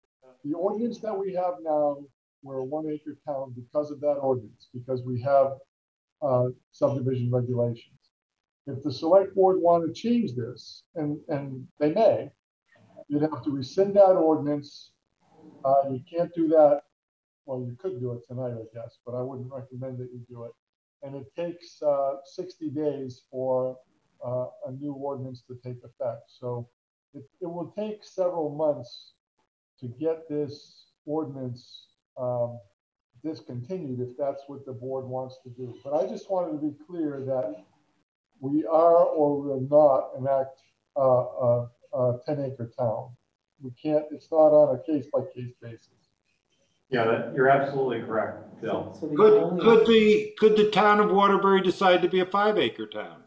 the ordinance that we have now, we're a one acre town because of that ordinance, because we have uh, subdivision regulations. If the select board want to change this, and, and they may, you'd have to rescind that ordinance. Uh, you can't do that, well, you could do it tonight, I guess, but I wouldn't recommend that you do it. And it takes uh, 60 days for uh, a new ordinance to take effect. So it, it will take several months to get this ordinance um, discontinued if that's what the board wants to do. But I just wanted to be clear that we are or will not enact uh, a, a 10 acre town. We can't, it's not on a case by case basis. Yeah, that, you're absolutely correct, Bill. Could, could the, could the town of Waterbury decide to be a five acre town?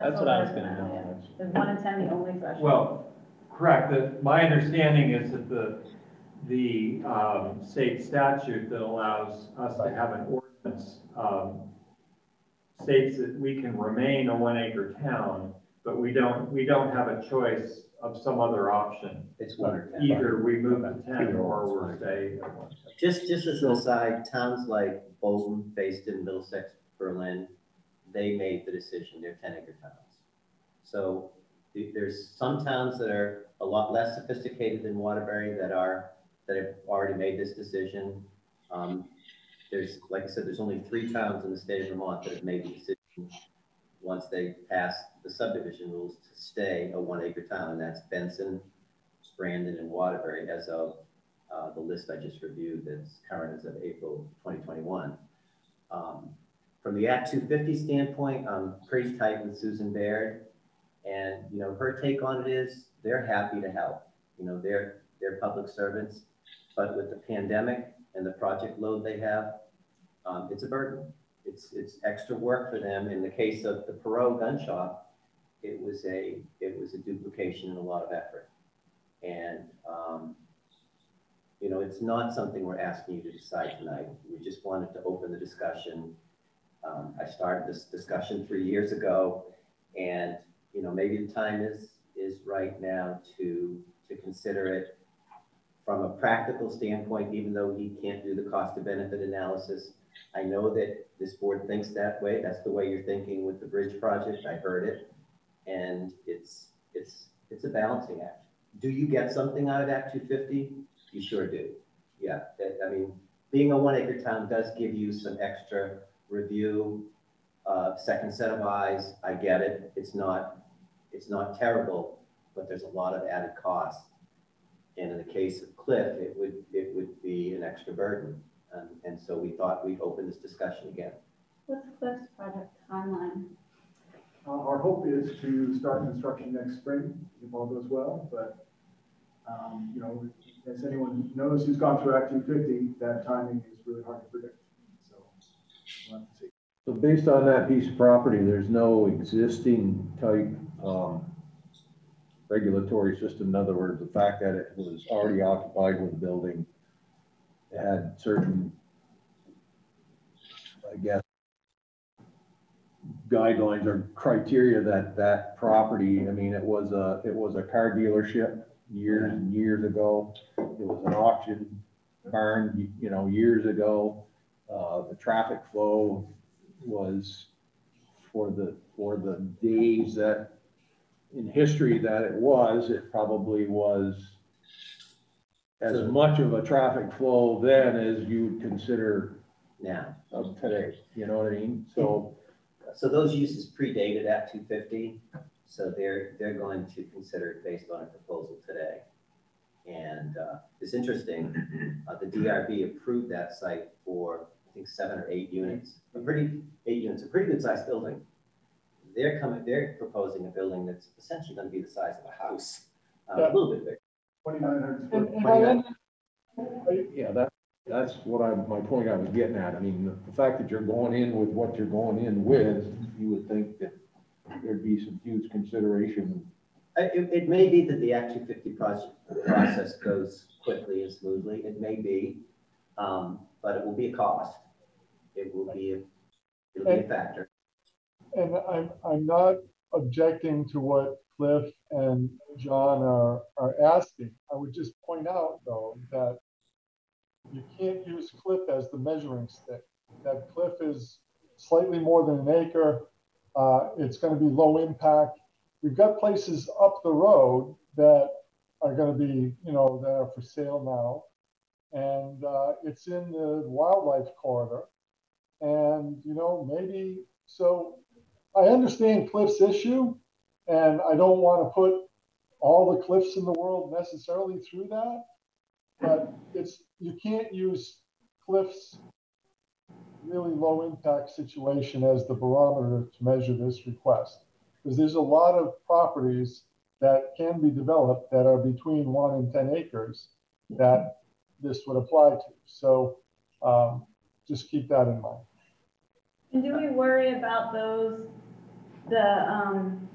That's what I was gonna know. Is one in ten the only threshold? Well, correct, that, my understanding is that the, the, um, state statute that allows us to have an ordinance, um, states that we can remain a one acre town, but we don't, we don't have a choice of some other option. It's one or ten. Either we move to ten or we're stay at one. Just, just as an aside, towns like Bolton, Fayston, Middlesex, Berlin, they made the decision, they're ten acre towns. So th- there's some towns that are a lot less sophisticated than Waterbury that are, that have already made this decision. Um, there's, like I said, there's only three towns in the state of Vermont that have made the decision, once they pass the subdivision rules, to stay a one acre town, and that's Benson, Brandon, and Waterbury as of uh, the list I just reviewed that's current as of April 2021. Um, From the Act 250 standpoint, I'm pretty tight with Susan Baird. And, you know, her take on it is they're happy to help. You know, they're, they're public servants. But with the pandemic and the project load they have, um, it's a burden. It's, it's extra work for them. In the case of the Parro gun shop, it was a, it was a duplication and a lot of effort. And, um, you know, it's not something we're asking you to decide tonight. We just wanted to open the discussion. Um, I started this discussion three years ago, and, you know, maybe the time is, is right now to, to consider it from a practical standpoint, even though he can't do the cost of benefit analysis. I know that this board thinks that way. That's the way you're thinking with the bridge project. I heard it. And it's, it's, it's a balancing act. Do you get something out of Act 250? You sure do. Yeah, I mean, being a one acre town does give you some extra review, uh, second set of eyes. I get it. It's not, it's not terrible, but there's a lot of added cost. And in the case of CLiF, it would, it would be an extra burden. Um, and so we thought we'd open this discussion again. What's CLiF's project timeline? Uh, our hope is to start construction next spring, if all goes well, but, um, you know, as anyone knows who's gone through Act two fifty, that timing is really hard to predict, so we'll have to see. So based on that piece of property, there's no existing type, um, regulatory system. In other words, the fact that it was already occupied with a building had certain, I guess, guidelines or criteria that that property, I mean, it was a, it was a car dealership years and years ago. It was an auction barn, you know, years ago. Uh, the traffic flow was for the, for the days that, in history that it was, it probably was as much of a traffic flow then as you would consider now of today, you know what I mean? So, So those uses predated Act two fifty, so they're, they're going to consider it based on a proposal today. And, uh, it's interesting, uh, the DRB approved that site for, I think, seven or eight units, a pretty, eight units, a pretty good sized building. They're coming, they're proposing a building that's essentially gonna be the size of a house, uh, a little bit bigger. Twenty-nine hundred And- square. and by then- yeah, that, that's what I, my point I was getting at. I mean, the- the fact that you're going in with what you're going in with, you would think that there'd be some huge consideration. It, it may be that the Act two fifty project, process goes quickly and smoothly, it may be, um, but it will be a cost. It will be, a it'll be a factor. And I'm, I'm not objecting to what CLiF and John are, are asking. I would just point out, though, that you can't use CLiF as the measuring stick. That CLiF is slightly more than an acre. Uh, it's gonna be low impact. We've got places up the road that are gonna be, you know, that are for sale now. And, uh, it's in the wildlife corridor. And, you know, maybe, so I understand CLiF's issue, And I don't want to put all the CLiFs in the world necessarily through that, but it's, you can't use CLiF's, really low impact situation as the barometer to measure this request. Because there's a lot of properties that can be developed that are between one and 10 acres that this would apply to. So um, just keep that in mind. And do we worry about those, the, um,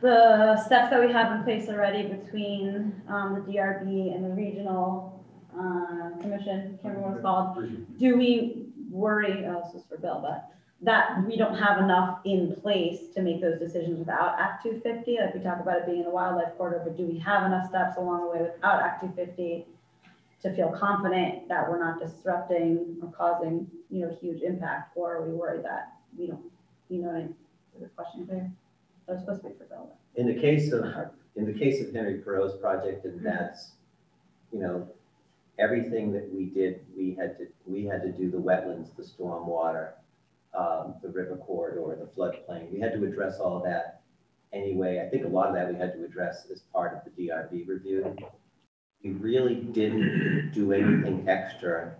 the steps that we have in place already between, um, the DRB and the regional, uh, commission, can't remember what it's called? Do we worry, oh, this is for Bill, but that we don't have enough in place to make those decisions without Act two fifty? Like we talk about it being in the wildlife corridor, but do we have enough steps along the way without Act two fifty to feel confident that we're not disrupting or causing, you know, huge impact, or are we worried that we don't, you know, what I question clear? That was supposed to be for Bill. In the case of, in the case of Henry Parro's project, and that's, you know, everything that we did, we had to, we had to do the wetlands, the stormwater, um, the river corridor, the floodplain. We had to address all that anyway. I think a lot of that we had to address as part of the DRB review. We really didn't do anything extra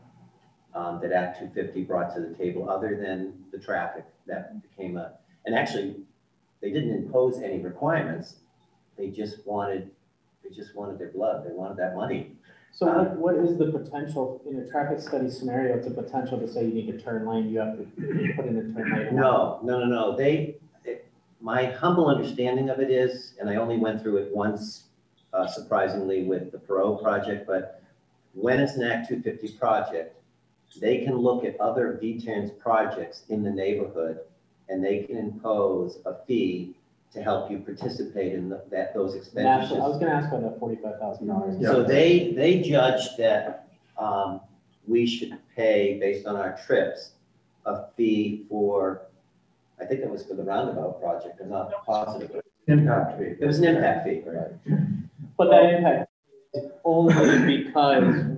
um, that Act 250 brought to the table, other than the traffic that became a, and actually, they didn't impose any requirements. They just wanted, they just wanted their blood. They wanted that money. So what, what is the potential, in a traffic study scenario, it's a potential to say you need a turn lane, you have to put in a turn lane? No, no, no, no. They, it- my humble understanding of it is, and I only went through it once, uh, surprisingly, with the Parro project, but when it's an Act 250 project, they can look at other VTrans projects in the neighborhood, and they can impose a fee to help you participate in the- that, those expenditures. National, I was gonna ask about that forty-five thousand dollars. So they, they judged that, um, we should pay, based on our trips, a fee for, I think it was for the roundabout project, I'm not positive. Impact fee. It was an impact fee, right? But that impact is only because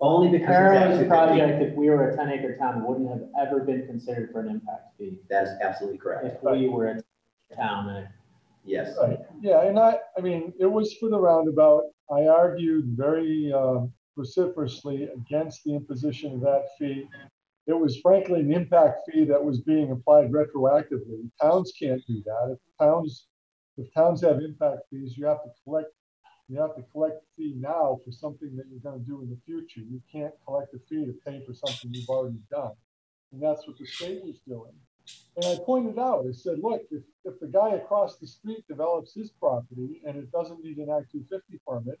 Only because it's Carolyn's actually- project, if we were a ten acre town, wouldn't have ever been considered for an impact fee. That is absolutely correct. If we were a town and Yes. Right, yeah, and I, I mean, it was for the roundabout. I argued very uh, vociferously against the imposition of that fee. It was frankly an impact fee that was being applied retroactively. Towns can't do that. If towns, if towns have impact fees, you have to collect, you have to collect the fee now for something that you're gonna do in the future. You can't collect a fee to pay for something you've already done. And that's what the state was doing. And I pointed out, I said, look, if, if the guy across the street develops his property and it doesn't need an Act 250 permit,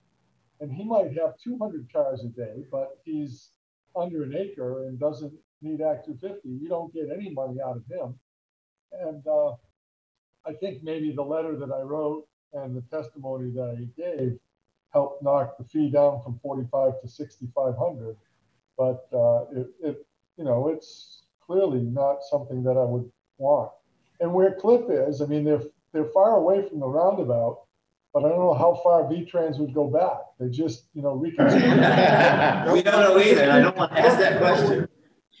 and he might have 200 cars a day, but he's under an acre and doesn't need Act 250, you don't get any money out of him. And uh, I think maybe the letter that I wrote and the testimony that I gave helped knock the fee down from 45 to 6,500. But uh, it, it, you know, it's clearly not something that I would want. And where CLiF is, I mean, they're they're far away from the roundabout, but I don't know how far VTrans would go back. They just, you know, reconstruct. [laughs] We don't know either, I don't want to ask that question.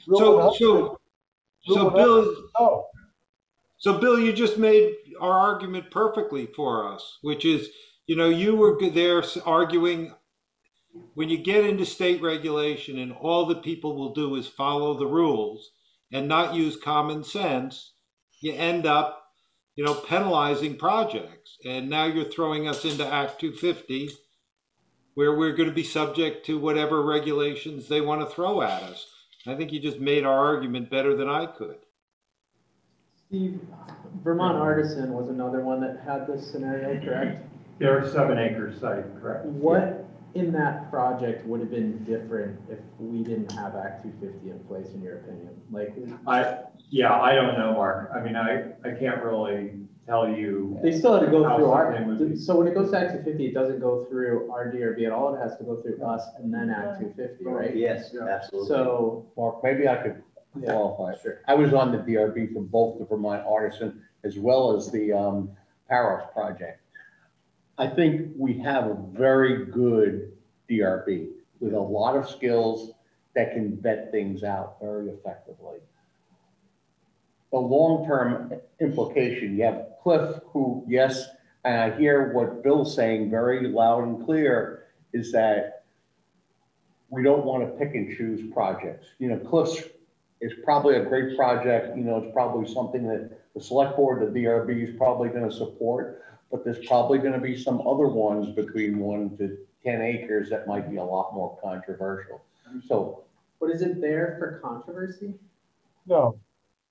So, so, so Bill, Oh, so Bill, you just made our argument perfectly for us, which is, you know, you were there arguing when you get into state regulation and all the people will do is follow the rules and not use common sense, you end up, you know, penalizing projects. And now you're throwing us into Act 250 where we're going to be subject to whatever regulations they want to throw at us. I think you just made our argument better than I could. Steve, Vermont Artisan was another one that had this scenario, correct? They're seven acre site, correct? What in that project would have been different if we didn't have Act two fifty in place, in your opinion? Like, I, yeah, I don't know, Mark. I mean, I, I can't really tell you. they still had to go how through our, something would be. so when it goes to Act two fifty, it doesn't go through our DRB at all, it has to go through us and then Act two fifty, right? Yes, absolutely. So, Mark, maybe I could Yeah, qualify. sure. I was on the DRB for both the Vermont Artisan as well as the um, Parro's project. I think we have a very good DRB with a lot of skills that can vet things out very effectively. the long-term implication, you have CLiF, who, yes, and I hear what Bill's saying very loud and clear, is that we don't want to pick and choose projects. You know, CLiF's is probably a great project, you know, it's probably something that the select board, the DRB is probably going to support, but there's probably going to be some other ones between one to 10 acres that might be a lot more controversial. So. But is it there for controversy? No,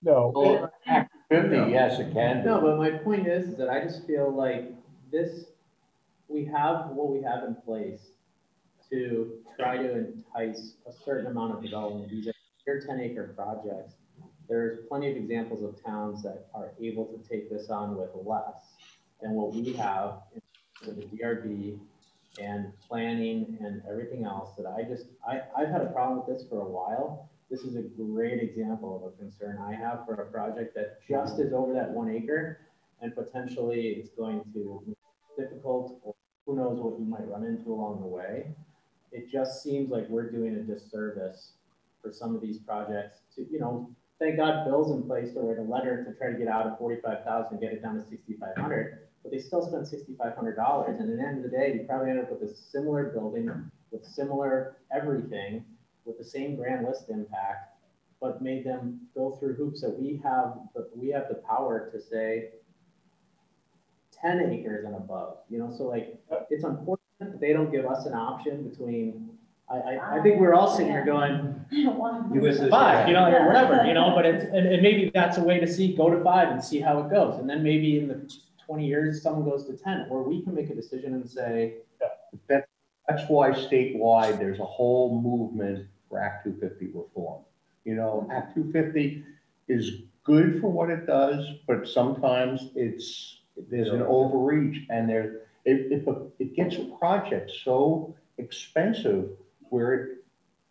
no. Well, Act 50, yes, it can. No, but my point is that I just feel like this, we have what we have in place to try to entice a certain amount of development. These are your ten acre projects. There's plenty of examples of towns that are able to take this on with less than what we have with the DRB and planning and everything else that I just, I, I've had a problem with this for a while. This is a great example of a concern I have for a project that just is over that one acre and potentially it's going to be difficult or who knows what you might run into along the way. It just seems like we're doing a disservice for some of these projects to, you know, thank God Bill's in place to write a letter to try to get out of 45,000, get it down to 6,500, but they still spent $6,500. And at the end of the day, you probably end up with a similar building with similar everything with the same grand list impact, but made them go through hoops that we have, but we have the power to say 10 acres and above, you know, so like, it's unfortunate that they don't give us an option between, I, I, I think we're all sitting here going, five, you know, or whatever, you know, but it's, [laughs] and, and maybe that's a way to see, go to five and see how it goes. And then maybe in the twenty years, someone goes to ten, or we can make a decision and say, That, that's why statewide, there's a whole movement for Act two fifty reform. You know, Act two fifty is good for what it does, but sometimes it's, there's an overreach and there, it, it, it gets a project so expensive where it,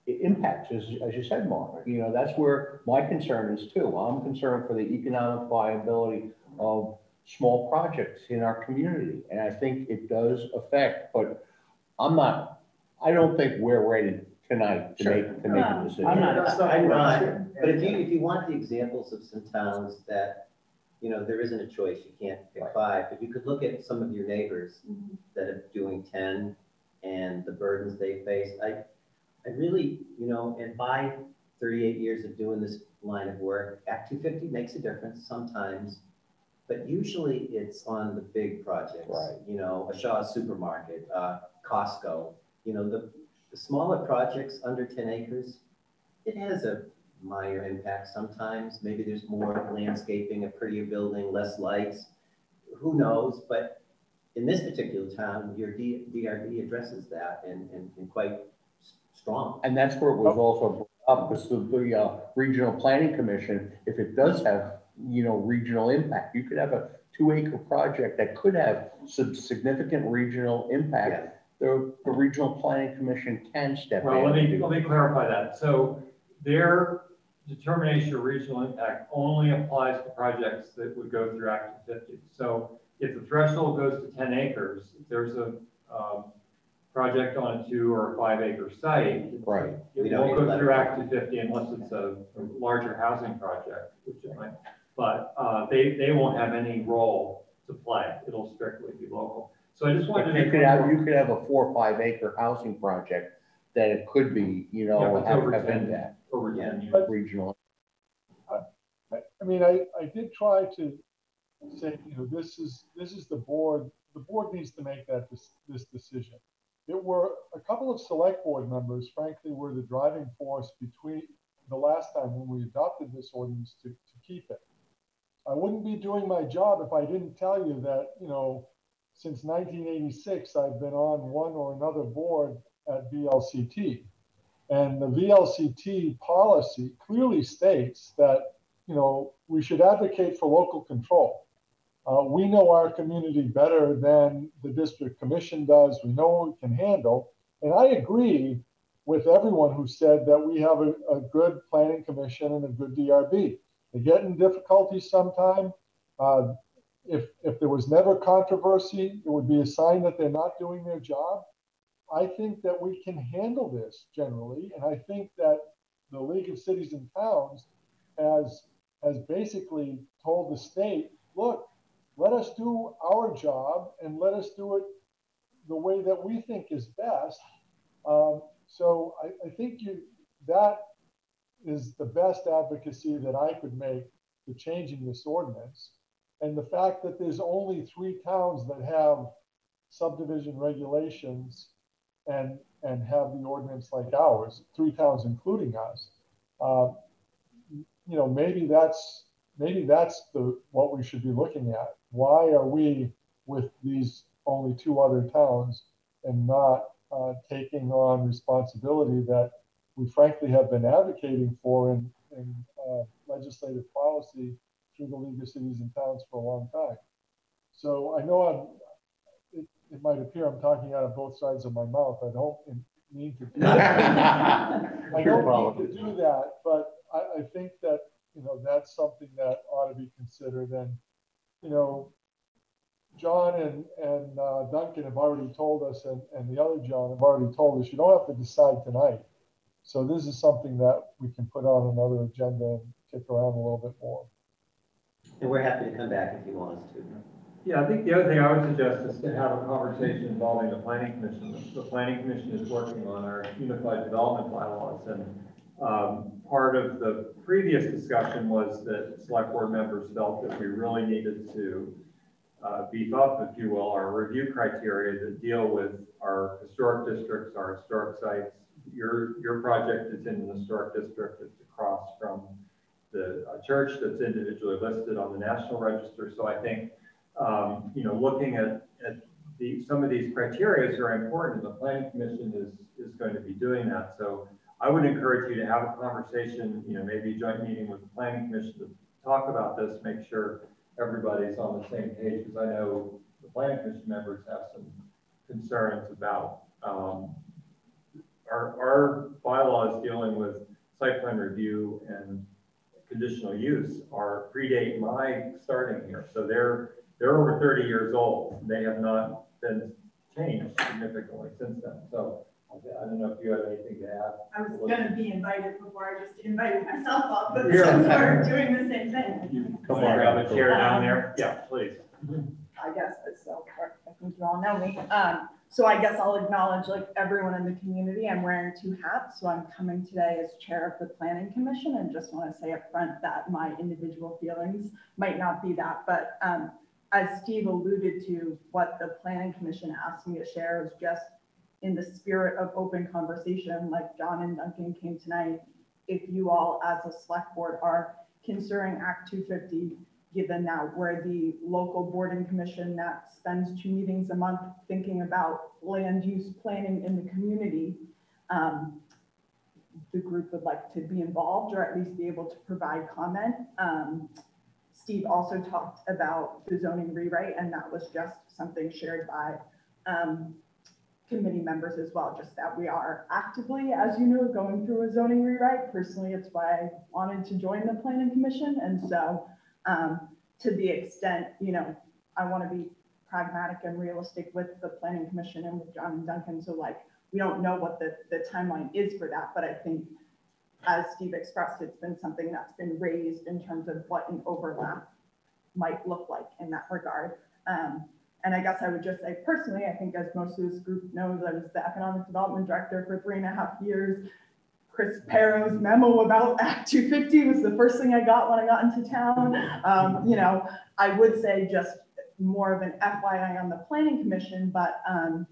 it impacts, as, as you said, Mark, you know, that's where my concern is too. I'm concerned for the economic viability of small projects in our community. And I think it does affect, but I'm not, I don't think we're ready tonight to Sure. make, to make a decision. I'm not- I'm not, but if you, if you want the examples of some towns that, you know, there isn't a choice, you can't pick five, if you could look at some of your neighbors mm-hmm. that are doing ten and the burdens they face, I, I really, you know, and by thirty-eight years of doing this line of work, Act two fifty makes a difference sometimes, but usually it's on the big projects. Right. You know, a Shaw's Supermarket, uh, Costco, you know, the, the smaller projects under ten acres, it has a minor impact sometimes. Maybe there's more landscaping, a prettier building, less lights. Who knows? But in this particular town, your D, DRB addresses that and, and, and quite strong. And that's where it was also brought up, because the, the, uh, Regional Planning Commission, if it does have, you know, regional impact, you could have a two acre project that could have some significant regional impact. The, the Regional Planning Commission can step in. Well, let me, let me clarify that. So their determination of regional impact only applies to projects that would go through Act 50. So if the threshold goes to 10 acres, if there's a um, project on a two or a five acre site, Right. We it don't won't need go to through let- Act 250 unless it's a a larger housing project, which it might. But uh, they, they won't have any role to play. It'll strictly be local. So I just wanted to. But make you could have, you could have a four or five acre housing project that it could be, you Yeah, know, but have, over have 10 impact, Over 10 years. regional. I, I mean, I, I did try to say, you know, this is, this is the board, the board needs to make that, this, this decision. There were a couple of select board members, frankly, were the driving force between the last time when we adopted this ordinance to, to keep it. I wouldn't be doing my job if I didn't tell you that, you know, since 1986, I've been on one or another board at VLCT. And the VLCT policy clearly states that, you know, we should advocate for local control. Uh, we know our community better than the district commission does. We know what we can handle. And I agree with everyone who said that we have a, a good planning commission and a good DRB. They get in difficulties sometime. Uh, if, if there was never controversy, it would be a sign that they're not doing their job. I think that we can handle this generally, and I think that the League of Cities and Towns has has basically told the state, look, let us do our job and let us do it the way that we think is best. Um, so I, I think you that is the best advocacy that I could make to changing this ordinance. And the fact that there's only three towns that have subdivision regulations and and have the ordinance like ours, three towns including us. Uh, you know, maybe that's maybe that's the what we should be looking at. Why are we with these only two other towns and not uh, taking on responsibility that we frankly have been advocating for in, in uh, legislative policy through the League of Cities and Towns for a long time. So I know I'm, it, it might appear I'm talking out of both sides of my mouth. I don't mean to do that. [laughs] I don't mean to do that, but I, I think that, you know, that's something that ought to be considered. And, you know, John and, and uh, Duncan have already told us, and, and the other John have already told us, you don't have to decide tonight. So this is something that we can put on another agenda and kick around a little bit more. And we're happy to come back if you want us to. Yeah, I think the other thing I would suggest is to have a conversation involving the planning commission. The planning commission is working on our unified development bylaws and um, part of the previous discussion was that select board members felt that we really needed to uh, beef up, if you will, our review criteria that deal with our historic districts, our historic sites, your, your project is in an historic district. It's across from the church that's individually listed on the National Register. So I think, um, you know, looking at, at the, some of these criteria are important. And the Planning Commission is, is going to be doing that. So I would encourage you to have a conversation, you know, maybe a joint meeting with the Planning Commission to talk about this, make sure everybody's on the same page, because I know the Planning Commission members have some concerns about um, our, our bylaws dealing with site plan review and conditional use are predate my starting here. So they're they're over 30 years old. They have not been changed significantly since then. So I don't know if you have anything to add. I was going to be invited before I just invited myself up, but since we're doing the same thing. Come on, grab a chair down there. Yeah, please. I guess that's so, I think you all know me. Um, so I guess I'll acknowledge like everyone in the community. I'm wearing two hats. So I'm coming today as chair of the planning commission and just want to say up front that my individual feelings might not be that. But um, as Steve alluded to, what the planning commission asked me to share is just in the spirit of open conversation, like John and Duncan came tonight, if you all as a select board are considering Act 250 given that we're the local boarding commission that spends two meetings a month thinking about land use planning in the community, um, the group would like to be involved or at least be able to provide comment. Um, Steve also talked about the zoning rewrite, and that was just something shared by um, committee members as well, just that we are actively, as you know, going through a zoning rewrite. Personally, it's why I wanted to join the planning commission. And so um, to the extent, you know, I want to be pragmatic and realistic with the planning commission and with John and Duncan. So like, we don't know what the, the timeline is for that, but I think as Steve expressed, it's been something that's been raised in terms of what an overlap might look like in that regard. Um, and I guess I would just say personally, I think as most of this group knows, I was the economic development director for three and a half years. Chris Parro's memo about [laughs] Act 250 was the first thing I got when I got into town. Um, you know, I would say just more of an FYI on the planning commission, but um,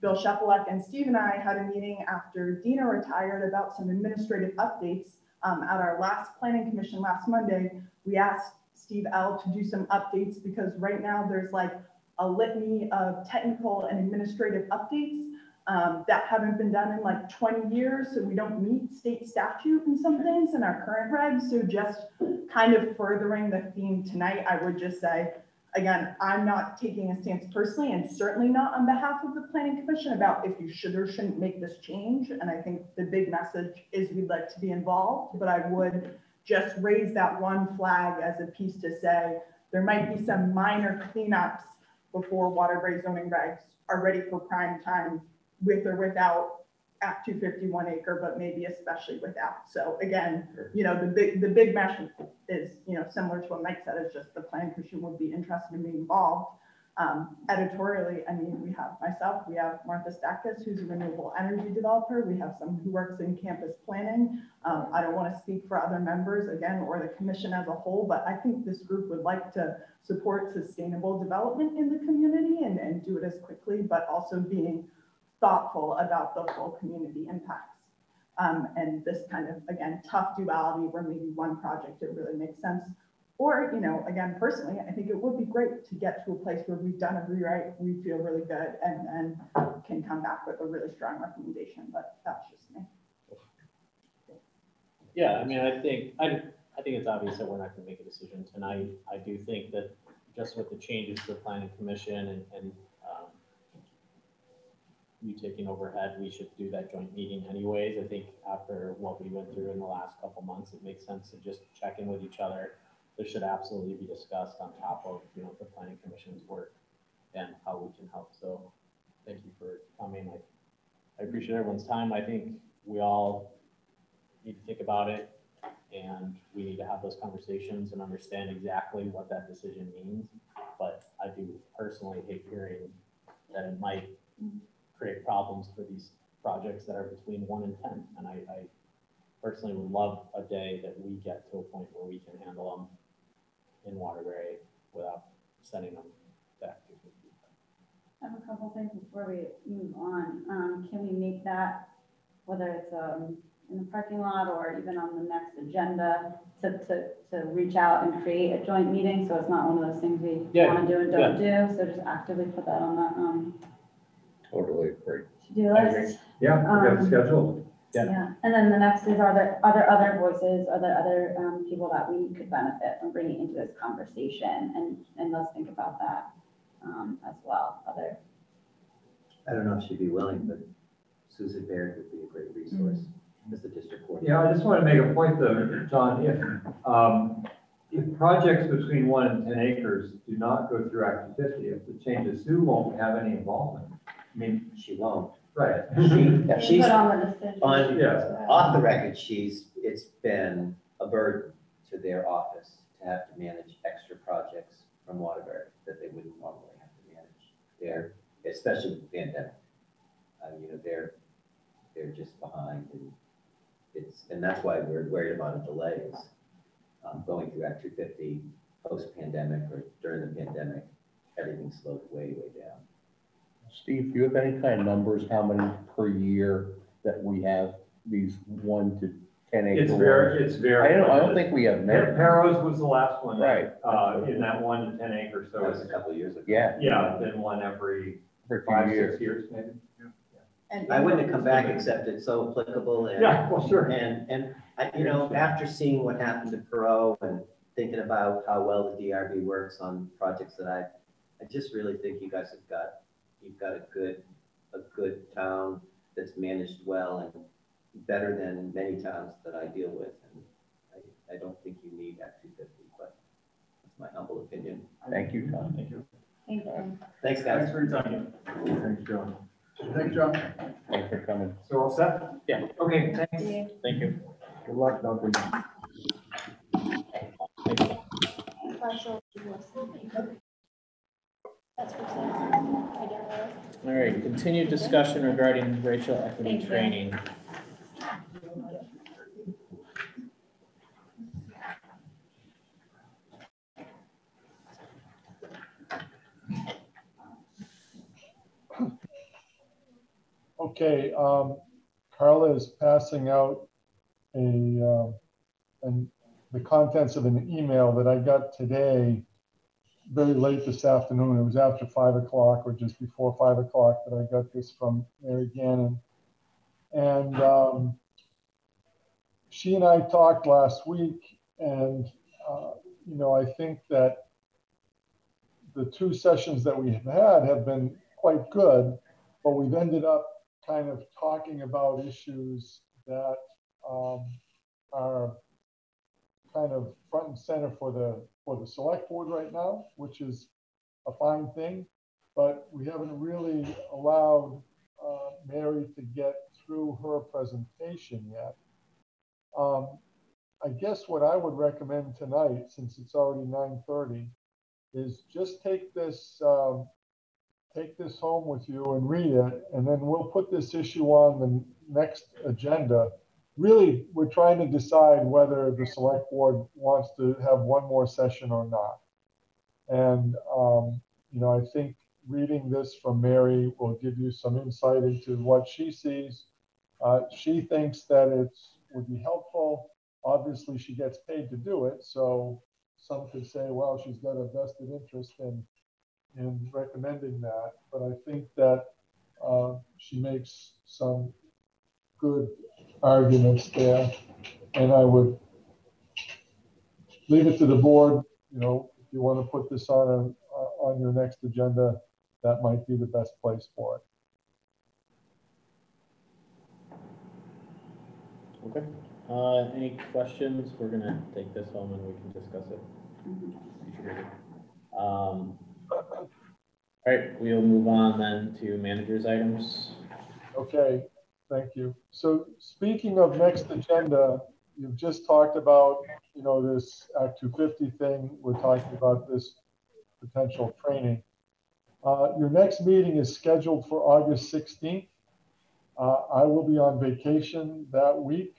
Bill Shepeluk and Steve and I had a meeting after Dina retired about some administrative updates um, at our last planning commission last Monday. We asked Steve L to do some updates because right now there's like a litany of technical and administrative updates um, that haven't been done in like 20 years. So we don't meet state statute in some things in our current regs. So just kind of furthering the theme tonight, I would just say, again, I'm not taking a stance personally and certainly not on behalf of the planning commission about if you should or shouldn't make this change. And I think the big message is we'd like to be involved, but I would just raise that one flag as a piece to say, there might be some minor cleanups before Waterbury zoning regs are ready for prime time with or without at 251 acre, but maybe especially without. So again, you know, the big, the big mesh is, you know, similar to what Mike said, is just the plan commission would be interested in being involved. Um, editorially, I mean, we have myself, we have Martha Staskus, who's a renewable energy developer. We have someone who works in campus planning. Um, I don't want to speak for other members again, or the commission as a whole, but I think this group would like to support sustainable development in the community and, and do it as quickly, but also being thoughtful about the full community impacts. Um, and this kind of, again, tough duality where maybe one project, it really makes sense. Or, you know, again, personally, I think it would be great to get to a place where we've done a rewrite, we feel really good, and then can come back with a really strong recommendation, but that's just me. Yeah, I mean, I think, I, I think it's obvious that we're not gonna make a decision tonight. I do think that just with the changes to the planning commission and, and, um, you taking overhead, we should do that joint meeting anyways. I think after what we went through in the last couple months, it makes sense to just check in with each other. This should absolutely be discussed on top of, you know, the planning commission's work and how we can help. So thank you for coming. I, I appreciate everyone's time. I think we all need to think about it and we need to have those conversations and understand exactly what that decision means. But I do personally hate hearing that it might create problems for these projects that are between one and 10. And I, I personally would love a day that we get to a point where we can handle them in Waterbury without sending them back to I have a couple things before we move on. Um, can we make that, whether it's, um, in the parking lot or even on the next agenda, to, to, to reach out and create a joint meeting, so it's not one of those things we Yeah, wanna do and don't do, so just actively put that on the, um, Totally agree. to-do list. Yeah, we got Um, scheduled. Yeah, and then the next is are there, are there other voices, are there other, um, people that we could benefit from bringing into this conversation? And, and let's think about that, um, as well, other, I don't know if she'd be willing, but Susan Baird would be a great resource as the district coordinator. Yeah, I just want to make a point though, John, if, um, if projects between one and ten acres do not go through Act 50, if the changes, Sue won't have any involvement. I mean. She won't. Right. She, Put she's, on the decision. on, Yeah. off the record, she's, it's been a burden to their office to have to manage extra projects from Waterbury that they wouldn't normally have to manage. They're, especially with the pandemic. Uh, you know, they're, they're just behind and it's, and that's why we're worried about a delay is um, going through Act two fifty post-pandemic or during the pandemic, everything slowed way, way down. Steve, do you have any kind of numbers, how many per year that we have these one to ten acre? It's very, it's very. I don't, I don't think we have Par- many. Parro's was the last one. Right. Uh, in that one to ten acres, so That was it's, a couple of years ago. Yeah. yeah, then one every For a five, few six years. years maybe. And I wouldn't have come back except it's so applicable and. Yeah, well, sure. And, and, I, you know, after seeing what happened to Parro and thinking about how well the DRB works on projects that I, I just really think you guys have got, you've got a good, a good town that's managed well and better than many towns that I deal with. And I, I don't think you need Act two fifty, but that's my humble opinion. Thank you, Tom. Thank you. Thank you. Thanks, guys. Thanks for your time. Thanks, John. Thanks, John. Thanks for coming. So all set? Yeah. Okay, thanks. Thank you. Good luck, Duncan. All right, continued discussion regarding racial equity Thank you. training. Okay, um, Carla is passing out a, uh, and the contents of an email that I got today, very late this afternoon. It was after five o'clock or just before five o'clock that I got this from Mary Gannon. And, um, she and I talked last week and, uh, you know, I think that the two sessions that we have had have been quite good, but we've ended up kind of talking about issues that um, are kind of front and center for the for the select board right now, which is a fine thing. But we haven't really allowed uh, Mary to get through her presentation yet. Um, I guess what I would recommend tonight, since it's already nine thirty, is just take this, um, take this home with you and read it, and then we'll put this issue on the next agenda. Really, we're trying to decide whether the select board wants to have one more session or not. And, um, you know, I think reading this from Mary will give you some insight into what she sees. Uh, she thinks that it would be helpful. Obviously, she gets paid to do it, so some could say, well, she's got a vested interest in in recommending that. But I think that uh, she makes some good arguments there, and I would leave it to the board. You know, if you want to put this on a, uh, on your next agenda, that might be the best place for it. Okay. Uh, any questions? We're gonna take this home and we can discuss it. Um, all right, we'll move on then to managers items. Okay, thank you. So speaking of next agenda, you've just talked about, you know, this Act 250 thing. We're talking about this potential training. Uh, your next meeting is scheduled for August 16th. Uh, I will be on vacation that week.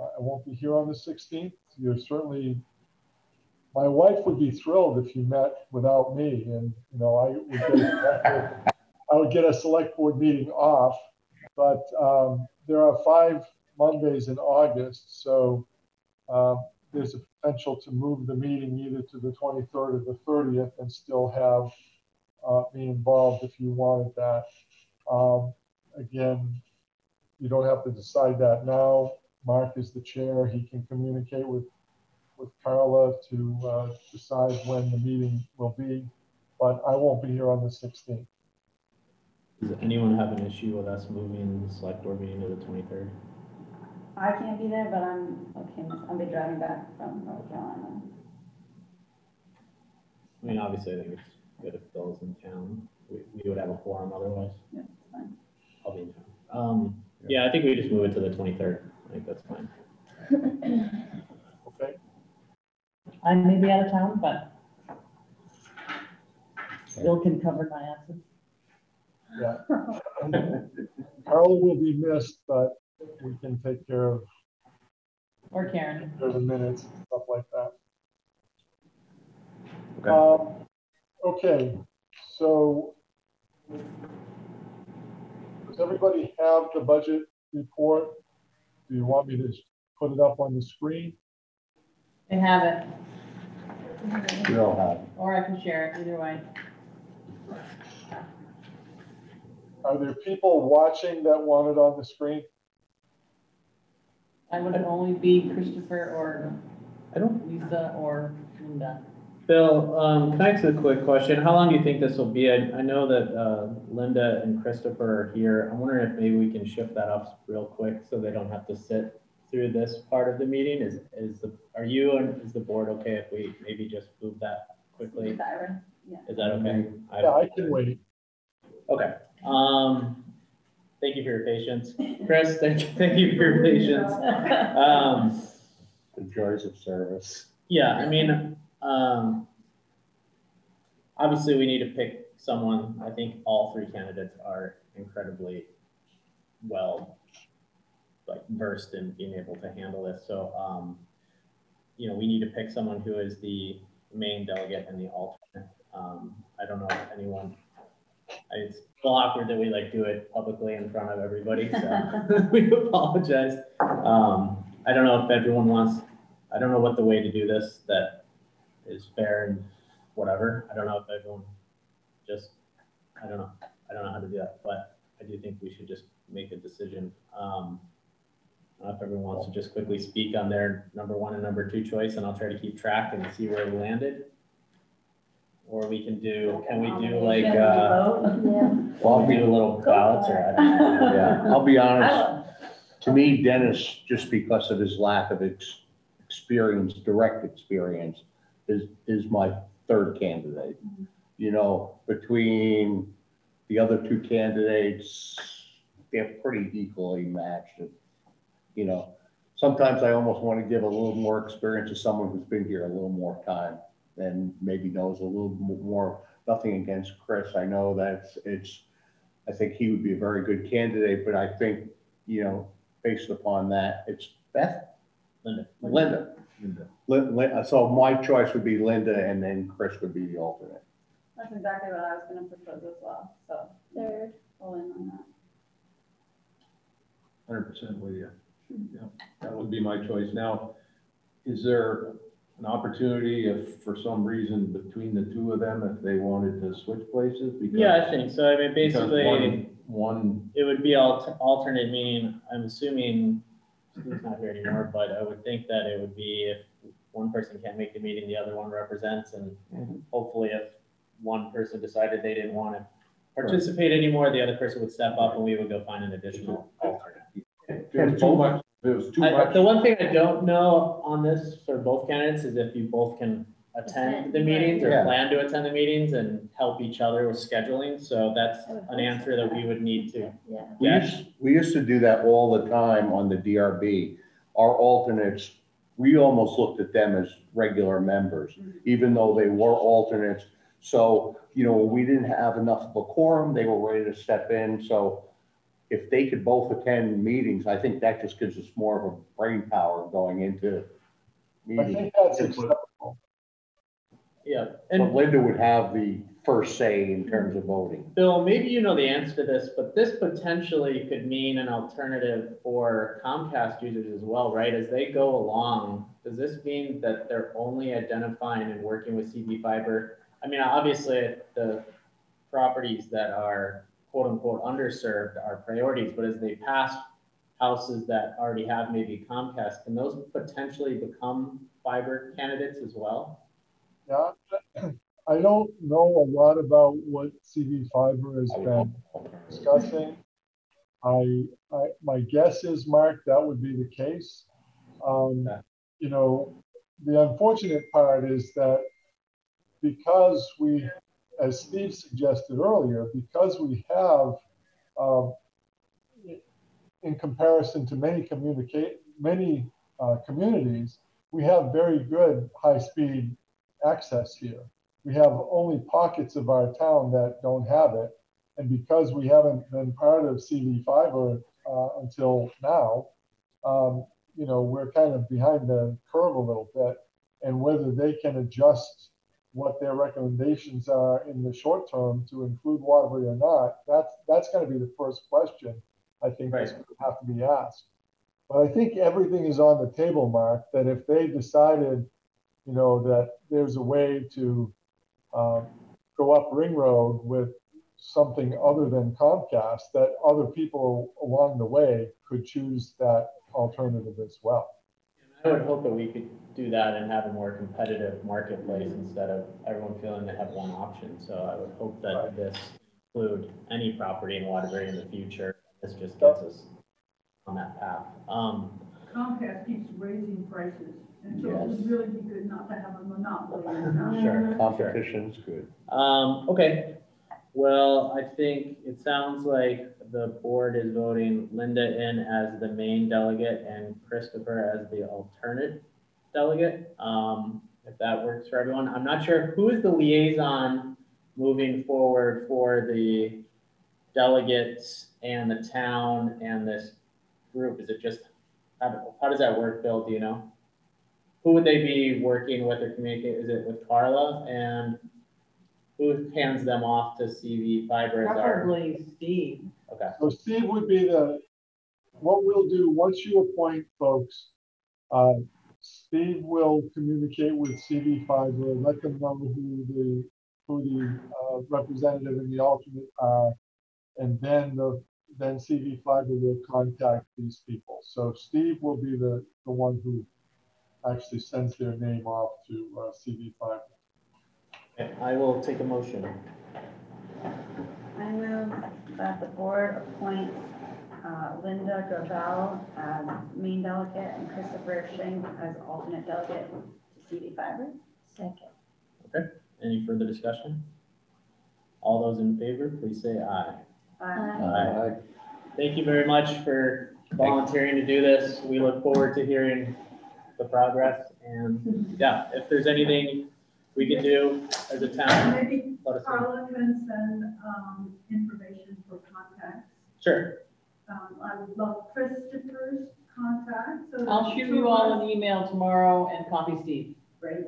Uh, I won't be here on the 16th. You're certainly, my wife would be thrilled if you met without me. And, you know, I would get, I would get a select board meeting off. But um, there are five Mondays in August. So um, there's a potential to move the meeting either to the 23rd or the 30th and still have uh, be involved if you wanted that. Um, again, you don't have to decide that now. Mark is the chair. He can communicate with, with Carla to uh, decide when the meeting will be, but I won't be here on the 16th. Does anyone have an issue with us moving the select board meeting to the twenty-third? I can't be there, but I'm okay. I'll be driving back from North Carolina. I mean, obviously, I think it's good if Bill's in town. We, we would have a forum otherwise. Yeah, fine. I'll be in town. Um, yeah, I think we just move it to the twenty-third. I think that's fine. Okay. I may be out of town, but Bill can cover my absence. Yeah. Carla will be missed, but we can take care of Or Karen. the minutes and stuff like that. Um, okay, so does everybody have the budget report? Do you want me to put it up on the screen? They have it, We all have. or I can share it, either way. Are there people watching that want it on the screen? I would only be Christopher or I don't. Lisa or Linda. Bill, um, can I ask a quick question? How long do you think this will be? I, I know that, uh, Linda and Christopher are here. I'm wondering if maybe we can shift that up real quick so they don't have to sit through this part of the meeting. Is, is the, are you and is the board okay if we maybe just move that quickly? Yeah. Is that okay? Yeah, I can wait. Okay, um, thank you for your patience. Chris, thank you, thank you for your patience. Um, The joys of service. yeah, I mean, um, obviously we need to pick someone. I think all three candidates are incredibly well, like versed in being able to handle this. So, um, you know, we need to pick someone who is the main delegate and the alternate. Um, I don't know if anyone, it's a little awkward that we like do it publicly in front of everybody, so [laughs] [laughs] we apologize. Um, I don't know if everyone wants, I don't know what the way to do this that is fair and whatever. I don't know if everyone just, I don't know. I don't know how to do that, but I do think we should just make a decision. Um, I don't know if everyone wants to just quickly speak on their number one and number two choice, and I'll try to keep track and see where we landed. Or we can do, can we do like, uh, well, we do a little ballots or I don't know. Yeah, I'll be honest. To me, Dennis, just because of his lack of ex- experience, direct experience, is, is my third candidate. You know, between the other two candidates, they're pretty equally matched. And, You know, sometimes I almost want to give a little more experience to someone who's been here a little more time and maybe knows a little more, nothing against Chris. I know that's, it's, I think he would be a very good candidate, but I think, you know, based upon that, it's Beth? Linda. Linda. Lin- Lin- so my choice would be Linda and then Chris would be the alternate. That's exactly what I was gonna propose as well, so they're all in on that. Hundred percent with you. Yeah, that would be my choice. Now, is there an opportunity if for some reason between the two of them, if they wanted to switch places? Because- Yeah, I think so. I mean, because basically, one- One, it would be alter, alternate, meaning, I'm assuming, Steve's not here anymore, but I would think that it would be if one person can't make the meeting, the other one represents, and mm-hmm. hopefully if one person decided they didn't want to participate anymore, the other person would step up and we would go find an additional alternate. if it was too much, if it was too I- much. The one thing I don't know on this for both candidates is if you both can attend the meetings or Yeah. plan to attend the meetings and help each other with scheduling. So that's an answer that we would need to We get. used, we used to do that all the time on the DRB. Our alternates, we almost looked at them as regular members, even though they were alternates. So, you know, we didn't have enough of a quorum, they were ready to step in. So if they could both attend meetings, I think that just gives us more of a brain power going into meetings. I think that's acceptable. Yeah, But and Linda would have the first say in terms of voting. Bill, maybe you know the answer to this, but this potentially could mean an alternative for Comcast users as well, right? As they go along, does this mean that they're only identifying and working with CV fiber? I mean, obviously, the properties that are quote unquote underserved are priorities, but as they pass houses that already have maybe Comcast, can those potentially become fiber candidates as well? Yeah, I don't know a lot about what CV fiber has been discussing. I, I, my guess is, Mark, that would be the case. Um, you know, the unfortunate part is that because we, as Steve suggested earlier, because we have, um, in comparison to many communicate, many uh, communities, we have very good high-speed access here. We have only pockets of our town that don't have it. And because we haven't been part of CV fiber uh, until now, um, you know, we're kind of behind the curve a little bit. And whether they can adjust what their recommendations are in the short term to include Waterbury or not, that's that's going to be the first question I think that's going to have to be asked. But I think everything is on the table, Mark, that if they decided you know, that there's a way to um, go up Ring Road with something other than Comcast, that other people along the way could choose that alternative as well. I would hope that we could do that and have a more competitive marketplace instead of everyone feeling they have one option. So I would hope that this include any property in Waterbury in the future. This just gets us on that path. Um, Comcast keeps raising prices, and so it would really be good not to have a monopoly. in town. [laughs] Sure, competition's good. Um, okay, well, I think it sounds like the board is voting Linda in as the main delegate and Christopher as the alternate delegate. Um, if that works for everyone, I'm not sure who is the liaison moving forward for the delegates and the town and this group. Is it just, how, how does that work, Bill? Do you know? Who would they be working with or communicating? Is it with Carla and who hands them off to CV Fiber as our? Probably Steve. Okay. So Steve would be the, what we'll do, once you appoint folks, uh, Steve will communicate with CV Fiber, let them know who the, who the uh, representative and the alternate are. And then the, then CV Fiber will contact these people. So Steve will be the, the one who actually sends their name off to uh, CV Fiber. Okay, I will take a motion. I move that the board appoint uh, Linda Gravel as main delegate and Christopher Schenk as alternate delegate to CV Fiber. Second. Okay, any further discussion? All those in favor, please say aye. Aye. Aye. thank you very much for volunteering to do this. We look forward to hearing the progress and yeah, if there's anything we can do as a town, Maybe let us know. Carla can send, um, information for contacts. Sure. Um, I would love Christopher's contact, so. I'll shoot you all an email tomorrow and copy Steve. Great.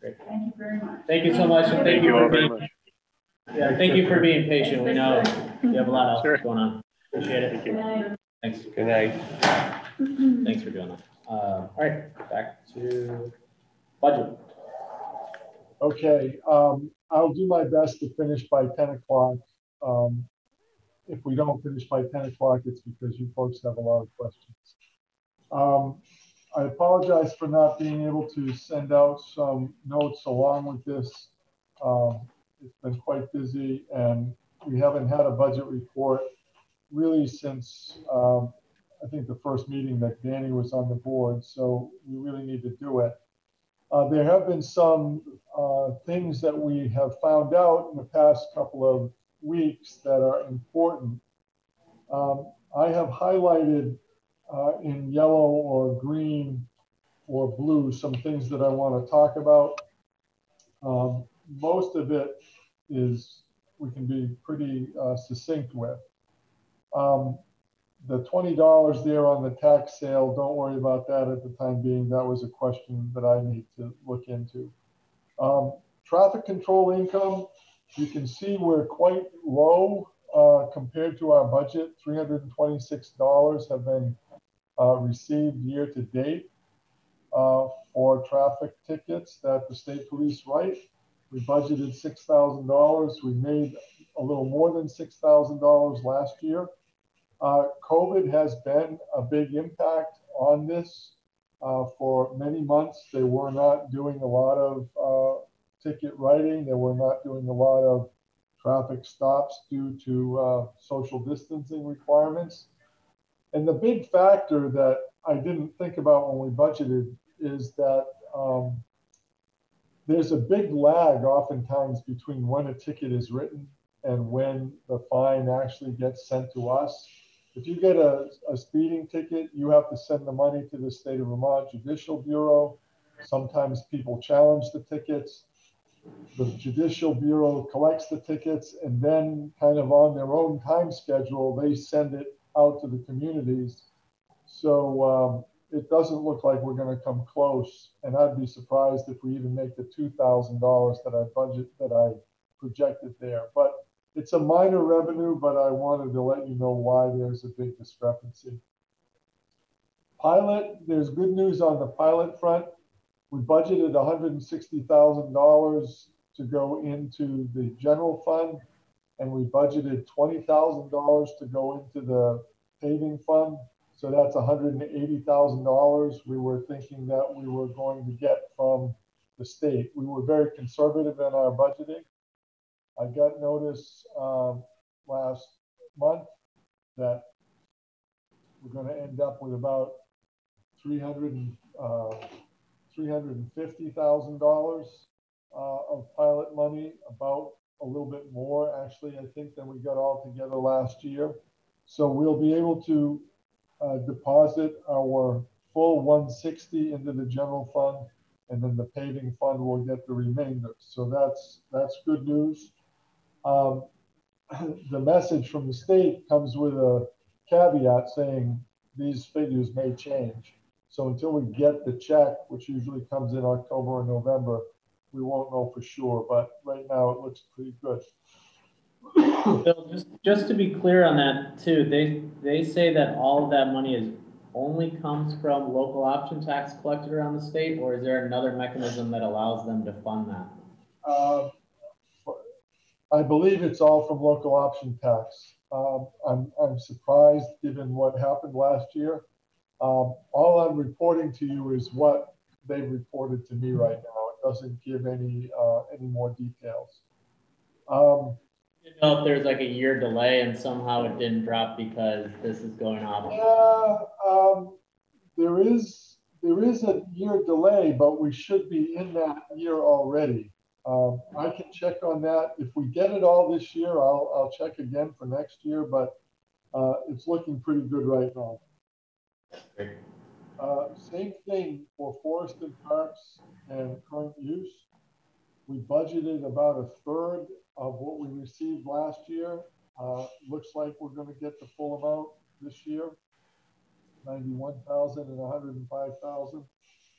Great. Thank you very much. Thank you so much and thank you all for very being, much. yeah, thank you for being patient. We know you have a lot else going on. Appreciate it. Thank you. Thanks. Good night. Thanks for doing that. Uh, all right, back to budget. Okay, um, I'll do my best to finish by ten o'clock. Um, if we don't finish by ten o'clock, it's because you folks have a lot of questions. Um, I apologize for not being able to send out some notes along with this. Um, it's been quite busy and we haven't had a budget report really since, um, I think the first meeting that Danny was on the board, so we really need to do it. Uh, there have been some uh, things that we have found out in the past couple of weeks that are important. Um, I have highlighted uh, in yellow or green or blue some things that I want to talk about. Um, most of it is we can be pretty uh, succinct with. Um, the twenty dollars there on the tax sale, don't worry about that at the time being. That was a question that I need to look into. Um, traffic control income, you can see we're quite low uh, compared to our budget. $326 have been uh, received year to date uh, for traffic tickets that the state police write. We budgeted $6,000. We made a little more than $6,000 last year. Uh, COVID has been a big impact on this. Uh, for many months, they were not doing a lot of uh, ticket writing. They were not doing a lot of traffic stops due to uh, social distancing requirements. And the big factor that I didn't think about when we budgeted is that um, there's a big lag oftentimes between when a ticket is written and when the fine actually gets sent to us. If you get a, a speeding ticket, you have to send the money to the state of Vermont Judicial Bureau. Sometimes people challenge the tickets. The Judicial Bureau collects the tickets and then kind of on their own time schedule, they send it out to the communities. So um, it doesn't look like we're going to come close. And I'd be surprised if we even make the $2,000 that I budget that I projected there. But it's a minor revenue, but I wanted to let you know why there's a big discrepancy. Pilot, there's good news on the pilot front. We budgeted $160,000 to go into the general fund, and we budgeted $20,000 to go into the paving fund. So that's $180,000 we were thinking that we were going to get from the state. We were very conservative in our budgeting. I got notice um, last month that we're going to end up with about 300, uh, $350,000 uh, of pilot money, about a little bit more actually, I think, than we got all together last year. So we'll be able to uh, deposit our full 160 into the general fund, and then the paving fund will get the remainder. So that's that's good news. Um, [clears throat] the message from the state comes with a caveat saying these figures may change. So until we get the check, which usually comes in October or November, we won't know for sure. But right now it looks pretty good. [coughs] Bill, just, just to be clear on that too, they, they say that all of that money is only comes from local option tax collected around the state, or is there another mechanism that allows them to fund that? Uh, I believe it's all from local option tax. Um, I'm, I'm surprised given what happened last year. Um, all I'm reporting to you is what they've reported to me right now. It doesn't give any, uh, any more details. Um, You know if there's like a year delay and somehow it didn't drop because this is going on. Yeah, um, there is, there is a year delay, but we should be in that year already. Um, I can check on that. If we get it all this year, I'll, I'll check again for next year, but uh, it's looking pretty good right now. Uh, same thing for forested parks and current use. We budgeted about a third of what we received last year. Uh, looks like we're going to get the full amount this year, 91,000 and 105,000.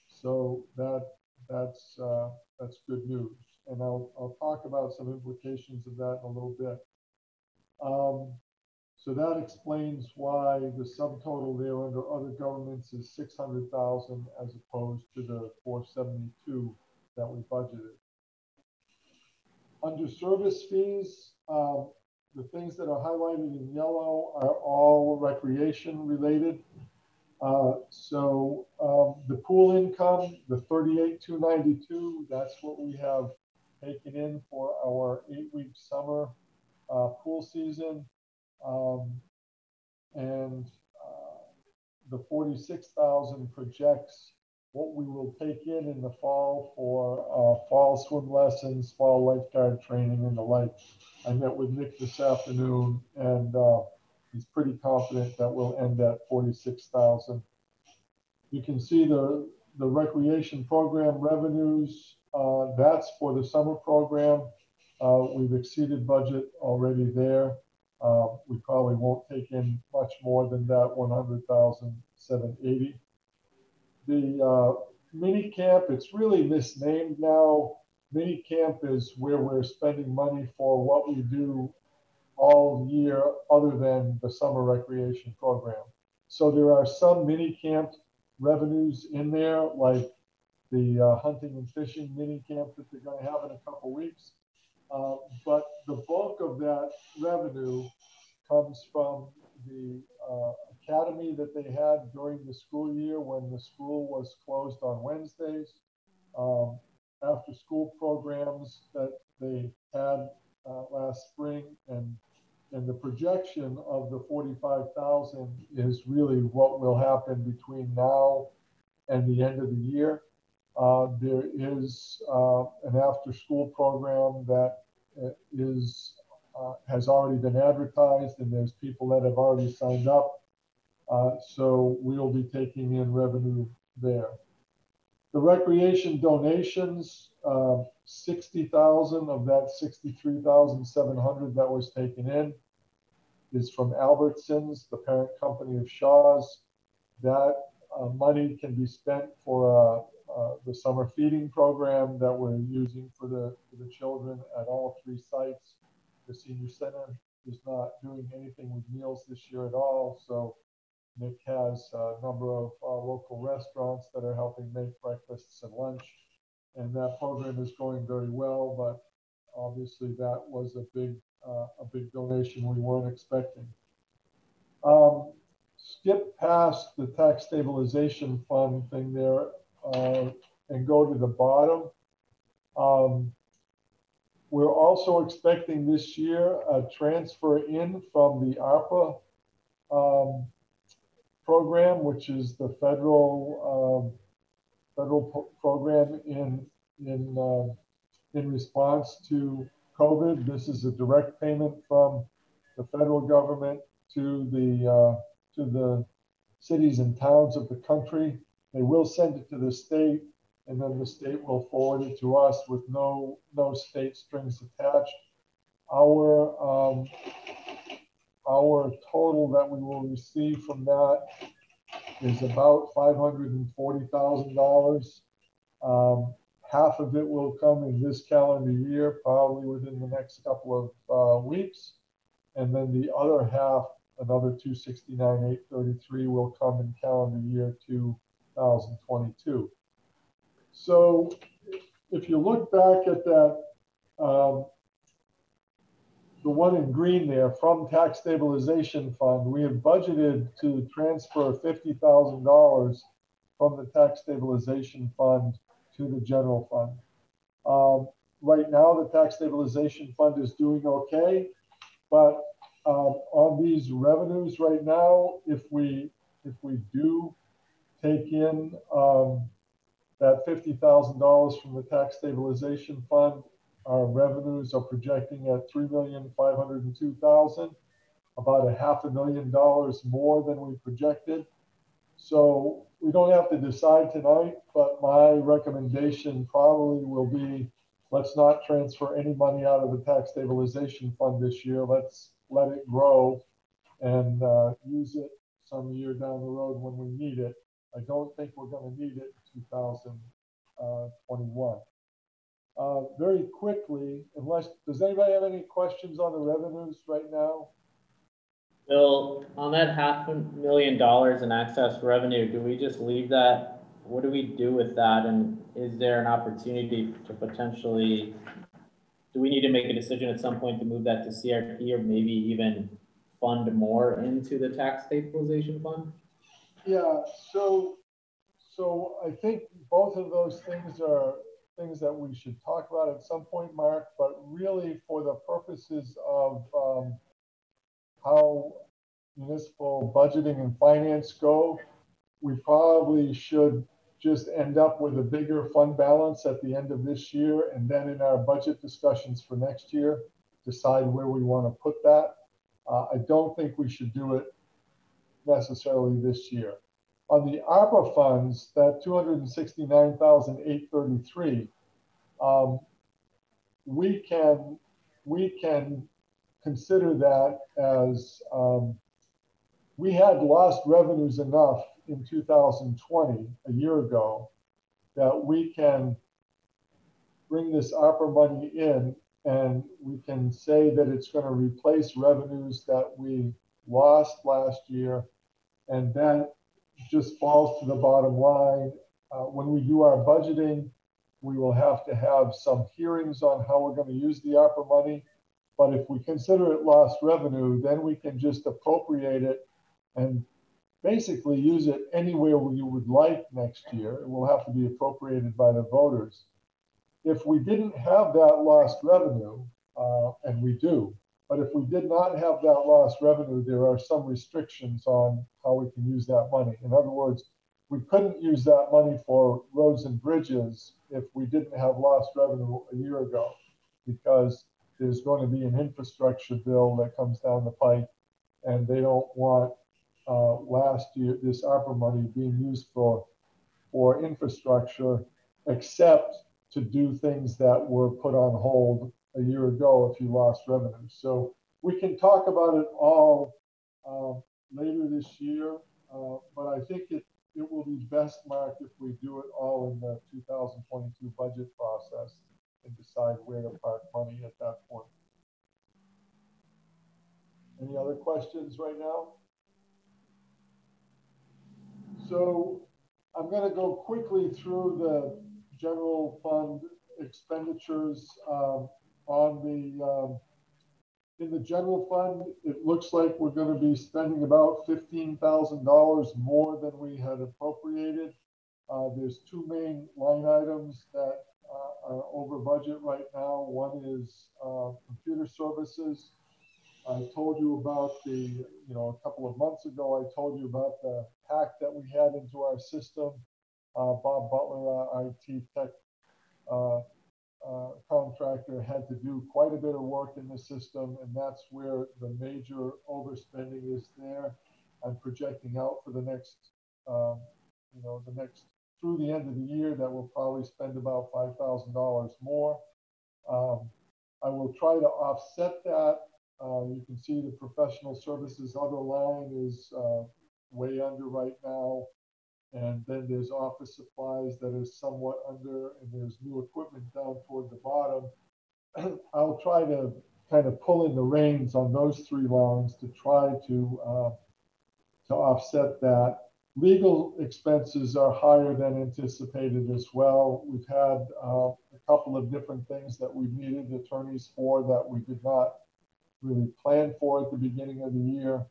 So that that's uh, that's good news. And I'll I'll talk about some implications of that in a little bit. Um, so that explains why the subtotal there under other governments is 600,000 as opposed to the 472 that we budgeted. Under service fees, um, the things that are highlighted in yellow are all recreation related. Uh, so um, the pool income, the 38,292, that's what we have taken in for our eight-week summer uh, pool season. Um, and uh, the 46,000 projects what we will take in in the fall for uh, fall swim lessons, fall lifeguard training, and the like. I met with Nick this afternoon, and uh, he's pretty confident that we'll end at 46,000. You can see the the recreation program revenues. Uh, that's for the summer program. Uh, we've exceeded budget already there. Uh, we probably won't take in much more than that 100,780. The uh, mini camp, it's really misnamed now. Mini camp is where we're spending money for what we do all year other than the summer recreation program. So there are some mini camp revenues in there, like the uh, hunting and fishing mini camp that they're going to have in a couple weeks. Uh, but the bulk of that revenue comes from the uh, academy that they had during the school year when the school was closed on Wednesdays, um, after school programs that they had uh, last spring, and and the projection of the 45,000 is really what will happen between now and the end of the year. Uh, there is uh, an after-school program that is uh, has already been advertised, and there's people that have already signed up. Uh, so we'll be taking in revenue there. The recreation donations, uh, 60,000 of that 63,700 that was taken in is from Albertsons, the parent company of Shaw's. That uh, money can be spent for uh, the summer feeding program that we're using for the, for the children at all three sites. The senior center is not doing anything with meals this year at all. So Nick has a number of uh, local restaurants that are helping make breakfasts and lunch. And that program is going very well, but obviously that was a big, uh, a big donation we weren't expecting. Um, skip past the tax stabilization fund thing there uh, and go to the bottom. Um, we're also expecting this year a transfer in from the ARPA um, program, which is the federal um, federal program in in uh, in response to COVID. This is a direct payment from the federal government to the uh, to the cities and towns of the country. They will send it to the state, and then the state will forward it to us with no no state strings attached. Our um, our total that we will receive from that is about $540,000. Um, half of it will come in this calendar year, probably within the next couple of uh, weeks. And then the other half, another 269,833 will come in calendar year 2022. So if you look back at that um, the one in green there from tax stabilization fund, we have budgeted to transfer $50,000 from the tax stabilization fund to the general fund. Um, right now, the tax stabilization fund is doing okay, but um, on these revenues right now, if we if we do take in um, that $50,000 from the tax stabilization fund, our revenues are projecting at 3,502,000, about a half a million dollars more than we projected. So we don't have to decide tonight, but my recommendation probably will be, let's not transfer any money out of the tax stabilization fund this year. Let's let it grow and uh, use it some year down the road when we need it. I don't think we're going to need it in 2021. Uh, very quickly, unless, does anybody have any questions on the revenues right now? Bill, on that half a million dollars in excess revenue, do we just leave that? What do we do with that? And is there an opportunity to potentially, do we need to make a decision at some point to move that to CRP or maybe even fund more into the tax stabilization fund? Yeah, so, so I think both of those things are things that we should talk about at some point, Mark, but really for the purposes of um, how municipal budgeting and finance go, we probably should just end up with a bigger fund balance at the end of this year and then in our budget discussions for next year, decide where we want to put that. Uh, I don't think we should do it necessarily this year. On the ARPA funds, that 269,833, um, we can we can consider that as um, we had lost revenues enough in 2020, a year ago, that we can bring this ARPA money in and we can say that it's going to replace revenues that we lost last year. And that just falls to the bottom line. Uh, when we do our budgeting, we will have to have some hearings on how we're going to use the ARPA money. But if we consider it lost revenue, then we can just appropriate it and basically use it anywhere we would like next year. It will have to be appropriated by the voters. If we didn't have that lost revenue, uh, and we do, but if we did not have that lost revenue, there are some restrictions on how we can use that money. In other words, we couldn't use that money for roads and bridges if we didn't have lost revenue a year ago, because there's going to be an infrastructure bill that comes down the pike, and they don't want uh, last year this ARPA money being used for for infrastructure, except to do things that were put on hold a year ago if you lost revenue. So we can talk about it all uh, later this year, uh, but I think it, it will be best, Mark, if we do it all in the 2022 budget process and decide where to park money at that point. Any other questions right now? So I'm going to go quickly through the general fund expenditures um, on the um, in the general fund. It looks like we're going to be spending about fifteen thousand dollars more than we had appropriated. Uh, there's two main line items that uh, are over budget right now. One is uh, computer services. I told you about the, you know, a couple of months ago, I told you about the hack that we had into our system. Uh, Bob Butler, IT tech uh, contractor, had to do quite a bit of work in the system, and that's where the major overspending is there. I'm projecting out for the next, um, you know, the next through the end of the year that we'll probably spend about $5,000 more. Um, I will try to offset that uh, you can see the professional services other line is uh, way under right now. And then there's office supplies that is somewhat under, and there's new equipment down toward the bottom. [clears throat] I'll try to kind of pull in the reins on those three lines to try to uh, to offset that. Legal expenses are higher than anticipated as well. We've had uh, a couple of different things that we've needed attorneys for that we did not really plan for at the beginning of the year.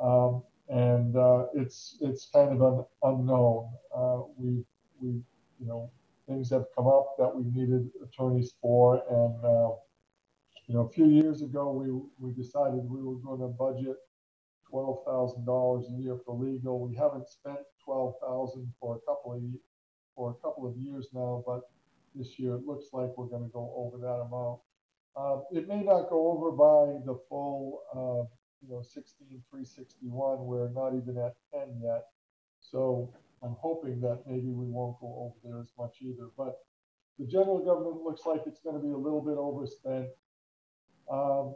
Um, and uh, it's it's kind of an unknown. Uh, we we you know things have come up that we needed attorneys for, and uh, you know a few years ago we we decided we were going to budget twelve thousand dollars a year for legal. We haven't spent twelve thousand for a couple of for a couple of years now, but this year it looks like we're going to go over that amount. Uh, it may not go over by the full uh, you know, sixteen, three sixty-one, we're not even at ten yet. So I'm hoping that maybe we won't go over there as much either, but the general government looks like it's gonna be a little bit overspent. Um,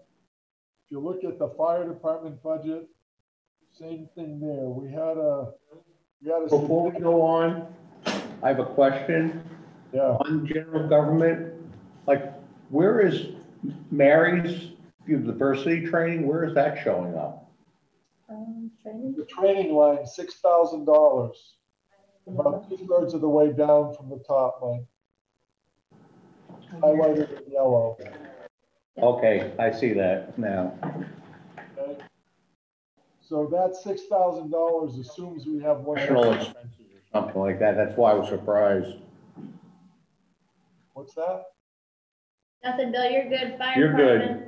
if you look at the fire department budget, same thing there. We had a, we had a. Before we go on, I have a question. Yeah. On general government, like, where is Mary's university training, where is that showing up? Um, training? The training line, six thousand dollars. About two thirds of the way down from the top line. Highlighted in yellow. Okay, I see that now. Okay. So that six thousand dollars assumes we have one. Professional expenses or something like that, that's why I was surprised. What's that? Nothing, Bill, you're good, fire You're good.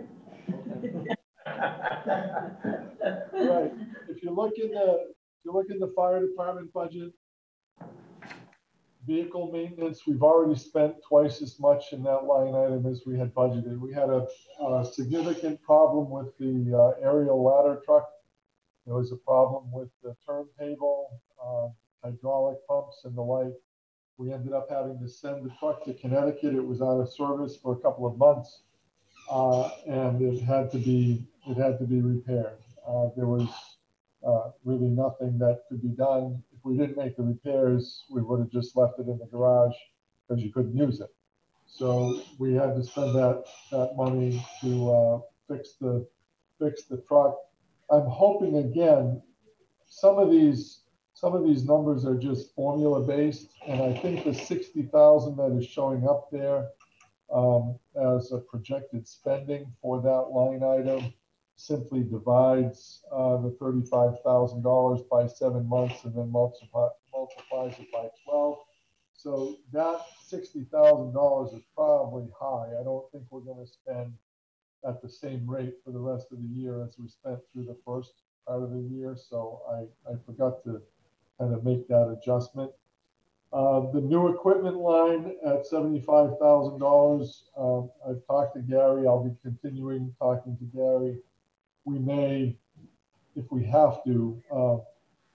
Right, if you look in the, if you look in the fire department budget, vehicle maintenance, we've already spent twice as much in that line item as we had budgeted. We had a, a significant problem with the uh, aerial ladder truck. There was a problem with the turntable, uh, hydraulic pumps and the like. We ended up having to send the truck to Connecticut. It was out of service for a couple of months. Uh, and it had to be, it had to be repaired. Uh, there was uh, really nothing that could be done. If we didn't make the repairs, we would have just left it in the garage because you couldn't use it. So we had to spend that, that money to uh, fix the, fix the truck. I'm hoping again, some of these, some of these numbers are just formula based. And I think the 60,000 that is showing up there um, as a projected spending for that line item simply divides uh, the $35,000 by seven months and then multiply, multiplies it by 12. So that $60,000 is probably high. I don't think we're going to spend at the same rate for the rest of the year as we spent through the first part of the year. So I, I forgot to kind of make that adjustment. Uh, the new equipment line at $75,000. Um, I've talked to Gary. I'll be continuing talking to Gary. We may, if we have to, uh,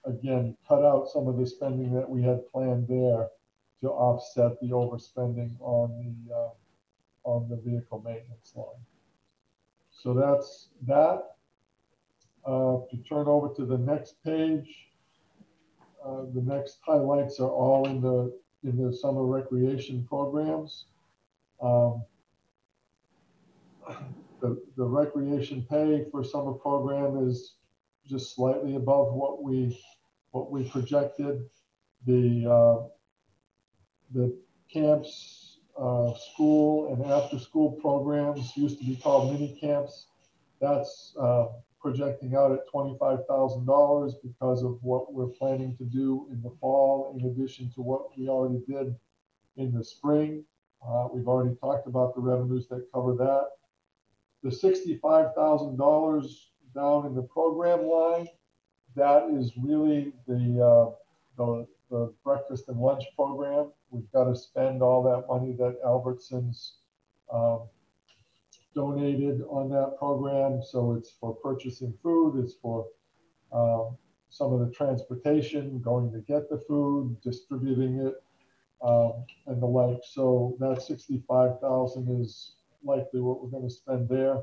again, cut out some of the spending that we had planned there to offset the overspending on the uh, on the vehicle maintenance line. So that's that. Uh, to turn over to the next page, uh, the next highlights are all in the in the summer recreation programs. Um, the, the recreation pay for summer program is just slightly above what we what we projected. The uh, the camps, uh, school and after school programs used to be called mini camps. That's uh, projecting out at $25,000 because of what we're planning to do in the fall, in addition to what we already did in the spring. Uh, we've already talked about the revenues that cover that. The $65,000 down in the program line, that is really the, uh, the, the breakfast and lunch program. We've got to spend all that money that Albertsons um, donated on that program. So it's for purchasing food, it's for um, some of the transportation, going to get the food, distributing it, um, and the like. So that 65,000 is likely what we're going to spend there.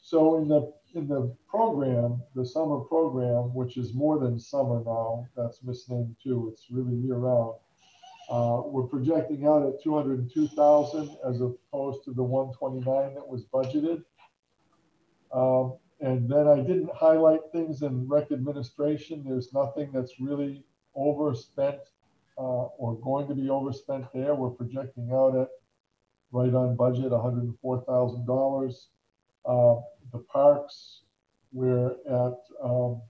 So in the in the program, the summer program, which is more than summer now, that's misnamed too. It's really year round. Uh, we're projecting out at 202,000 as opposed to the 129 that was budgeted. Um, and then I didn't highlight things in rec administration. There's nothing that's really overspent uh, or going to be overspent there. We're projecting out at right on budget, $104,000. Uh, the parks, we're at um,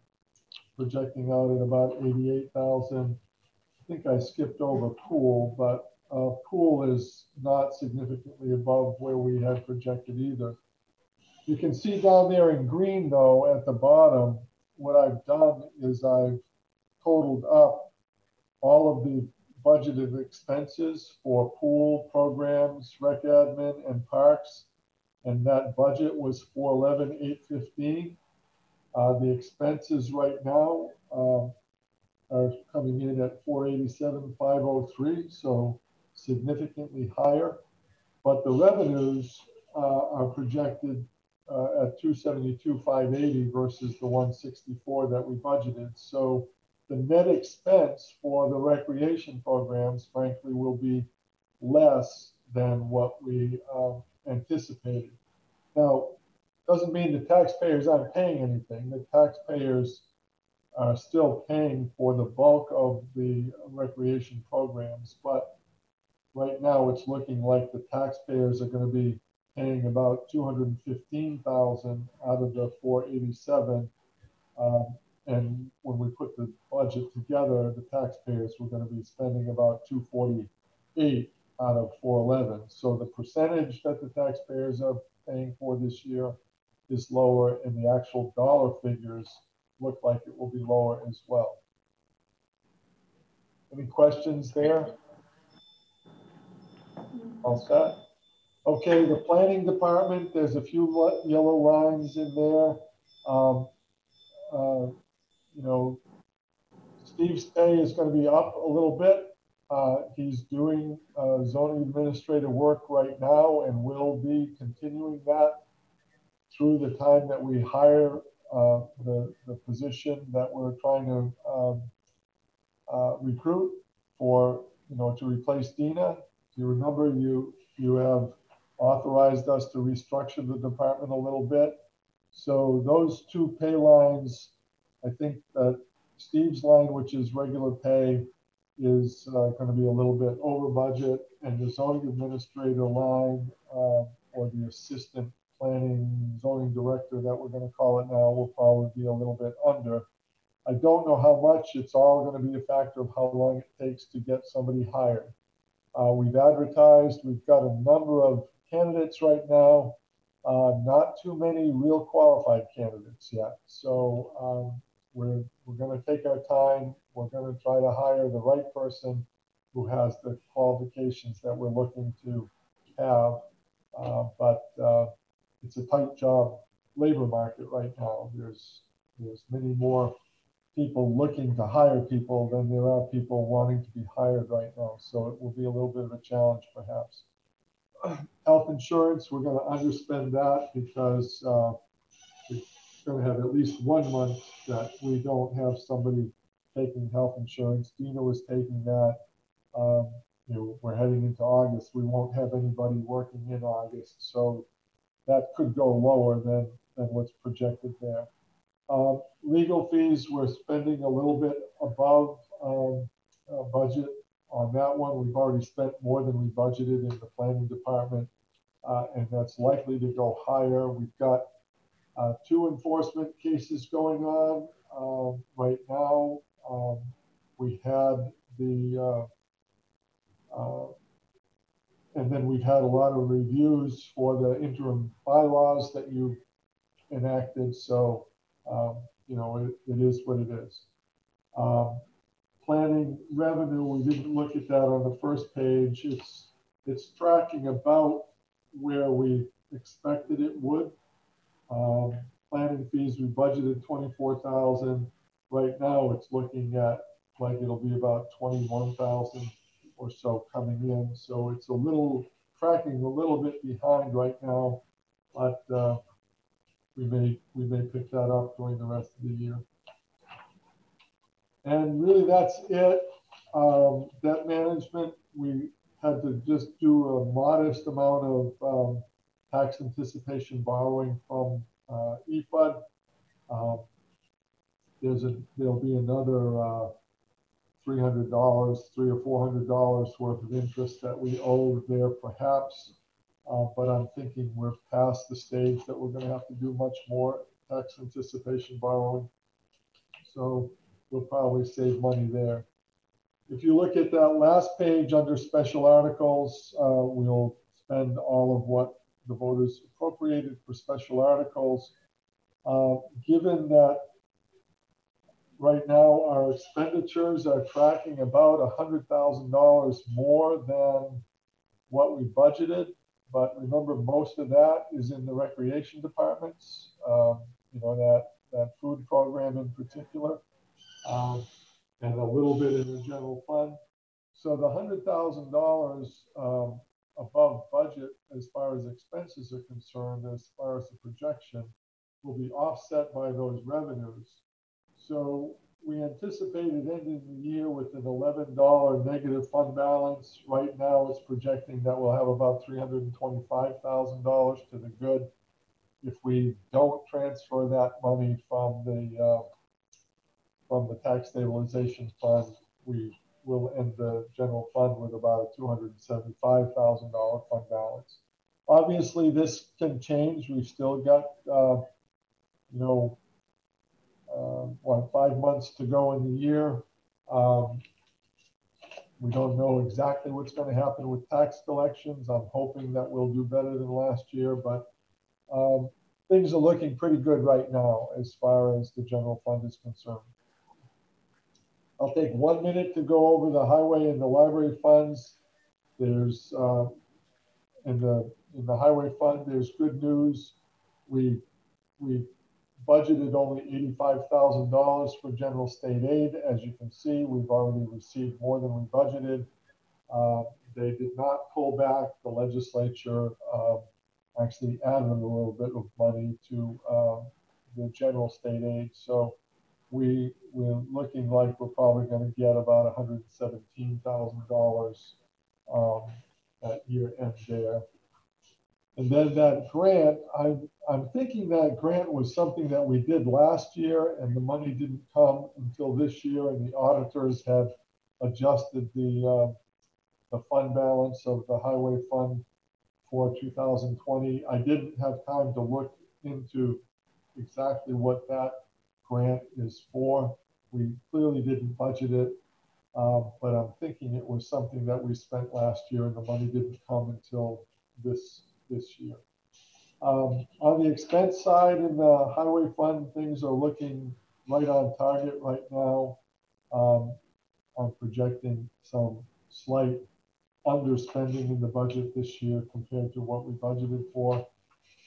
projecting out at about 88,000. I think I skipped over pool, but uh, pool is not significantly above where we had projected either. You can see down there in green though, at the bottom, what I've done is I've totaled up all of the budgeted expenses for pool programs, rec admin and parks. And that budget was 411, 815. Uh, the expenses right now um, are coming in at 487,503, so significantly higher. But the revenues uh, are projected uh, at 272,580 versus the 164 that we budgeted. So the net expense for the recreation programs, frankly, will be less than what we um, anticipated. Now, doesn't mean the taxpayers aren't paying anything. The taxpayers are still paying for the bulk of the recreation programs, but right now it's looking like the taxpayers are going to be paying about 215,000 out of the 487. Um, and when we put the budget together, the taxpayers were going to be spending about 248 out of 411. So the percentage that the taxpayers are paying for this year is lower, and the actual dollar figures look like it will be lower as well. Any questions there? All set? Okay, the planning department, there's a few yellow lines in there. Um, uh, you know, Steve's pay is going to be up a little bit. Uh, he's doing uh, zoning administrative work right now and will be continuing that through the time that we hire uh, the, the position that we're trying to um, uh, recruit for, you know, to replace Dina. You remember you you have authorized us to restructure the department a little bit. So those two pay lines, I think that Steve's line, which is regular pay, is uh, going to be a little bit over budget, and the zoning administrator line uh, or the assistant planning zoning director that we're going to call it now will probably be a little bit under. I don't know how much. It's all going to be a factor of how long it takes to get somebody hired. Uh, we've advertised. We've got a number of candidates right now. Uh, not too many real qualified candidates yet. So um, we're, we're going to take our time. We're going to try to hire the right person who has the qualifications that we're looking to have. Uh, but uh, it's a tight job labor market right now. There's there's many more people looking to hire people than there are people wanting to be hired right now. So it will be a little bit of a challenge, perhaps. [clears throat] Health insurance, we're going to underspend that because uh, we're going to have at least one month that we don't have somebody taking health insurance. Dina was taking that. Um, you know, we're heading into August. We won't have anybody working in August. So that could go lower than, than what's projected there. Um, legal fees, we're spending a little bit above um, uh, budget on that one. We've already spent more than we budgeted in the planning department, uh, and that's likely to go higher. We've got uh, two enforcement cases going on um, right now. Um, we had the uh, uh, and then we've had a lot of reviews for the interim bylaws that you enacted. So, um, you know, it, it is what it is. Um, planning revenue, we didn't look at that on the first page. It's, it's tracking about where we expected it would. Um, planning fees, we budgeted 24,000. Right now it's looking at like it'll be about 21,000 or so coming in. So it's a little tracking a little bit behind right now, but uh, we may we may pick that up during the rest of the year. And really, that's it. Um, debt management, we had to just do a modest amount of um, tax anticipation borrowing from uh, EFUD. Um, there's a there'll be another uh, $300, three or $400 worth of interest that we owe there perhaps. Uh, but I'm thinking we're past the stage that we're going to have to do much more tax anticipation borrowing. So we'll probably save money there. If you look at that last page under special articles, uh, we'll spend all of what the voters appropriated for special articles. Uh, given that right now our expenditures are tracking about $100,000 more than what we budgeted. But remember, most of that is in the recreation departments. Um, you know, that that food program in particular, um, and a little bit in the general fund. So the hundred thousand dollars um, above budget as far as expenses are concerned, as far as the projection, will be offset by those revenues. So we anticipated ending the year with an eleven dollar negative fund balance. Right now, it's projecting that we'll have about three hundred and twenty-five thousand dollars to the good. If we don't transfer that money from the uh, from the tax stabilization fund, we will end the general fund with about a two hundred and seventy-five thousand dollar fund balance. Obviously, this can change. We've still got, uh, you know, what, five months to go in the year. Um, we don't know exactly what's going to happen with tax collections. I'm hoping that we'll do better than last year, but um, things are looking pretty good right now as far as the general fund is concerned. I'll take one minute to go over the highway and the library funds. There's uh, in the in the highway fund. There's good news. We we budgeted only $85,000 for general state aid. As you can see, we've already received more than we budgeted. Uh, they did not pull back. The legislature uh, actually added a little bit of money to uh, the general state aid. So we, we're looking like we're probably going to get about $117,000 um, at year end there. And then that grant, I'm, I'm thinking that grant was something that we did last year and the money didn't come until this year and the auditors had adjusted the, uh, the fund balance of the highway fund for 2020. I didn't have time to look into exactly what that grant is for. We clearly didn't budget it, uh, but I'm thinking it was something that we spent last year and the money didn't come until this this year. Um, on the expense side in the highway fund, things are looking right on target right now. Um, I'm projecting some slight underspending in the budget this year compared to what we budgeted for.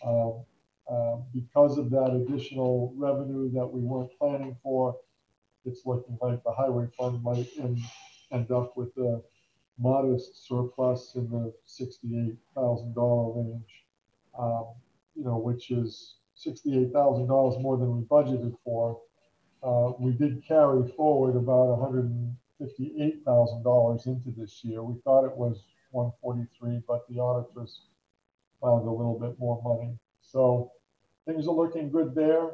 Um, uh, because of that additional revenue that we weren't planning for, it's looking like the highway fund might end, end up with a modest surplus in the $68,000 range, um, you know, which is $68,000 more than we budgeted for. Uh, we did carry forward about $158,000 into this year. We thought it was 143, but the auditors found a little bit more money. So things are looking good there.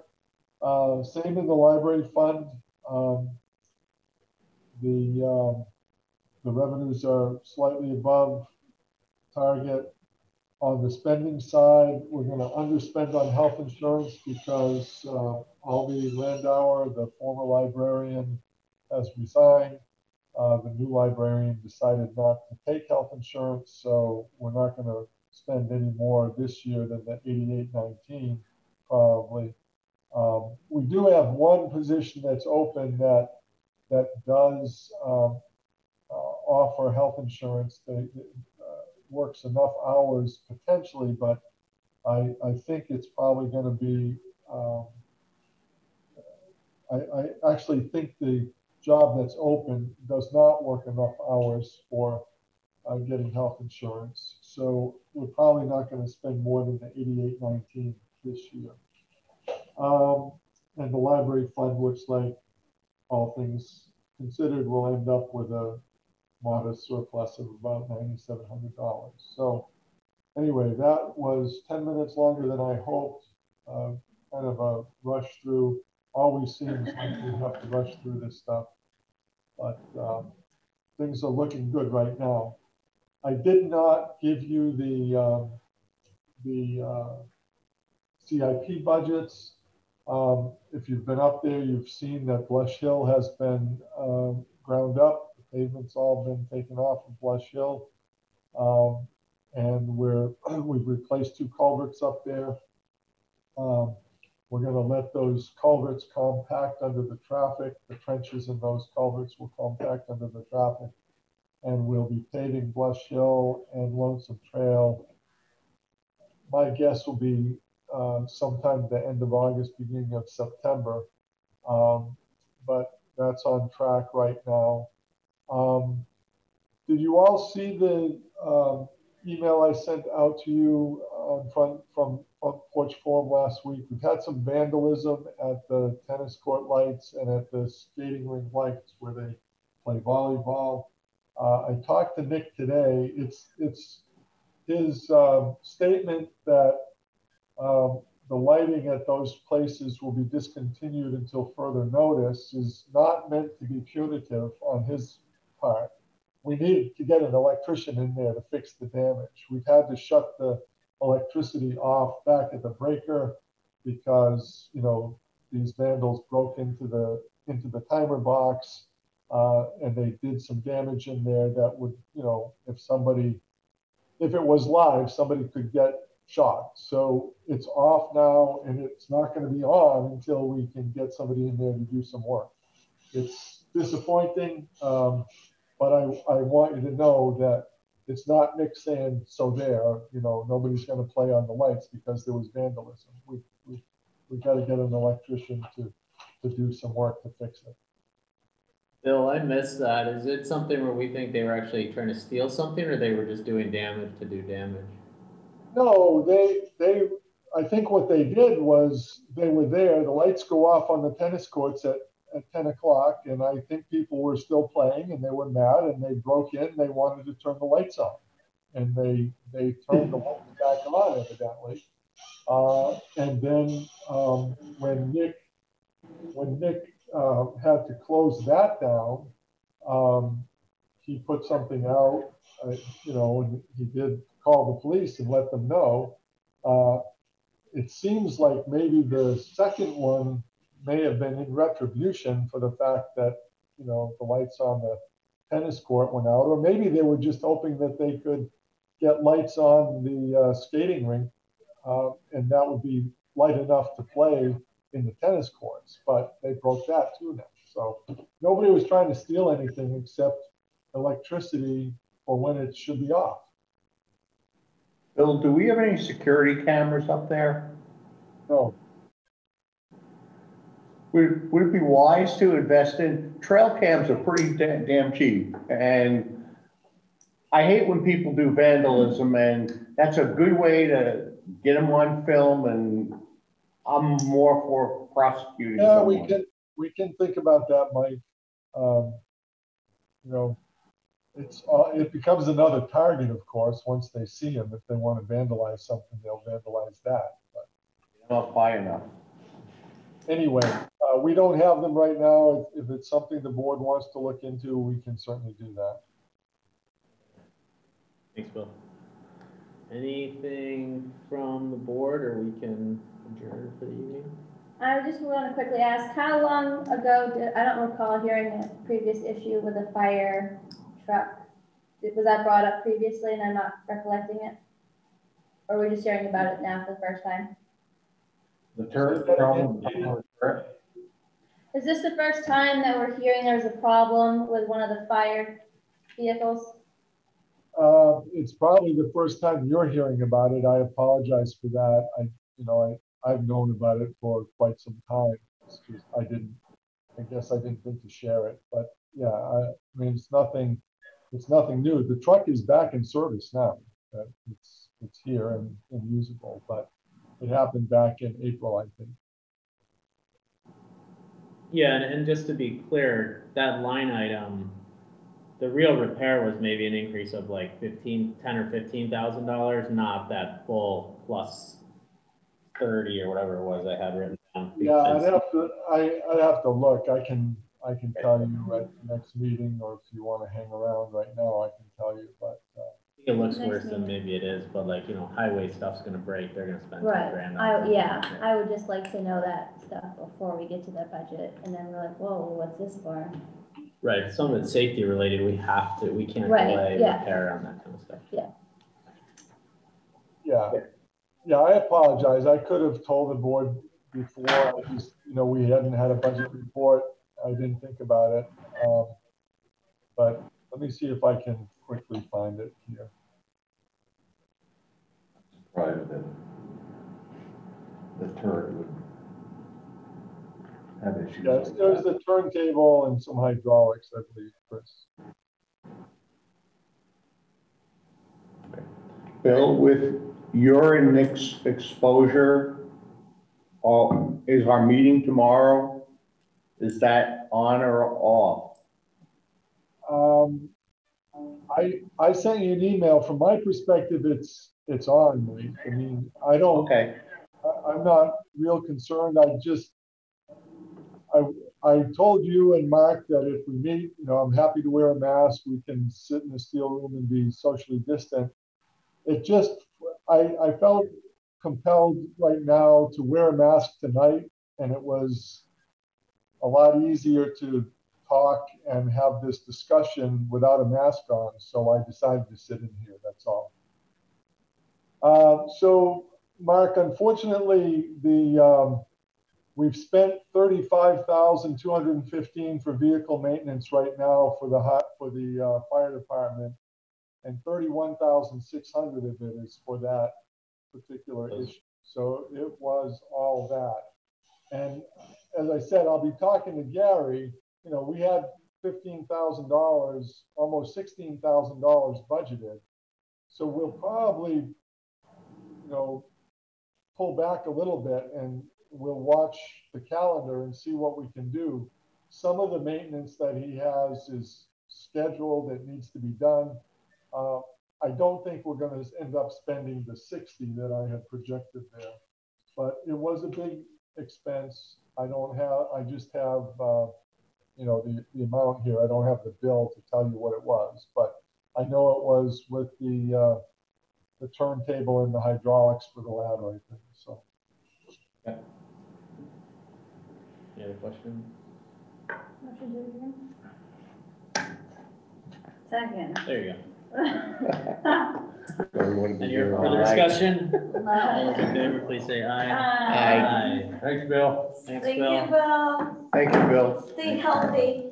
Uh, same in the library fund. Um, the um, the revenues are slightly above target. On the spending side, we're going to underspend on health insurance because uh, Landauer, the former librarian, has resigned. Uh, the new librarian decided not to take health insurance, so we're not going to spend any more this year than the 8819 probably. Um, we do have one position that's open that that does um, offer health insurance that uh, works enough hours potentially, but I, I think it's probably going to be, um, I, I actually think the job that's open does not work enough hours for uh, getting health insurance. So we're probably not going to spend more than the 8819 this year. Um, and the library fund looks like all things considered will end up with a modest surplus of about $9,700. So anyway, that was 10 minutes longer than I hoped. Uh, kind of a rush through. Always seems like we have to rush through this stuff, but um, things are looking good right now. I did not give you the um, the uh, CIP budgets. Um, if you've been up there, you've seen that Blush Hill has been um, ground up pavement's all been taken off of Blush Hill. Um, and we're, [clears throat] we've replaced two culverts up there. Um, we're going to let those culverts compact under the traffic. The trenches in those culverts will compact under the traffic. And we'll be paving Blush Hill and Lonesome Trail. My guess will be uh, sometime the end of August, beginning of September. Um, but that's on track right now. Um, did you all see the um, email I sent out to you on front from Front Porch Forum last week? We've had some vandalism at the tennis court lights and at the skating rink lights where they play volleyball. Uh, I talked to Nick today. It's it's his uh, statement that um, the lighting at those places will be discontinued until further notice is not meant to be punitive on his part. We need to get an electrician in there to fix the damage. We've had to shut the electricity off back at the breaker because you know these vandals broke into the into the timer box uh, and they did some damage in there that would you know if somebody if it was live somebody could get shot. So it's off now and it's not going to be on until we can get somebody in there to do some work. It's disappointing, um, but I, I want you to know that it's not Nick saying, so there, you know, nobody's going to play on the lights because there was vandalism. We, we, we got to get an electrician to, to do some work to fix it. Bill, I missed that. Is it something where we think they were actually trying to steal something or they were just doing damage to do damage? No, they they I think what they did was they were there. The lights go off on the tennis courts at, at 10 o'clock, and I think people were still playing and they were mad and they broke in. And they wanted to turn the lights on, and they they turned the lights back on evidently. Uh, and then um, when Nick when Nick uh, had to close that down, um, he put something out. Uh, you know, and he did call the police and let them know. Uh, it seems like maybe the second one may have been in retribution for the fact that, you know, the lights on the tennis court went out, or maybe they were just hoping that they could get lights on the uh, skating rink, uh, and that would be light enough to play in the tennis courts. But they broke that too now. So nobody was trying to steal anything except electricity for when it should be off. Bill, do we have any security cameras up there? No. Would, would it be wise to invest in, trail cams are pretty da- damn cheap. And I hate when people do vandalism and that's a good way to get them on film and I'm more for prosecuting Yeah, we can, we can think about that, Mike. Um, you know, it's, uh, it becomes another target, of course, once they see them If they want to vandalize something, they'll vandalize that. But Not high enough. Anyway, uh, we don't have them right now. If, if it's something the board wants to look into, we can certainly do that. Thanks, Bill. Anything from the board or we can adjourn for the evening? I just want to quickly ask, how long ago did, I don't recall hearing a previous issue with a fire truck. Did- Was that brought up previously and I'm not recollecting it? Or are we just hearing about it now for the first time? The turret problem, Is this the first time that we're hearing there's a problem with one of the fire vehicles? Uh, it's probably the first time you're hearing about it. I apologize for that. I, you know, I, I've known about it for quite some time. It's just, I didn't, I guess I didn't think to share it, but yeah, I, I mean, it's nothing, it's nothing new. The truck is back in service now. Uh, It's, it's here and, and usable, but it happened back in April, I think. Yeah, and, and just to be clear, that line item, the real repair was maybe an increase of like fifteen, ten or fifteen thousand dollars, not that full plus thirty or whatever it was I had written down. Yeah, I'd have to, I, I'd have to look. I can, I can tell you at the next meeting, or if you want to hang around right now, I can tell you, but, uh, It looks Next worse than maybe it is, but like, you know, highway stuff's gonna break, they're gonna spend ten Right, grand on I, it. yeah, I would just like to know that stuff before we get to the budget, and then we're like, whoa, what's this for? Right, some of it's safety related, we have to, we can't Right, delay yeah. repair on that kind of stuff. Yeah. yeah. Yeah, I apologize. I could have told the board before, I just, you know, we hadn't had a budget report. I didn't think about it. Um, But let me see if I can quickly find it here. private then. the turret would have issues Yeah, like there's that. the turntable and some hydraulics, I believe, Chris. Bill, with your and Nick's exposure, uh, is our meeting tomorrow, is that on or off? Um, I, I sent you an email. From my perspective, it's, it's on, Mike. I mean, I don't. Okay. I, I'm not real concerned. I just, I, I told you and Mark that if we meet, you know, I'm happy to wear a mask. We can sit in the Steele room and be socially distant. It just, I, I felt compelled right now to wear a mask tonight, and it was a lot easier to talk and have this discussion without a mask on. So I decided to sit in here. That's all. Uh, so, Mark, unfortunately, the um, we've spent thirty-five thousand two hundred and fifteen for vehicle maintenance right now for the hot for the uh, fire department, and thirty-one thousand six hundred of it is for that particular issue. So it was all that. And as I said, I'll be talking to Gary. You know, we had fifteen thousand dollars, almost sixteen thousand dollars budgeted. So we'll probably, you know, pull back a little bit and we'll watch the calendar and see what we can do. Some of the maintenance that he has is scheduled, that needs to be done. Uh, I don't think we're gonna end up spending the sixty that I had projected there. But it was a big expense. I don't have, I just have, uh, you know, the, the amount here. I don't have the bill to tell you what it was, but I know it was with the, uh, the turntable and the hydraulics for the ladder, I think, so. Yeah. Any other questions? Motion to adjourn. Second. There you go. Everyone Any be here further all night. discussion? All those in favor, please say aye. Aye. Thanks, Bill. Thanks, Thank Bill. you, Bill. Thank you, Bill. Stay healthy.